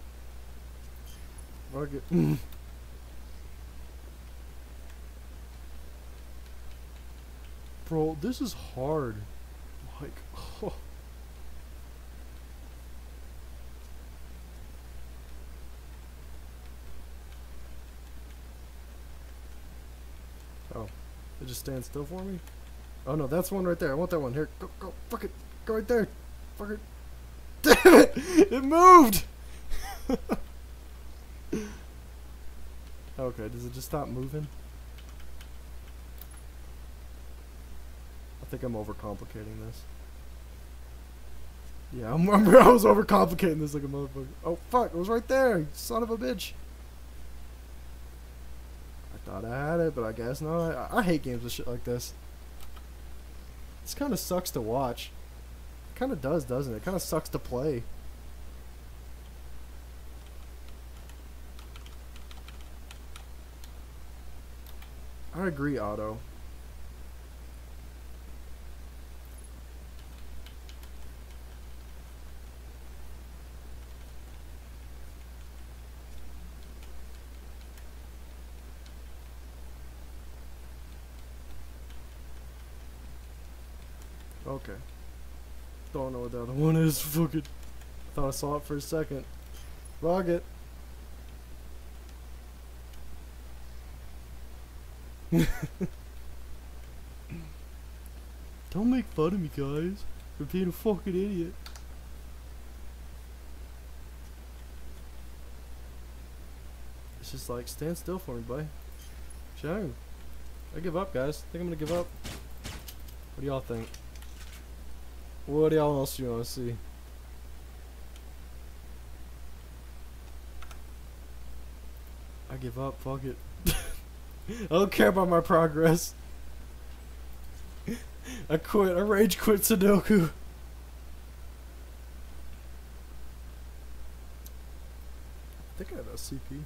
Fuck it. *laughs* Bro, this is hard. Like, *laughs* oh. Oh, it just stands still for me? Oh no, that's one right there. I want that one. Here, go, go, fuck it. Go right there. Fuck it. *laughs* Damn it! It moved! *laughs* okay, does it just stop moving? I think I'm overcomplicating this. Yeah, I'm, I'm, *laughs* I was overcomplicating this like a motherfucker. Oh fuck, it was right there, son of a bitch. Thought I had it, but I guess not. I, I hate games with shit like this. This kind of sucks to watch. Kind of does, doesn't it? Kind of sucks to play. I agree, Otto. Okay. Don't know what the other *laughs* one is. Fucking. Thought I saw it for a second. Rocket. *laughs* Don't make fun of me, guys. For being a fucking idiot. It's just like, stand still for me, buddy. Show. I give up, guys. I think I'm gonna give up. What do y'all think? What else you want to see? I give up. Fuck it. *laughs* I don't care about my progress. *laughs* I quit. I rage quit Sudoku. I think I have SCP.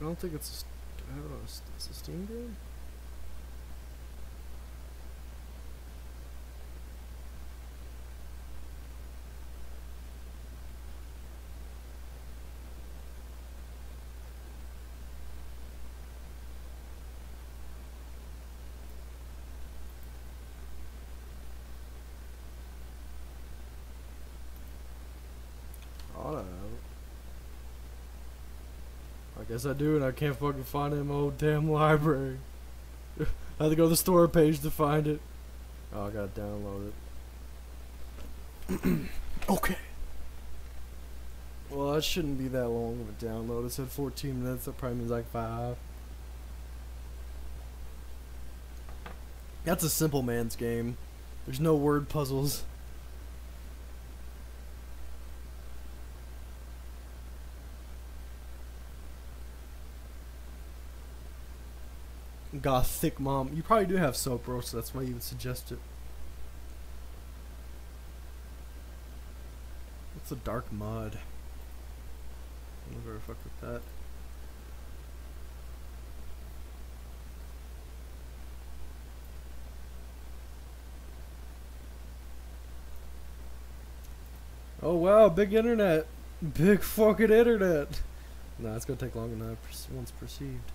I don't think it's. a I don't know. It's a Steam game. I don't know. I guess I do, and I can't fucking find it in my old damn library. *laughs* I had to go to the store page to find it. Oh, I gotta download it. *clears throat* okay. Well, that shouldn't be that long of a download. It said 14 minutes. That probably means like five. That's a simple man's game. There's no word puzzles. Got a thick mom. You probably do have soap, bro, so that's why you would suggest it. What's a dark mud? I'll never fuck with that. Oh wow, big internet. Big fucking internet. Nah, it's gonna take longer than I once perceived.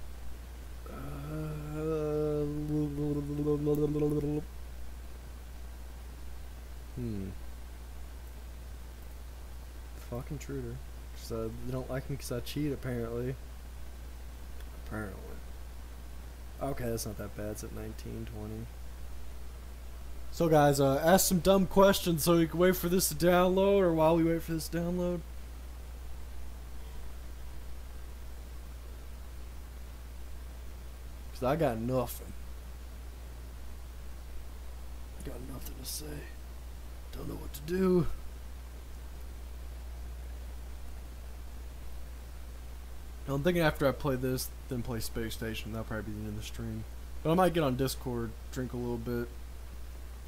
Uh, hmm. Fuck intruder. So they don't like me because I cheat, apparently. Apparently. Okay, that's not that bad. It's at 19, 20. So, guys, uh, ask some dumb questions so we can wait for this to download, or while we wait for this to download. Because I got nothing. Got nothing to say. Don't know what to do. I'm thinking after I play this, then play Space Station. That'll probably be the end of the stream. But I might get on Discord, drink a little bit.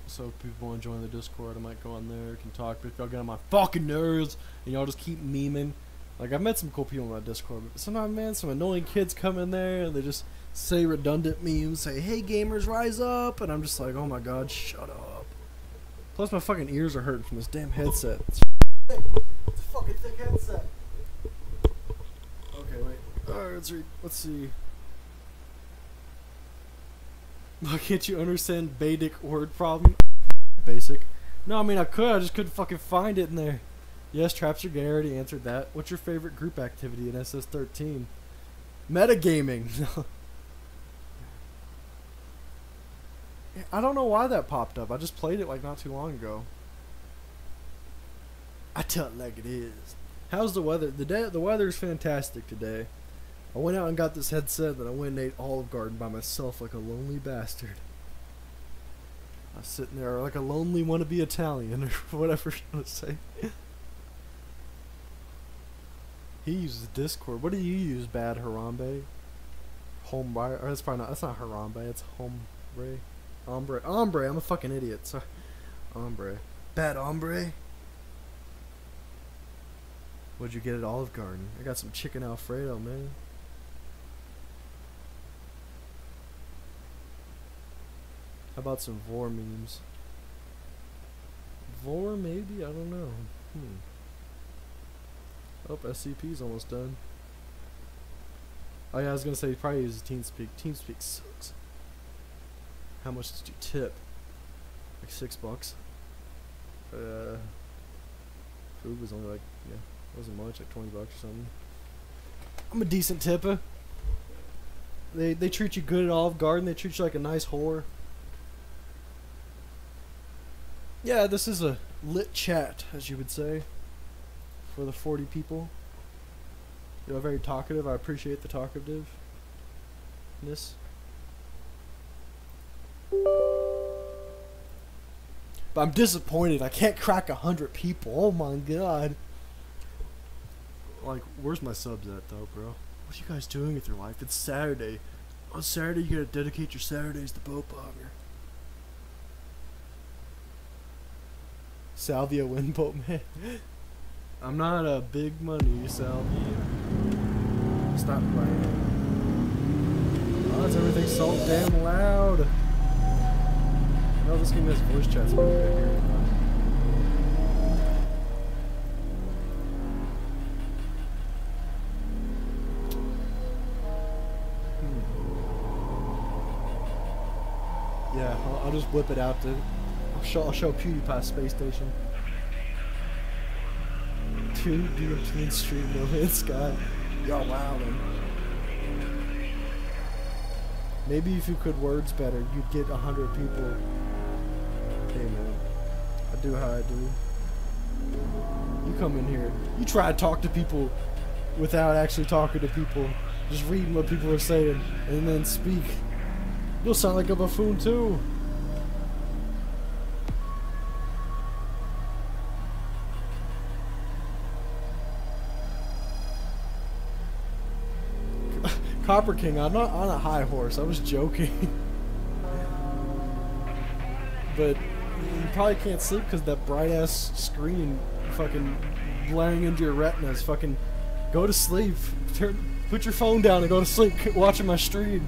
So if people join the Discord, I might go on there, can talk. But if y'all get on my fucking nerves and y'all just keep memeing, like I've met some cool people on my Discord, but sometimes, man, some annoying kids come in there and they just say redundant memes, say, "Hey gamers, rise up," and I'm just like, "Oh my god, shut up." Plus, my fucking ears are hurting from this damn headset. It's, a fucking thick headset. Okay, wait. Alright, let's read. Let's see. *laughs* Why can't you understand Vedic word problem? Basic. No, I mean I could. I just couldn't fucking find it in there. Yes, traps are gay. I already answered that. What's your favorite group activity in SS13? Metagaming. *laughs* I don't know why that popped up. I just played it like not too long ago. I tell it like it is. How's the weather? The day, the weather's fantastic today. I went out and got this headset, then I went and ate Olive Garden by myself like a lonely bastard. I was sitting there like a lonely wannabe Italian or *laughs* whatever you want to say. he uses Discord. What do you use, Bad Harambe? Hombre? Or that's probably not. That's not Harambe. It's Hombre. Ombre. Ombre. I'm a fucking idiot. Sorry. Ombre. Bad Ombre. What'd you get at Olive Garden? I got some chicken Alfredo, man. How about some Vore memes? Vore, maybe? I don't know. Hmm. Oh, SCP's almost done. Oh yeah, I was gonna say he probably uses TeamSpeak. TeamSpeak sucks. How much did you tip? Like six bucks. Uh, food was only like yeah, wasn't much, like twenty bucks or something. I'm a decent tipper. They they treat you good at Olive Garden. They treat you like a nice whore. Yeah, this is a lit chat, as you would say, for the 40 people. You're very talkative. I appreciate the talkativeness. But I'm disappointed. I can't crack a hundred people. Oh my god. Like, where's my subs at though, bro? What are you guys doing with your life? It's Saturday. On Saturday, you gotta dedicate your Saturdays to boat bomber. Salvia Windboat Man. *laughs* I'm not a big money Salvia. Stop playing. Oh, it's everything so damn loud. No, this game has voice chat. So maybe I hear it. Hmm. Yeah, I'll, I'll just whip it out to. I'll show, I'll show PewDiePie Space Station. Two, twin stream, no man's sky. Y'all wildin'. Maybe if you could words better, you'd get a hundred people. Hey man, I do how I do. You come in here, you try to talk to people without actually talking to people, just reading what people are saying, and then speak. You'll sound like a buffoon too. *laughs* Copper King, I'm not on a high horse. I was joking. *laughs* but probably can't sleep because that bright ass screen fucking blaring into your retinas. Fucking go to sleep. Turn, put your phone down and go to sleep *laughs* watching my stream.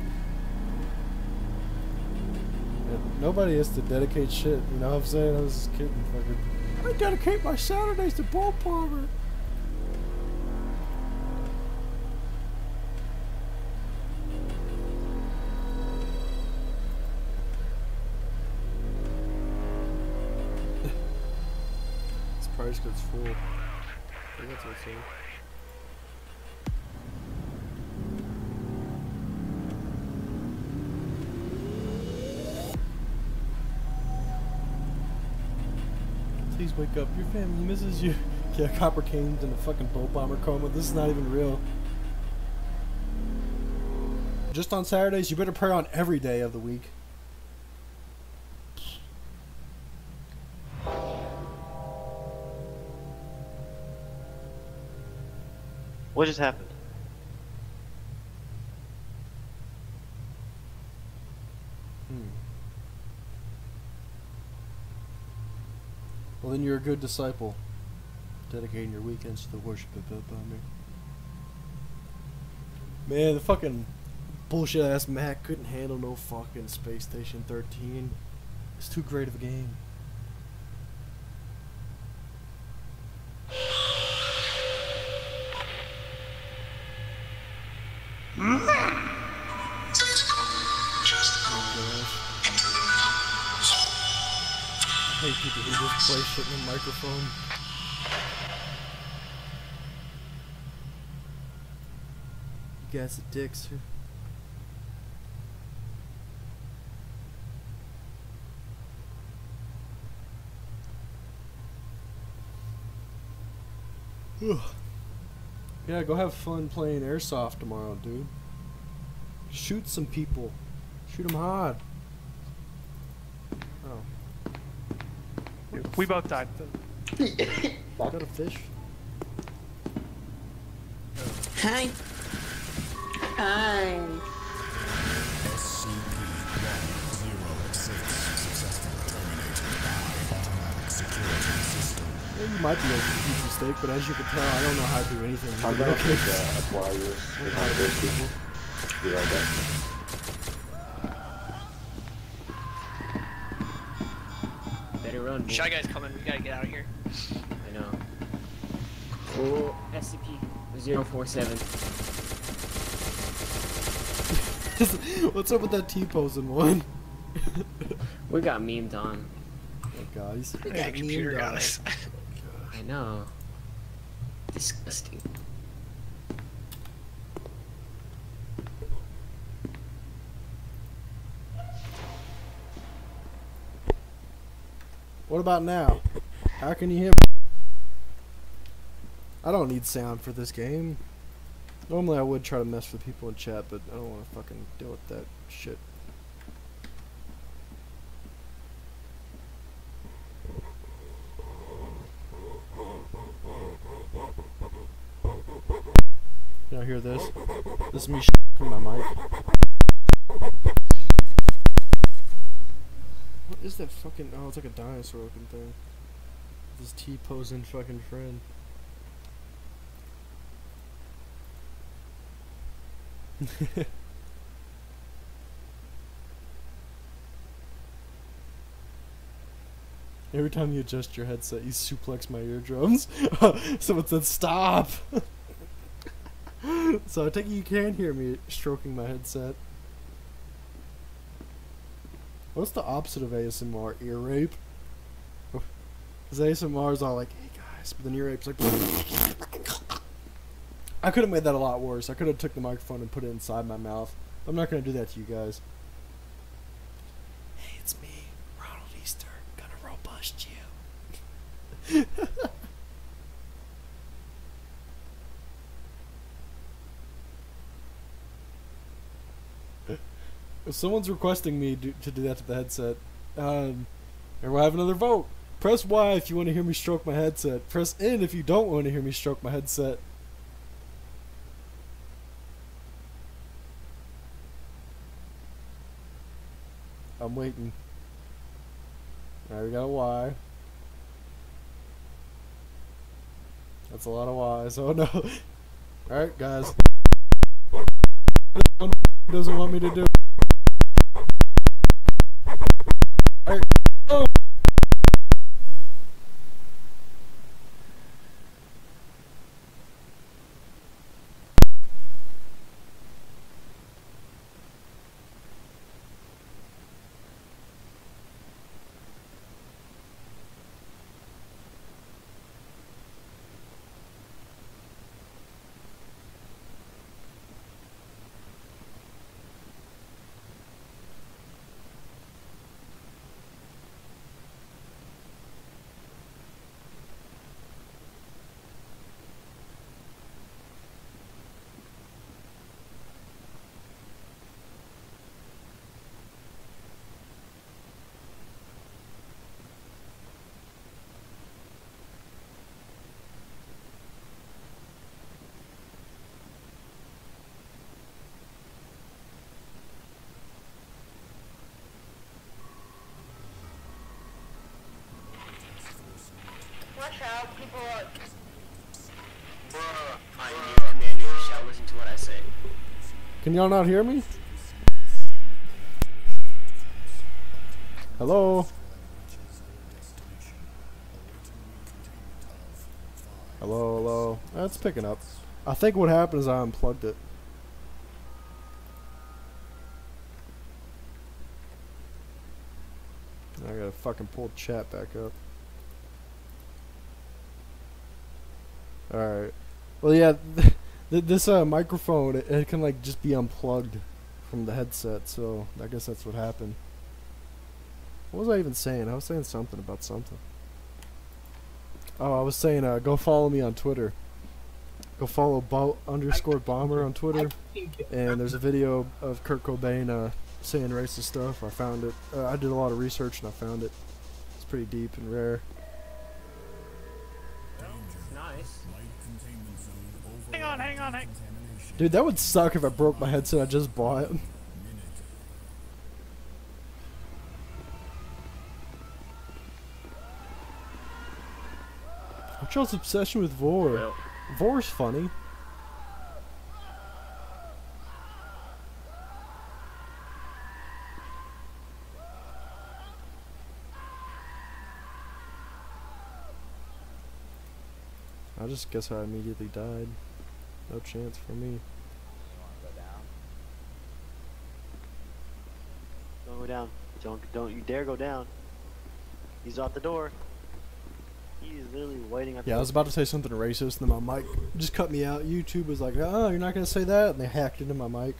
Yeah, nobody has to dedicate shit. You know what I'm saying? I was just kidding. Fucking, I dedicate my Saturdays to Bull Palmer. Full. I think that's saying. Please wake up. Your family misses you. *laughs* Yeah, Copper Kane's in a fucking boat bomber coma. This is not even real. Just on Saturdays, you better pray on every day of the week. What just happened? Hmm. Well, then you're a good disciple, dedicating your weekends to the worship of Boat Bomber. Man, the fucking bullshit ass Mac couldn't handle no fucking Space Station 13. It's too great of a game. People who play shit in the microphone. You guys are dicks. Yeah, go have fun playing airsoft tomorrow, dude. Shoot some people. Shoot them hard. Oh. We both died. Got a fish? Hi. Hi. Yeah, you might be able to keep mistake, but as you can tell, I don't know how to do anything. I'm gonna video take games. uh, apply this with one of those people. Be right back. Better run. Shy Guy's coming. We gotta get out of here. I know. Oh, SCP 047. *laughs* What's up with that T-posing one? *laughs* We got memed on. Oh god, he's We Yeah, got computer memed got on. us. *laughs* I know. Disgusting. About now? How can you hear me? I don't need sound for this game. Normally I would try to mess with people in chat, but I don't want to fucking deal with that shit. Y'all hear this? This is me in my mic. Is that fucking? Oh, it's like a dinosaur looking thing. This T posing fucking friend. *laughs* Every time you adjust your headset, you suplex my eardrums. *laughs* Someone said stop. *laughs* so I take you can hear me stroking my headset. What's the opposite of ASMR? Ear rape? Because ASMR is all like, hey guys, but then ear rape's like, *laughs* I could have made that a lot worse. I could have took the microphone and put it inside my mouth. I'm not gonna do that to you guys. Hey, it's me, Ronald Easter. Gonna robust you. *laughs* if someone's requesting me do, to do that to the headset, um, and we'll have another vote. Press Y if you want to hear me stroke my headset. Press N if you don't want to hear me stroke my headset. I'm waiting. Alright, we got a Y. That's a lot of Y's. *laughs* Oh no. Alright, guys. Doesn't want me to do Alright. Oh. Out, people are... I you shall listen to what I say. Can y'all not hear me? Hello? Hello, hello. That's picking up. I think what happened is I unplugged it. I gotta fucking pull chat back up. Alright. Well, yeah, *laughs* th this uh, microphone, it, it can like just be unplugged from the headset, so I guess that's what happened. What was I even saying? I was saying something about something. Oh, I was saying, uh, go follow me on Twitter. Go follow Bo underscore Bomber on Twitter. And there's a video of Kurt Cobain uh, saying racist stuff. I found it. Uh, I did a lot of research and I found it. It's pretty deep and rare. Hang on, hang on, hang Dude, that would suck if I broke my headset I just bought. What's y'all's obsession with Vore? Well. Vore's funny. I just guess I immediately died. No chance for me. Don't go down. Don't don't you dare go down. He's out the door. He's literally waiting at the Yeah, I was about to say something racist, and then my mic just cut me out. YouTube was like, "Oh, you're not gonna say that," and they hacked into my mic.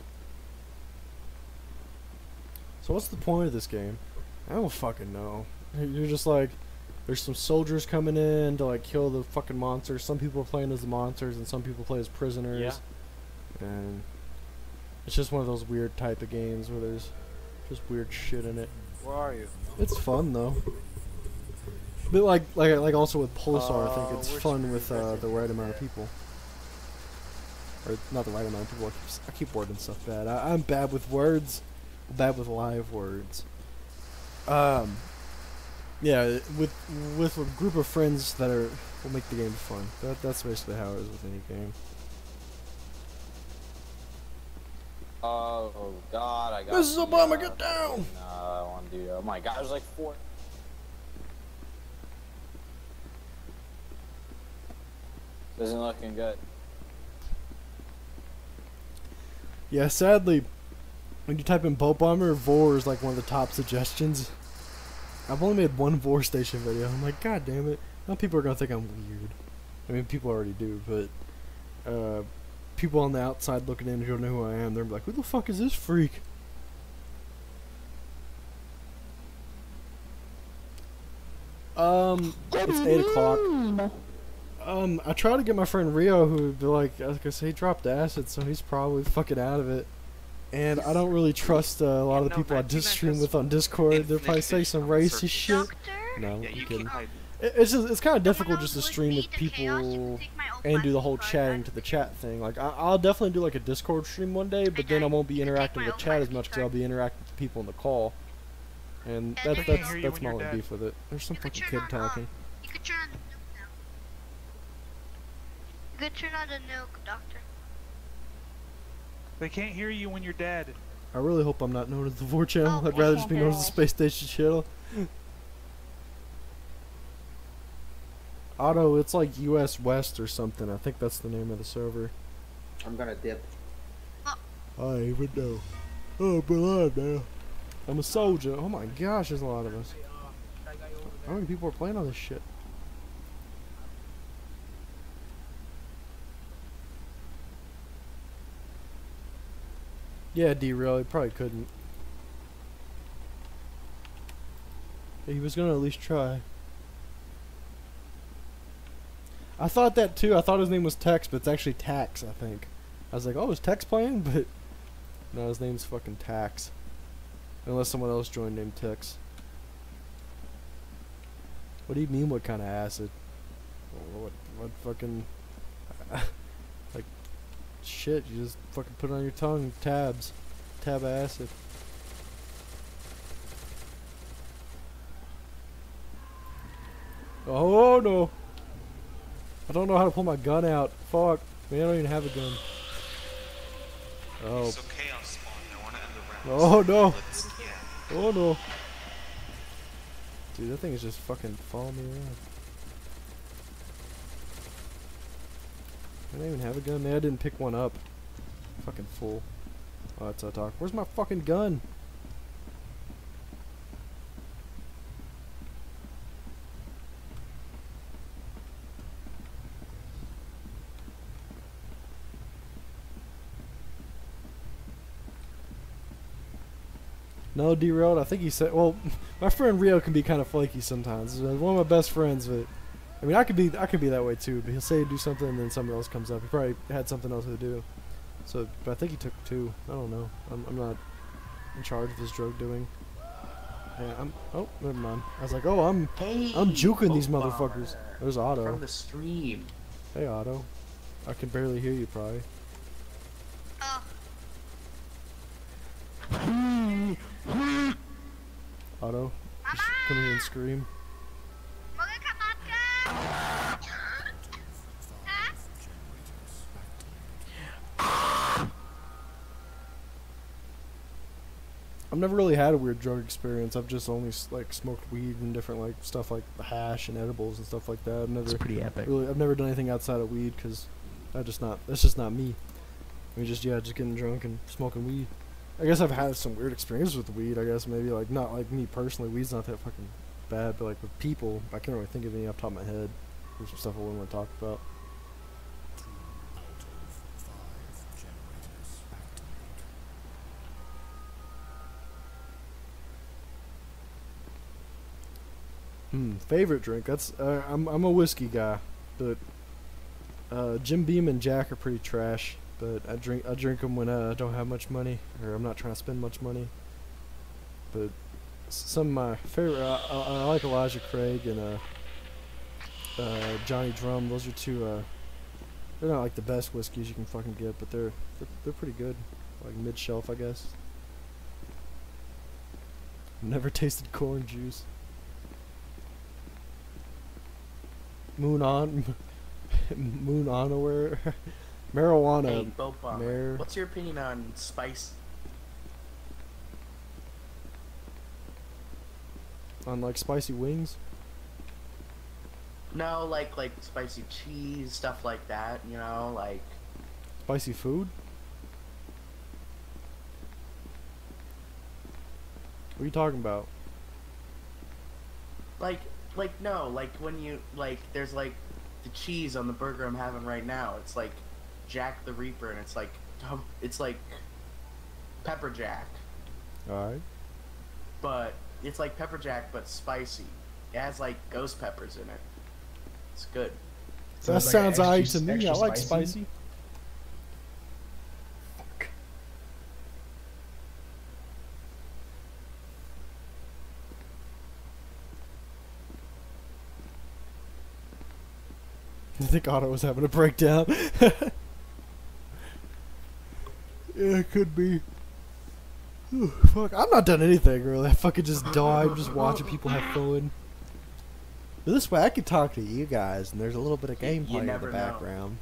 So what's the point of this game? I don't fucking know. You're just like, there's some soldiers coming in to like kill the fucking monsters. Some people are playing as the monsters, and some people play as prisoners. Yeah. And it's just one of those weird type of games where there's just weird shit in it. Where are you? It's fun though. But like like like also with Pulsar, I Uh, think it's fun with uh, the right amount of people. Or not the right amount of people. I keep, s- I keep wording stuff bad. I, I'm bad with words. Bad with live words. Um. Yeah, with with a group of friends that are will make the game fun. That that's basically how it is with any game. Oh, God, I got. Mrs. the, Obama, uh, get down! No, I want to do. Oh my God, there's like four. Isn't looking good. Yeah, sadly, when you type in boat bomber, Vore is like one of the top suggestions. I've only made one Vore station video. I'm like, god damn it. Now people are gonna think I'm weird. I mean, people already do, but uh, people on the outside looking in who don't know who I am, they're like, "Who the fuck is this freak?" Um, it's eight o'clock. Um, I tried to get my friend Rio, who would be like, like I say, he dropped acid, so he's probably fucking out of it. And I don't really trust uh, a lot of the people I just stream with on Discord. They'll probably say some racist shit. No, Yeah, you kidding. keep hiding. It- It's just it's kind of difficult just to stream with people and do the whole chatting to the chat thing. Like I, I'll definitely do like a Discord stream one day, but then I won't be interacting with chat as much because I'll be interacting with people in the call. And that's that's that's my only dead. beef with it. There's some fucking kid talking. You could turn on the nuke now. You could turn on the nuke, Doctor. They can't hear you when you're dead. I really hope I'm not known as the Vore channel. Oh, I'd rather just be known as the Space Station channel. Otto, it's like US West or something. I think that's the name of the server. I'm gonna dip. I even know. Oh, I'm alive now. I'm a soldier. Oh my gosh, there's a lot of us. How many people are playing on this shit? Yeah, derail. He probably couldn't. He was gonna at least try. I thought that too. I thought his name was Tex, but it's actually Tax, I think. I was like, oh, is Tex playing? *laughs* But no, his name's fucking Tax. Unless someone else joined named Tex. What do you mean, what kind of acid? What, what fucking. *laughs* shit, you just fucking put it on your tongue. Tabs. Tab acid. Oh no! I don't know how to pull my gun out. Fuck. Man, I don't even have a gun. Oh. So chaos spawn. I want to end the round. Oh no. Oh no. Dude, that thing is just fucking following me around. I don't even have a gun. Man, I didn't pick one up. Fucking fool. Oh, that's a talk. Where's my fucking gun? No, derailed. I think he said. Well, *laughs* my friend Rio can be kind of flaky sometimes. One of my best friends, but I mean, I could be, I could be that way too. But he'll say do something, and then something else comes up. He probably had something else to do. So, but I think he took two. I don't know. I'm, I'm not in charge of his drug doing. Yeah, I'm. Oh, never mind. I was like, oh, I'm, I'm juking these Obama. motherfuckers. There's Otto. From the stream. Hey, Otto. I can barely hear you, probably. Ah. Otto, just come here and scream. I've never really had a weird drug experience. I've just only like smoked weed and different like stuff like hash and edibles and stuff like that. I've never It's pretty epic. Really, I've never done anything outside of weed because I just not. That's just not me. I mean, just yeah, just getting drunk and smoking weed. I guess I've had some weird experiences with weed. I guess maybe like not like me personally. Weed's not that fucking bad, but like with people, I can't really think of any off the top of my head. There's some stuff I wouldn't want to talk about. Hmm, favorite drink. That's uh, I'm I'm a whiskey guy, but uh, Jim Beam and Jack are pretty trash. But I drink I drink them when uh, I don't have much money or I'm not trying to spend much money. But some of my favorite uh, I, I like Elijah Craig and uh, uh, Johnny Drum. Those are two. Uh, they're not like the best whiskeys you can fucking get, but they're they're, they're pretty good. Like mid shelf, I guess. Never *laughs* tasted corn juice. Moon on, *laughs* moon on aware, *laughs* marijuana. Hey, Mar- what's your opinion on spice? On like spicy wings. No, like like spicy cheese, stuff like that. You know, like Spicy food? What are you talking about? like like no, like when you like there's like the cheese on the burger I'm having right now. It's like Jack the Reaper, and it's like *laughs* it's like pepper jack, All right. but it's like pepper jack but spicy. It has like ghost peppers in it. It's good. that it's like sounds extra- to me. I like spicy? spicy. *laughs* I think Otto was having a breakdown. *laughs* yeah, it could be. Ooh, fuck, I'm not done anything really. I fucking just died, just watching people have fun. But this way, I could talk to you guys, and there's a little bit of gameplay in the know. background.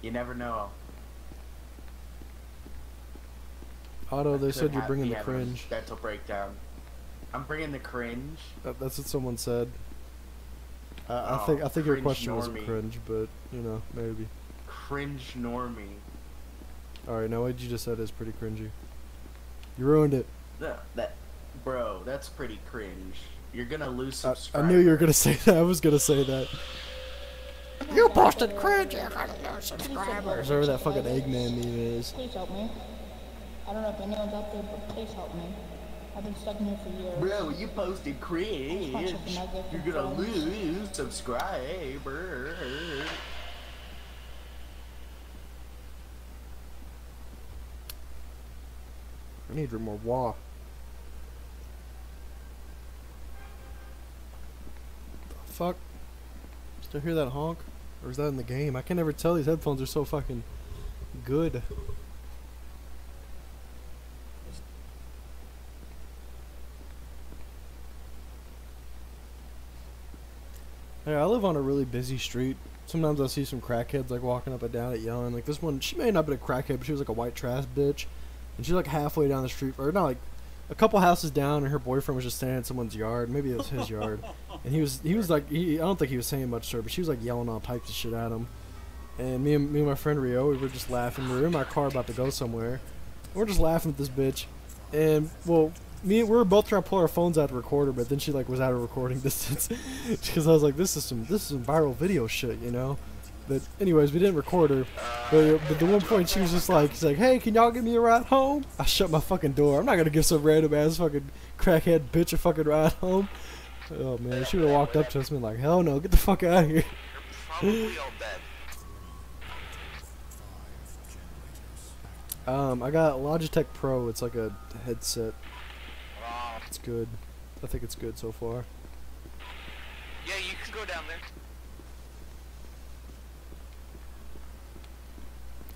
You never know. Otto, they said you're bringing the cringe. Mental breakdown. I'm bringing the cringe. That, that's what someone said. I I Oh, think I think your question wasn't cringe, but you know maybe. Cringe normie. All right, now what you just said is pretty cringy. You ruined it. That, that, bro, that's pretty cringe. You're gonna lose I, I knew you were gonna say that. I was gonna say that. You posted cringe. You're gonna lose subscribers. Whatever that fucking Eggman meme is. Please help me. I don't know if anyone's out there, but please help me. I've been stuck in here for years. Bro, you posted cringe. Punch up the nugget You're gonna lose subscribers. I need more. The fuck? Still hear that honk? Or is that in the game? I can never tell. These headphones are so fucking good. Hey, I live on a really busy street. Sometimes I see some crackheads like walking up and down it yelling. Like this one, she may not have been a crackhead, but she was like a white trash bitch. And she's like halfway down the street, or not like a couple houses down, and her boyfriend was just standing in someone's yard. Maybe it was his yard. *laughs* And he was he was like he, I don't think he was saying much to her, but she was like yelling all types of shit at him. And me and me and my friend Rio, we were just laughing. We were in my car about to go somewhere. We're just laughing at this bitch. And well, me we were both trying to pull our phones out to record her, but then she like was out of recording *laughs* distance because I was like, this is some this is some viral video shit, you know. But anyways, we didn't record her. But, but the one point she was just like, she's like, hey, can y'all give me a ride home? I shut my fucking door. I'm not gonna give some random ass fucking crackhead bitch a fucking ride home. Oh man, she would have walked up to us and been like, hell no, get the fuck out of here. *laughs* Um, I got Logitech Pro. It's like a headset. It's good. I think it's good so far. Yeah, you can go down there.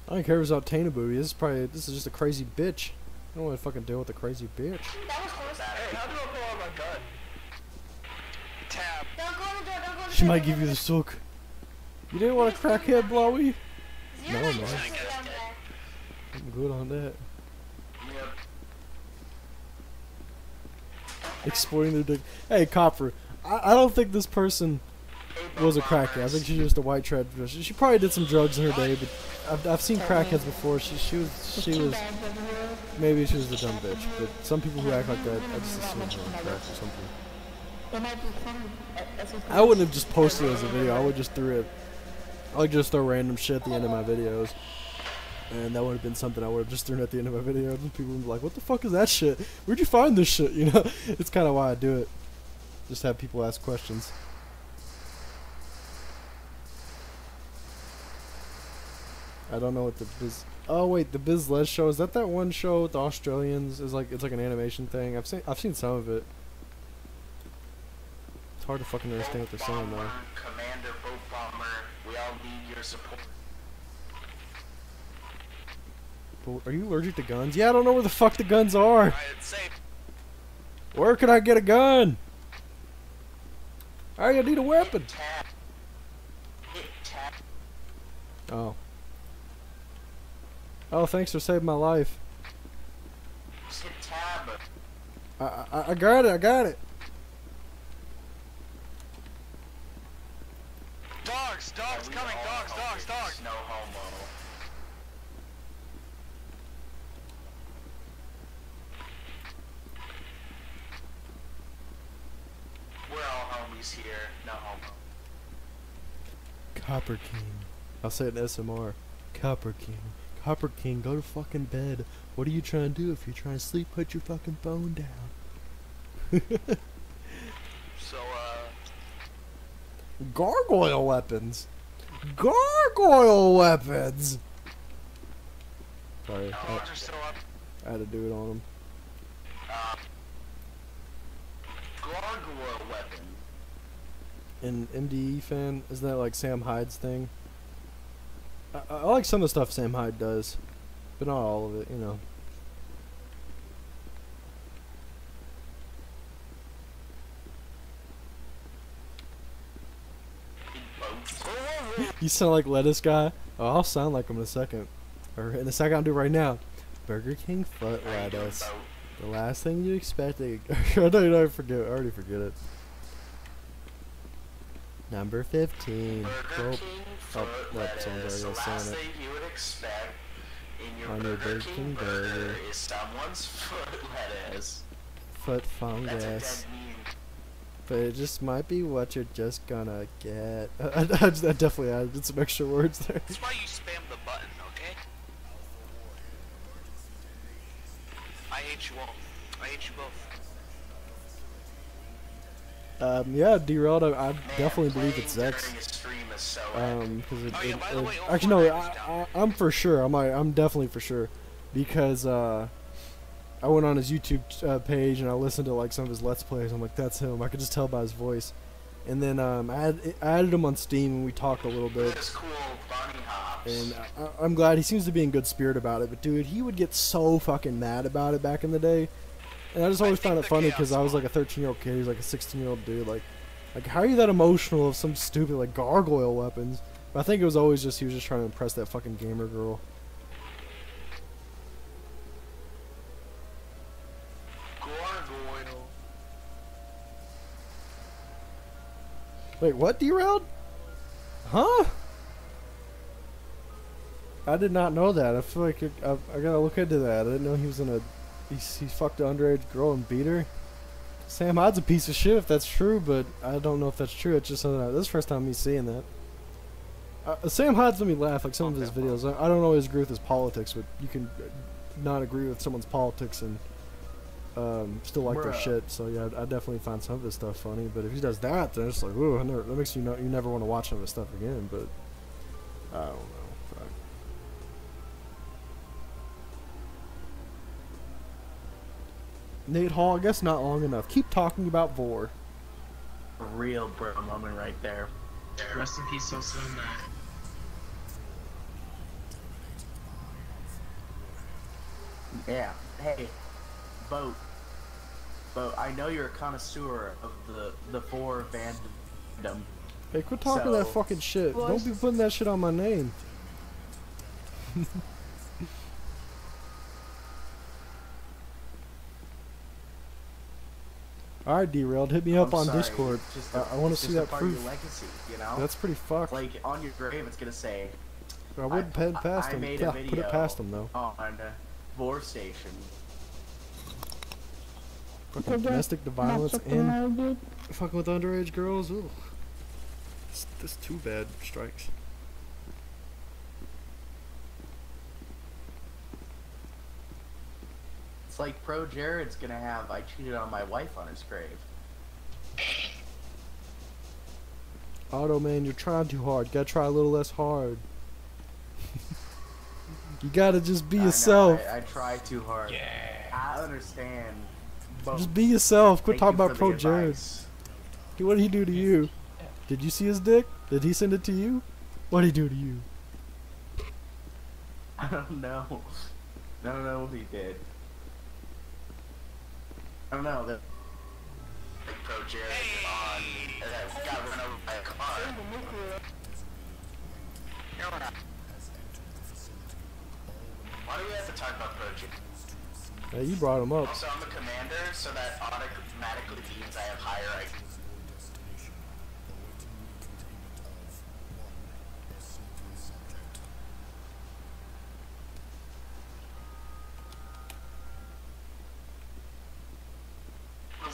I don't care if it's about Tana Booty. This is probably this is just a crazy bitch. I don't want to fucking deal with a crazy bitch. That was close. Hey, how do I pull out my gun? Tab. Don't go in the door, don't go in the She door. might give you the sook. You didn't want a crackhead, Blowy? No, man. I'm good on that. Exploiting their dick. Hey, Copper. I, I don't think this person was a crackhead. I think she's just a white trash. She, she probably did some drugs in her day, but I've, I've seen crackheads before. She she was she was maybe she was a dumb bitch. But some people who act like that, I just assume they're crack or something. It might be fun. As we I wouldn't have just posted it as a video. I would just threw it. I would just throw random shit at the end of my videos. And that would have been something I would have just thrown at the end of my videos. And people would be like, what the fuck is that shit? Where'd you find this shit? *laughs* You know? It's kind of why I do it. Just have people ask questions. I don't know what the biz. Oh wait, the Big Lez show is that that one show with the Australians? Is like it's like an animation thing. I've seen I've seen some of it. It's hard to fucking understand what they're saying though. Commander Boat Bomber, we all need your support. Are you allergic to guns? Yeah, I don't know where the fuck the guns are. Alright, it's safe. Where can I get a gun? I need a weapon. Tab. Hit tab. Oh. Oh, thanks for saving my life. Just hit tab. I I, I got it. I got it. Dogs, dogs coming, dogs, dogs, dogs. No homo. We're all homies here, no homo. Copper King. I'll say it in ASMR. Copper King. Copper King, go to fucking bed. What are you trying to do? If you're trying to sleep, put your fucking phone down. *laughs* So, uh, Gargoyle weapons. Gargoyle weapons. Sorry, I, dogs are up. I had to do it on him. Um, gargoyle weapon. An MDE fan, isn't that like Sam Hyde's thing? I, I like some of the stuff Sam Hyde does, but not all of it, you know. You sound like lettuce guy. Oh, I'll sound like him in a second. Or in a second, I'll do it right now. Burger King foot lettuce. The last thing you expect. *laughs* I don't know. I forget. I already forget it. Number fifteen. Burger King oh, foot that someone's lettuce. The last saying it. you would expect in your On Burger, your Burger King, King burger, burger. is someone's *laughs* foot lettuce. Foot fungus. But it just might be what you're just gonna get. *laughs* I, I, I definitely added some extra words there. That's why you spam the button, okay? I hate you all. I hate you both. Um, yeah, derailed. I, I definitely believe it's Zex. Um, because it, it- it- actually no, I, I'm for sure. I'm I'm definitely for sure, because uh, I went on his YouTube uh, page and I listened to like some of his Let's Plays. I'm like, that's him. I could just tell by his voice. And then um, I, add, I added him on Steam and we talked a little bit. And I, I'm glad he seems to be in good spirit about it. But dude, he would get so fucking mad about it back in the day. And I just always found it funny because I was like a 13 year old kid. He's like a 16 year old dude. Like, like how are you that emotional of some stupid like gargoyle weapons? But I think it was always just he was just trying to impress that fucking gamer girl. Gargoyle. Wait, what derailed? Huh? I did not know that. I feel like it, I, I gotta look into that. I didn't know he was in a. He, he fucked an underage girl and beat her. Sam Hyde's a piece of shit if that's true, but I don't know if that's true. It's just something. I, this is the first time me seeing that. Uh, Sam Hyde's made me laugh. Like some of his videos. I, I don't always agree with his politics, but you can uh, not agree with someone's politics and um, still like their shit. So yeah, I, I definitely find some of his stuff funny. But if he does that, then it's like, ooh, I never, that makes you know you never want to watch some of his stuff again. But I don't know. Nate Hall, I guess not long enough. Keep talking about Vore. A real bro moment right there. Rest in peace, Sosa and Matt. Yeah. Hey, Boat. Boat, I know you're a connoisseur of the the Vore fandom. Hey, quit talking that fucking shit. Don't be putting that shit on my name. *laughs* Alright, derailed. Hit me up I'm on sorry, Discord. it's just I, a- I want to see that part of proof. your legacy, you know? That's pretty fucked. Like on your grave, it's gonna say. I wouldn't put it past I him. made Yeah, a put it past him though. On uh, Vore Station. Fucking domestic violence and fucking with underage girls. Ooh. This, this too bad strikes. It's like ProJared's gonna have I cheated on my wife on his grave. Otto man, you're trying too hard. gotta try a little less hard. you gotta just be I know, yourself. I, I try too hard. Yeah. I understand. But Just be yourself. Quit Thank talking you about Pro the Jared. advice. What did he do to you? Did you see his dick? Did he send it to you? What did he do to you? *laughs* I don't know. I don't know what he did. I don't know. The ProJared on uh, got run over by a car. Why do we have to talk about ProJared? Hey, you brought him up. Also, I'm a commander, so that automatically means I have higher IQ.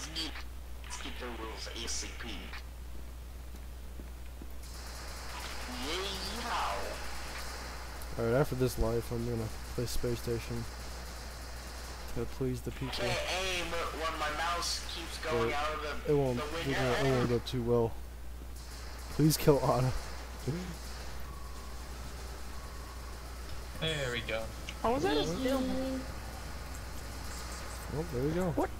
Let's get, let's get the rules ASAP. Alright, after this life, I'm gonna play Space Station to please the people. Can't aim when my mouse keeps going But out of the, it won't, the it window. won't, it won't go too well. Please kill Otto. There we go. Oh, was that a still? Oh, there we go. What?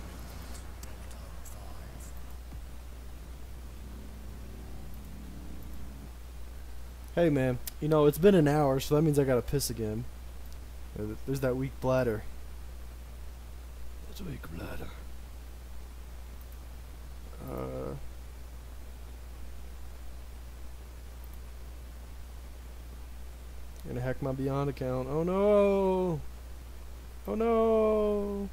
Hey man, you know it's been an hour, so that means I gotta piss again. There's that weak bladder. That's a weak bladder. Uh. Gonna hack my BYOND account. Oh no! Oh no!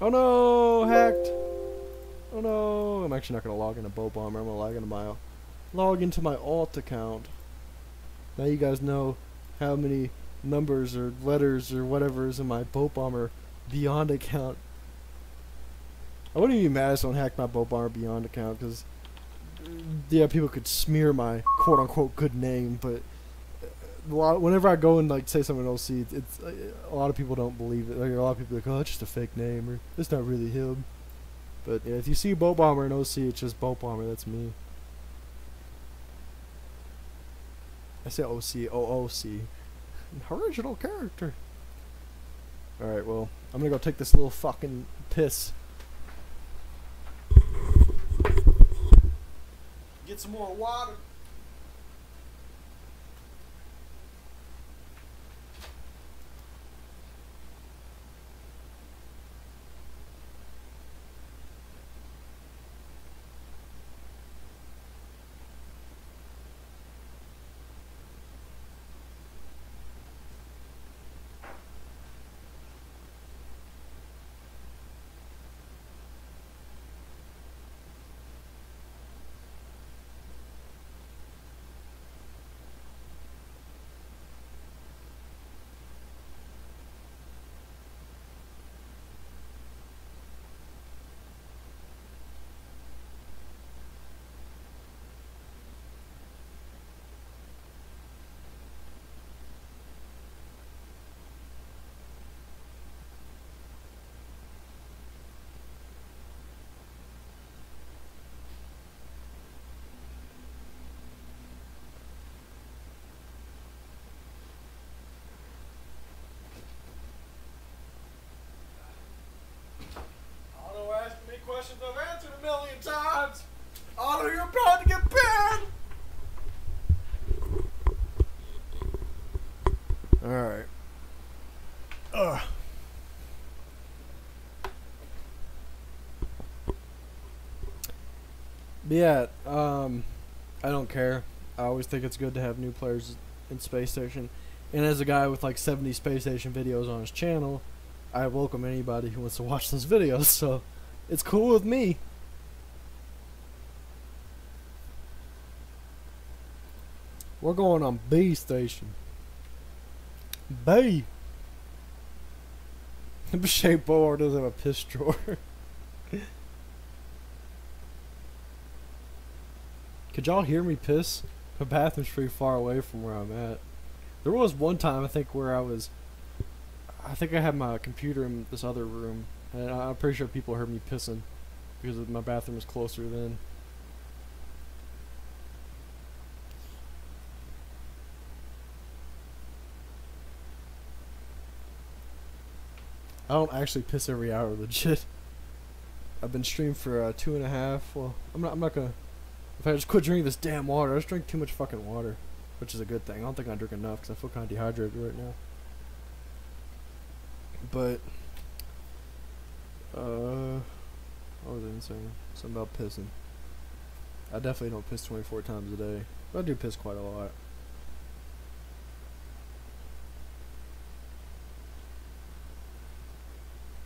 Oh no! Hacked! Oh no! I'm actually not gonna log into Boat Bomber. I'm gonna log into my log into my alt account. Now you guys know how many numbers or letters or whatever is in my Boat Bomber BYOND account. I wouldn't even be mad if someone hacked my Boat Bomber BYOND account because yeah, people could smear my quote unquote good name, but lot, whenever I go and like say something else, see, it's, it's uh, a lot of people don't believe it. Like a lot of people are like, oh, it's just a fake name, or it's not really him. But if you see Boat Bomber in OC, it's just Boat Bomber. That's me. I say OC, OOC. Original character. Alright, well, I'm gonna go take this little fucking piss. Get some more water. Otto asked me questions I've answered a million times. Otto, you're about to get banned. All right. Ugh. Yeah, um, I don't care. I always think it's good to have new players in Space Station. And as a guy with like 70 Space Station videos on his channel, I welcome anybody who wants to watch those videos, *laughs* so it's cool with me. We're going on B station. B. *laughs* The Shape Boar doesn't have a piss drawer. *laughs* Could y'all hear me piss? My bathroom's pretty far away from where I'm at. There was one time I think where I was I think I had my computer in this other room, and I'm pretty sure people heard me pissing because my bathroom was closer then. I don't actually piss every hour, *laughs* legit. I've been streamed for uh, two and a half. Well, I'm not. I'm not gonna. If I just quit drinking this damn water, I just drink too much fucking water, which is a good thing. I don't think I drink enough because I feel kind of dehydrated right now. But, uh, what was I saying? Something about pissing. I definitely don't piss 24 times a day, but I do piss quite a lot.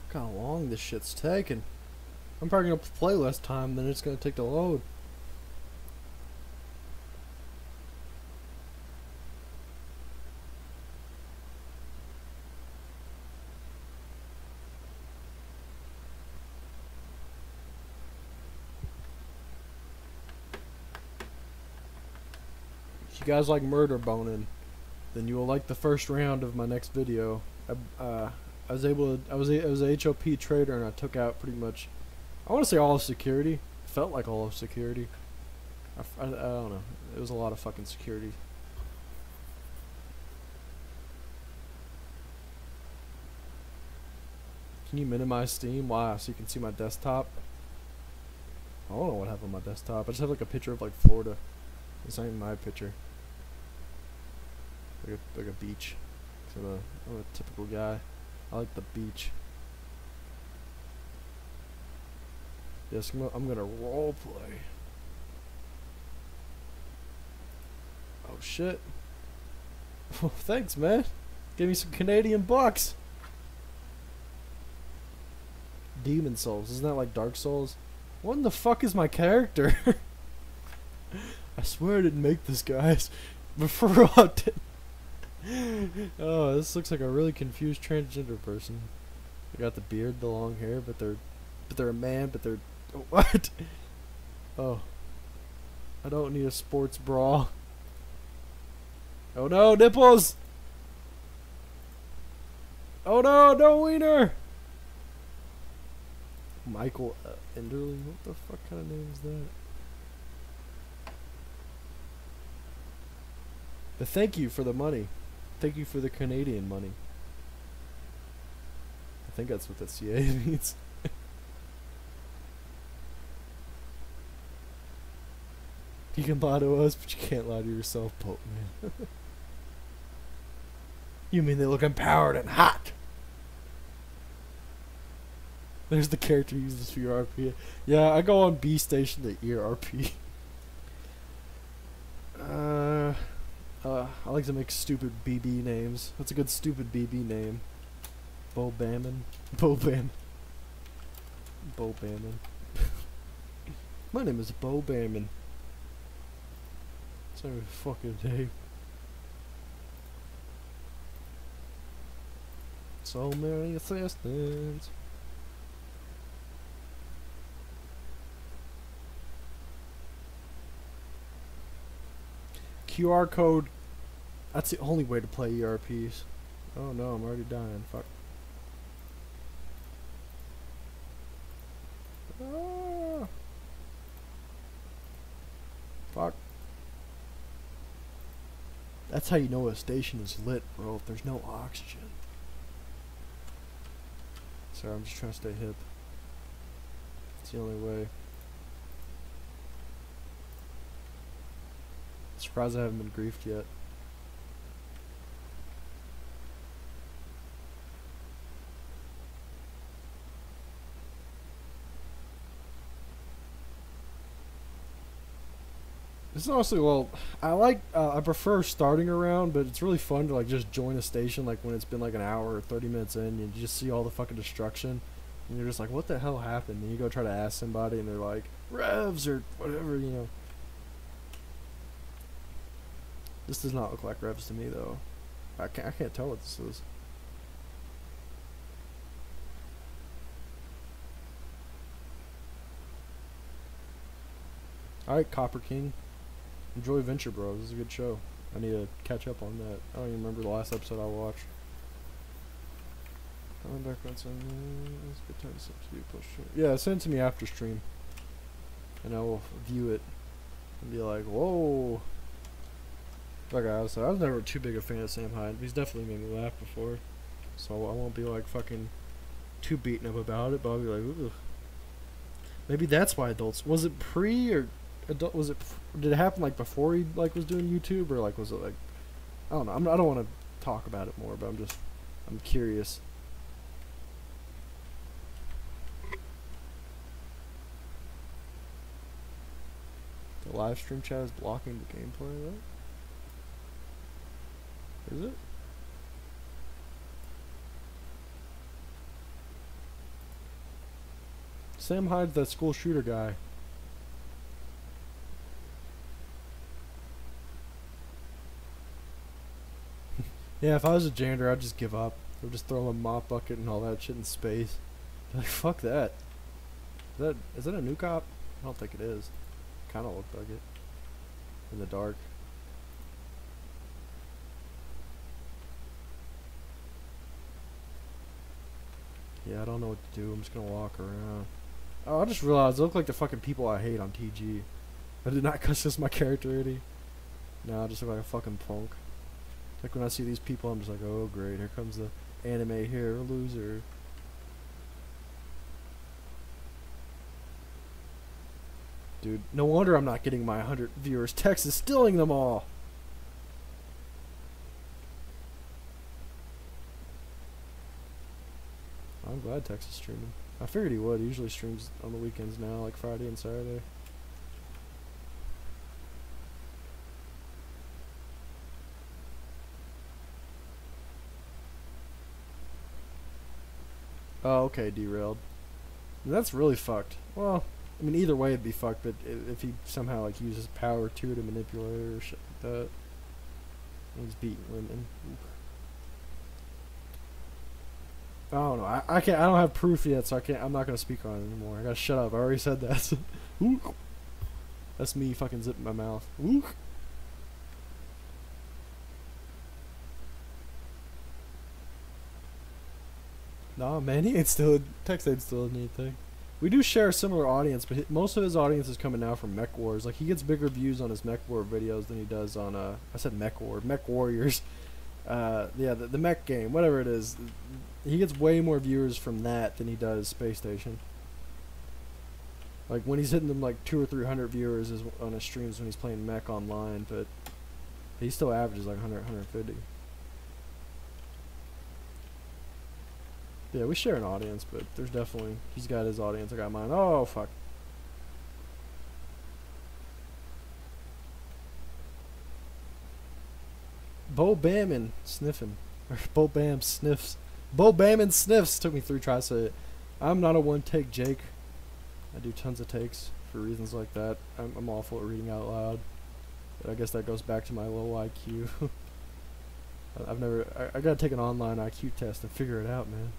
Look how long this shit's taking. I'm probably gonna play less time than it's gonna take to load. You guys like murder boning, then you will like the first round of my next video. I, uh, I was able to. I was a, I was a HOP trader and I took out pretty much. I want to say all of security. Felt like all of security. I don't know. It was a lot of fucking security. Can you minimize Steam? Why? So you can see my desktop? I don't know what I have on my desktop. I just have like a picture of like Florida. This ain't my picture. Like a, like a beach. So I'm a, I'm a typical guy. I like the beach. Yes, I'm gonna, I'm gonna role play. Oh shit. *laughs* Thanks, man. Give me some Canadian bucks. Demon's Souls. Isn't that like Dark Souls? What in the fuck is my character? *laughs* I swear I didn't make this, guys. But for real, I. Oh, this looks like a really confused transgender person. They got the beard, the long hair, but they're, but they're a man, but they're, *laughs* what? Oh. I don't need a sports bra. Oh no, nipples! Oh no, no wiener! Michael uh, Enderley? What the fuck kind of name is that? But thank you for the money. Thank you for the Canadian money. I think that's what the CA means. *laughs* you can lie to us, but you can't lie to yourself, Pope man. *laughs* you mean they look empowered and hot? There's the character uses for your RP. Yeah, I go on B station to ear RP. *laughs* Uh, uh, I like to make stupid BB names. What's a good stupid BB name? Bo Bamman. *laughs* Bo Bam. Bo Bamman. *laughs* My name is Bo Bamman. It's fucking day. So many assistants. QR code. That's the only way to play ERPs. Oh no, I'm already dying. Fuck. Ah. Fuck. That's how you know a station is lit, bro. If there's no oxygen. Sorry, I'm just trying to stay hip. It's the only way. Surprised I haven't been griefed yet. It's honestly well, I like uh, I prefer starting around, but it's really fun to like just join a station like when it's been like an hour or thirty minutes in, and you just see all the fucking destruction, and you're just like, what the hell happened? And you go try to ask somebody, and they're like, revs or whatever, you know. This does not look like revs to me though. I can't I can't tell what this is. Alright, Copper King. Enjoy Venture Bros. This is a good show. I need to catch up on that. I don't even remember the last episode I watched. Coming back on it's. Yeah, send it to me after stream. And I will view it and be like, whoa. Like I said, I was never too big a fan of Sam Hyde. He's definitely made me laugh before. So I won't be like fucking too beaten up about it, but I'll be like, ooh. Maybe that's why adults. Was it pre or adult? Was it? Did it happen like before he like was doing YouTube or like was it like? I don't know. I'm, I don't want to talk about it more, but I'm just I'm curious. The live stream chat is blocking the gameplay. Though. Is it? Sam Hyde's that school shooter guy. Yeah, if I was a janitor, I'd just give up. I'd just throw a mop bucket and all that shit in space. *laughs* Like, fuck that. Is that is that a new cop? I don't think it is. Kind of looked like it in the dark. Yeah, I don't know what to do. I'm just gonna walk around. Oh, I just realized I look like the fucking people I hate on TG. I did not *laughs* customize my character already. No, I just look like a fucking punk. Like when I see these people, I'm just like, oh great, here comes the anime hero loser. Dude, no wonder I'm not getting my 100 viewers. Tex is stealing them all. I'm glad Tex is streaming. I figured he would. He usually streams on the weekends now, like Friday and Saturday. Oh, okay, derailed. That's really fucked. Well, I mean, either way it'd be fucked, but if he somehow, like, uses power to to manipulate her or shit like that. He's beating women. I don't know. I, I can't. I don't have proof yet, so I can't. I'm not gonna speak on it anymore. I gotta shut up. I already said that. *laughs* That's me fucking zipping my mouth. Nah, man, he ain't still. Tex ain't still anything. We do share a similar audience, but most of his audience is coming now from Mech Wars. Like he gets bigger views on his Mech War videos than he does on uh. I said Mech War, Mech Warriors. *laughs* Uh, yeah, the, the Mech game, whatever it is. He gets way more viewers from that than he does Space Station. Like when he's hitting them like two or three hundred viewers is on his streams when he's playing Mech online, but he still averages like 100, 150. Yeah, we share an audience, but there's definitely he's got his audience. I got mine. Oh fuck. Bo Bammin sniffing. *laughs* Bo Bam sniffs. Bo Bammin sniffs. Took me three tries to it. I'm not a one take Jake. I do tons of takes for reasons like that. I'm, I'm awful at reading out loud. But I guess that goes back to my low IQ. *laughs* I've never. I, I gotta take an online IQ test and figure it out, man.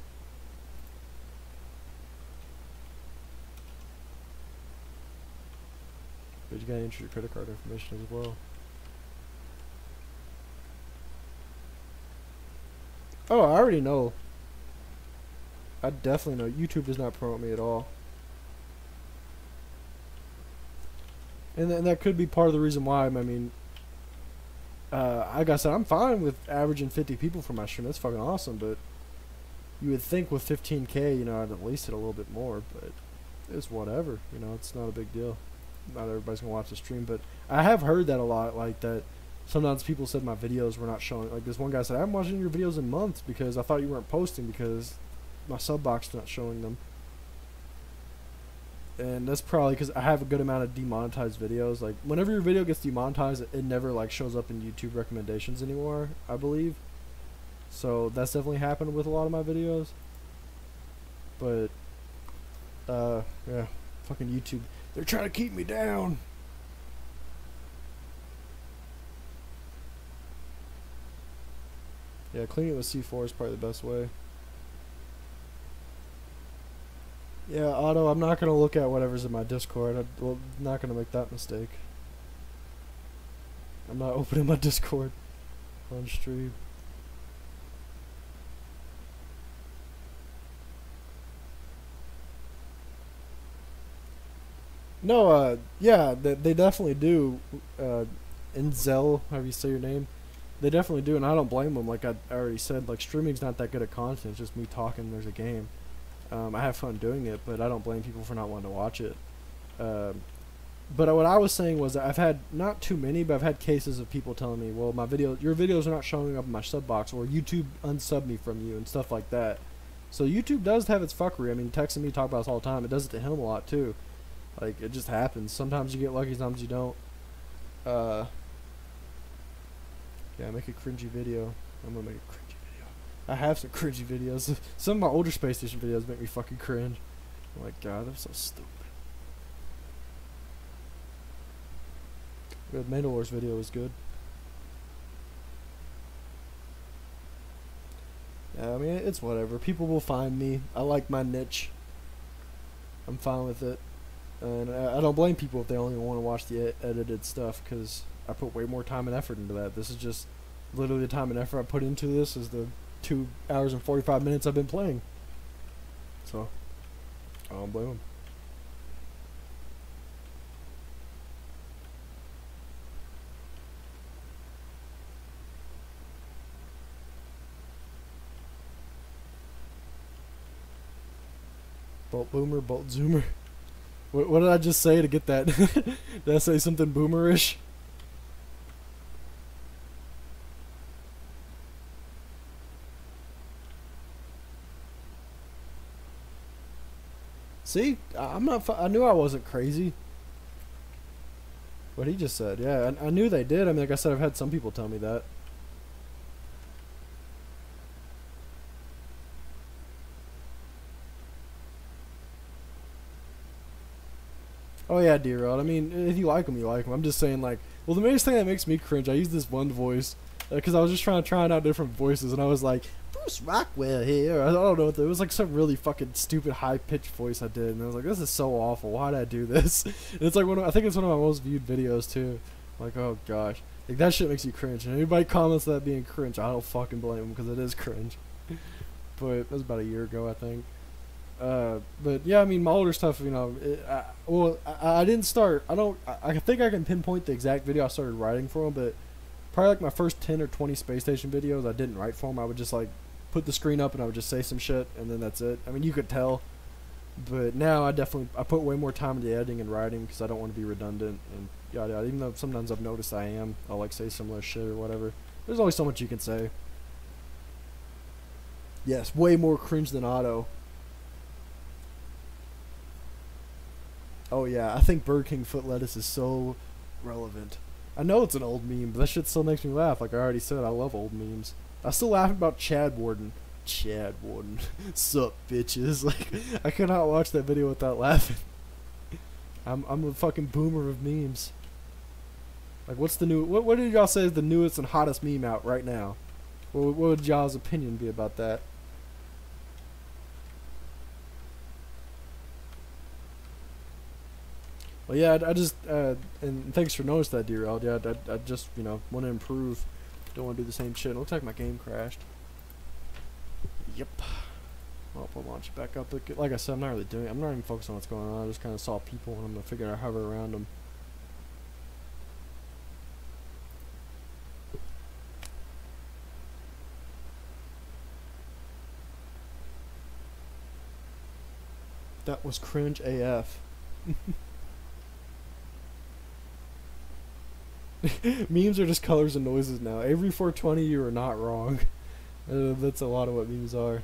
But you gotta enter your credit card information as well. Oh, I already know. I definitely know. YouTube does not promote me at all. And, th- and that could be part of the reason why. I mean, uh, like I said, I'm fine with averaging 50 people for my stream. That's fucking awesome. But you would think with 15k, you know, I'd at least hit a little bit more. But it's whatever. You know, it's not a big deal. Not everybody's gonna watch the stream. But I have heard that a lot. Like that. Sometimes people said my videos were not showing. Like this one guy said, I haven't watched your videos in months because I thought you weren't posting because my sub box not showing them. And that's probably because I have a good amount of demonetized videos. Like whenever your video gets demonetized, it never like shows up in YouTube recommendations anymore. I believe. So that's definitely happened with a lot of my videos. But uh, yeah, fucking YouTube. They're trying to keep me down. Yeah, cleaning it with C4 is probably the best way. Yeah, Otto, I'm not gonna look at whatever's in my Discord. I'm well, not gonna make that mistake. I'm not *laughs* opening my Discord on stream. No, uh, yeah, they, they definitely do. Uh, Enzel, however you say your name, they definitely do, and I don't blame them. Like I already said, like streaming's not that good at content. It's just me talking. There's a game. Um, I have fun doing it, but I don't blame people for not wanting to watch it. Um, but what I was saying was that I've had not too many, but I've had cases of people telling me, "Well, my video, your videos are not showing up in my sub box, or YouTube unsub me from you and stuff like that." So YouTube does have its fuckery. I mean, texting me talk about this all the time. It does it to him a lot too. Like it just happens. Sometimes you get lucky, sometimes you don't. Uh, yeah, make a cringy video. I'm gonna make a cringy video. I have some cringy videos. *laughs* Some of my older Space Station videos make me fucking cringe. I'm like, God, they're so stupid. The Mandalorian's video was good. Yeah, I mean, it's whatever. People will find me. I like my niche. I'm fine with it. And I don't blame people if they only want to watch the edited stuff because I put way more time and effort into that. This is just literally the time and effort I put into this is the two hours and 45 minutes I've been playing. So I don't blame them. Bolt boomer, bolt zoomer. *laughs* What, what did I just say to get that? *laughs* did I say something boomerish? See, I'm not. I knew I wasn't crazy. What he just said, yeah, I, I knew they did. I mean, like I said, I've had some people tell me that. Oh yeah, dear Rod. I mean, if you like them, you like them. I'm just saying, like, well, the biggest thing that makes me cringe, I use this one voice uh, because I was just trying to try out different voices, and I was like, Bruce Rockwell here. I don't know it was like some really fucking stupid high pitched voice I did, and I was like, this is so awful. Why did I do this? And *laughs* it's like one of, I think it's one of my most viewed videos too. Like, oh gosh, like that shit makes you cringe. And anybody comments that being cringe, I don't fucking blame them because it is cringe. *laughs* but that was about a year ago, I think. Uh, but yeah, I mean, my older stuff, you know, it, I, well, I, I didn't start. I don't. I, I think I can pinpoint the exact video I started writing for them, but probably like my first ten or twenty space station videos, I didn't write for them. I would just like put the screen up and I would just say some shit, and then that's it. I mean, you could tell. But now I definitely I put way more time into editing and writing because I don't want to be redundant and yada yada. Even though sometimes I've noticed I am, I'll like say similar shit or whatever. There's always so much you can say. Yes, way more cringe than Otto. Oh yeah, I think Burger King foot lettuce is so relevant. I know it's an old meme, but that shit still makes me laugh. Like I already said, I love old memes. I still laugh about Chad Warden. Chad Warden. *laughs* Sup, bitches. *laughs* Like I cannot watch that video without laughing. *laughs* I'm I'm a fucking boomer of memes. Like what's the new what what did y'all say is the newest and hottest meme out right now? What what would y'all's opinion be about that? Well, yeah, I, I just uh, and thanks for noticing that, dear Ald. Yeah, I, I just you know want to improve. Don't want to do the same shit. It looks like my game crashed. Yep. Well, we'll launch it back up. Like- Like I said, I'm not really doing. I'm not even focused on what's going on. I just kind of saw people and I'm gonna figure out how to hover around them. That was cringe AF. *laughs* *laughs* memes are just colors and noises now. Every 420, you are not wrong. *laughs* Uh, that's a lot of what memes are.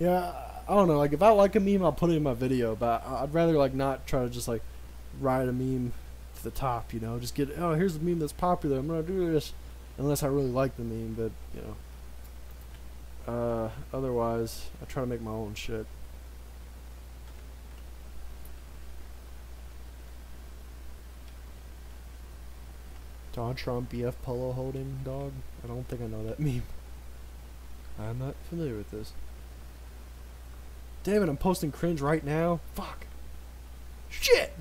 Yeah, I don't know. Like, if I like a meme, I'll put it in my video. But I'd rather like not try to just like ride a meme to the top. You know, just get oh here's the meme that's popular. I'm gonna do this, unless I really like the meme. But you know. Uh, otherwise, I try to make my own shit. Donald Trump BF polo holding dog? I don't think I know that *laughs* meme. I'm not familiar with this. Damn it, I'm posting cringe right now? Fuck. Shit!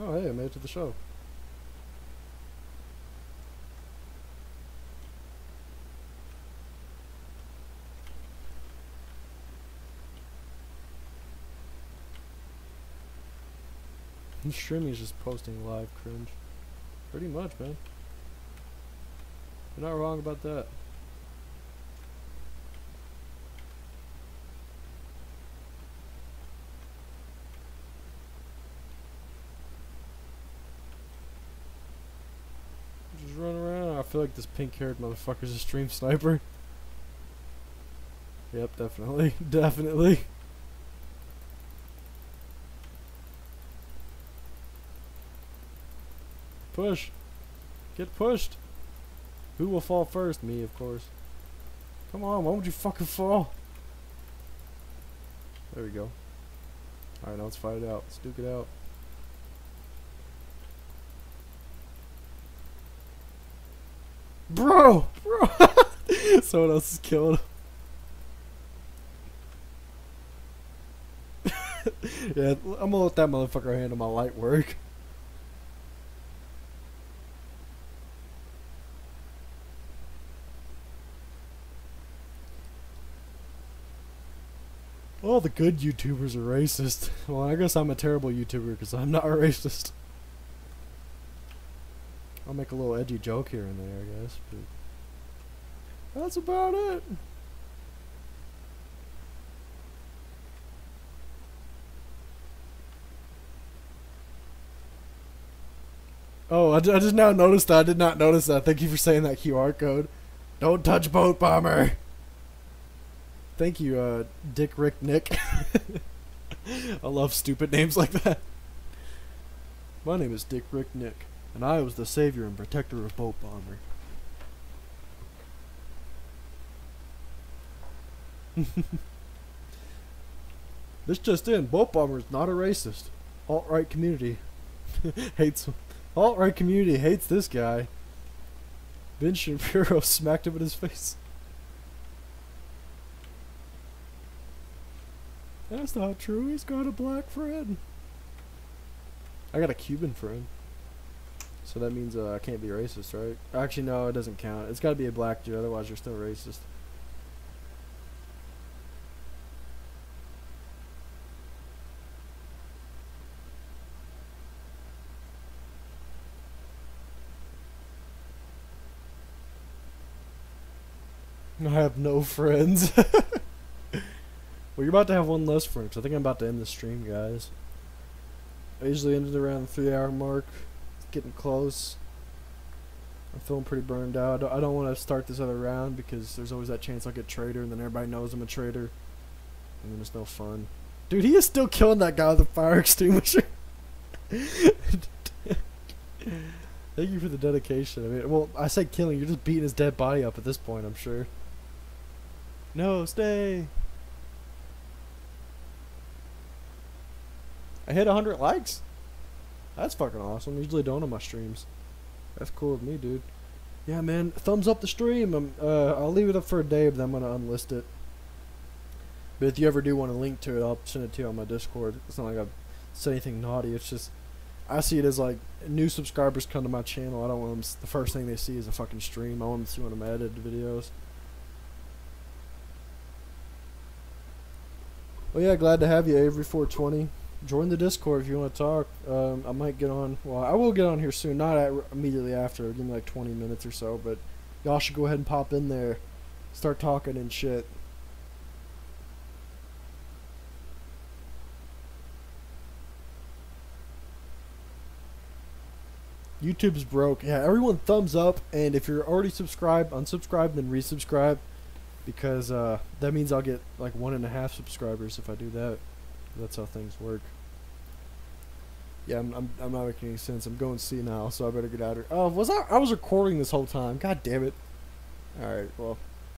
Oh, hey, I made it to the show. And Streaming is just posting live cringe. Pretty much, man. You're not wrong about that. Just run around. I feel like this pink-haired motherfucker's a stream sniper. Yep, definitely, *laughs* definitely. Push. Get pushed. Who will fall first? Me, of course. Come on, why would you fucking fall? There we go. Alright, now let's fight it out. Let's duke it out. Bro, bro. *laughs* Someone else is killed. *laughs* yeah, I'm gonna let that motherfucker handle my light work. All the good YouTubers are racist. Well, I guess I'm a terrible YouTuber because I'm not a racist. I'll make a little edgy joke here and there, I guess, but that's about it. Oh, I, I just now noticed that. I did not notice that. Thank you for saying that QR code. Don't touch boat bomber. Thank you, uh, Dick Rick Nick. *laughs* I love stupid names like that. My name is Dick Rick Nick, and I was the savior and protector of Boat *laughs* Bomber. this just in: Boat Bomber is not a racist. Alt right community *laughs* hates him. Alt right community hates this guy. Ben Shapiro *laughs* smacked him in his face. That's not true. He's got a black friend. I got a Cuban friend. So that means uh, I can't be racist, right? Actually, no, it doesn't count. It's got to be a black dude, otherwise you're still racist. I have no friends. *laughs* well, you're about to have one less friend. 'cause I think I'm about to end the stream, guys. I usually end it around the three hour mark. Getting close. I'm feeling pretty burned out. I don't, I don't want to start this other round because there's always that chance I'll get traitor and then everybody knows I'm a traitor. And then it's no fun. Dude, he is still killing that guy with a fire *laughs* extinguisher. *laughs* Thank you for the dedication. I mean, well, I said killing. You're just beating his dead body up at this point, I'm sure. No, stay. I hit 100 likes. That's fucking awesome. Usually don't on my streams. That's cool with me, dude. Yeah, man. Thumbs up the stream. I'm, uh, I'll leave it up for a day, but I'm gonna unlist it. But if you ever do want to link to it, I'll send it to you on my Discord. It's not like I've said anything naughty. It's just I see it as like new subscribers come to my channel. I don't want them. The first thing they see is a fucking stream. I want them to see when I'm edited videos. Well, yeah, glad to have you, Avery 420. Join the Discord if you want to talk. Um, I might get on. Well, I will get on here soon. Not at, immediately after. Give me like 20 minutes or so. But y'all should go ahead and pop in there. Start talking and shit. YouTube's broke. Yeah, everyone thumbs up, and if you're already subscribed, unsubscribe, then resubscribe, because uh, that means I'll get like one and a half subscribers if I do that. That's how things work. Yeah, I'm, I'm, I'm not making any sense. I'm going see now, so I better get out of here. Oh, was I? I was recording this whole time. God damn it. All right, well.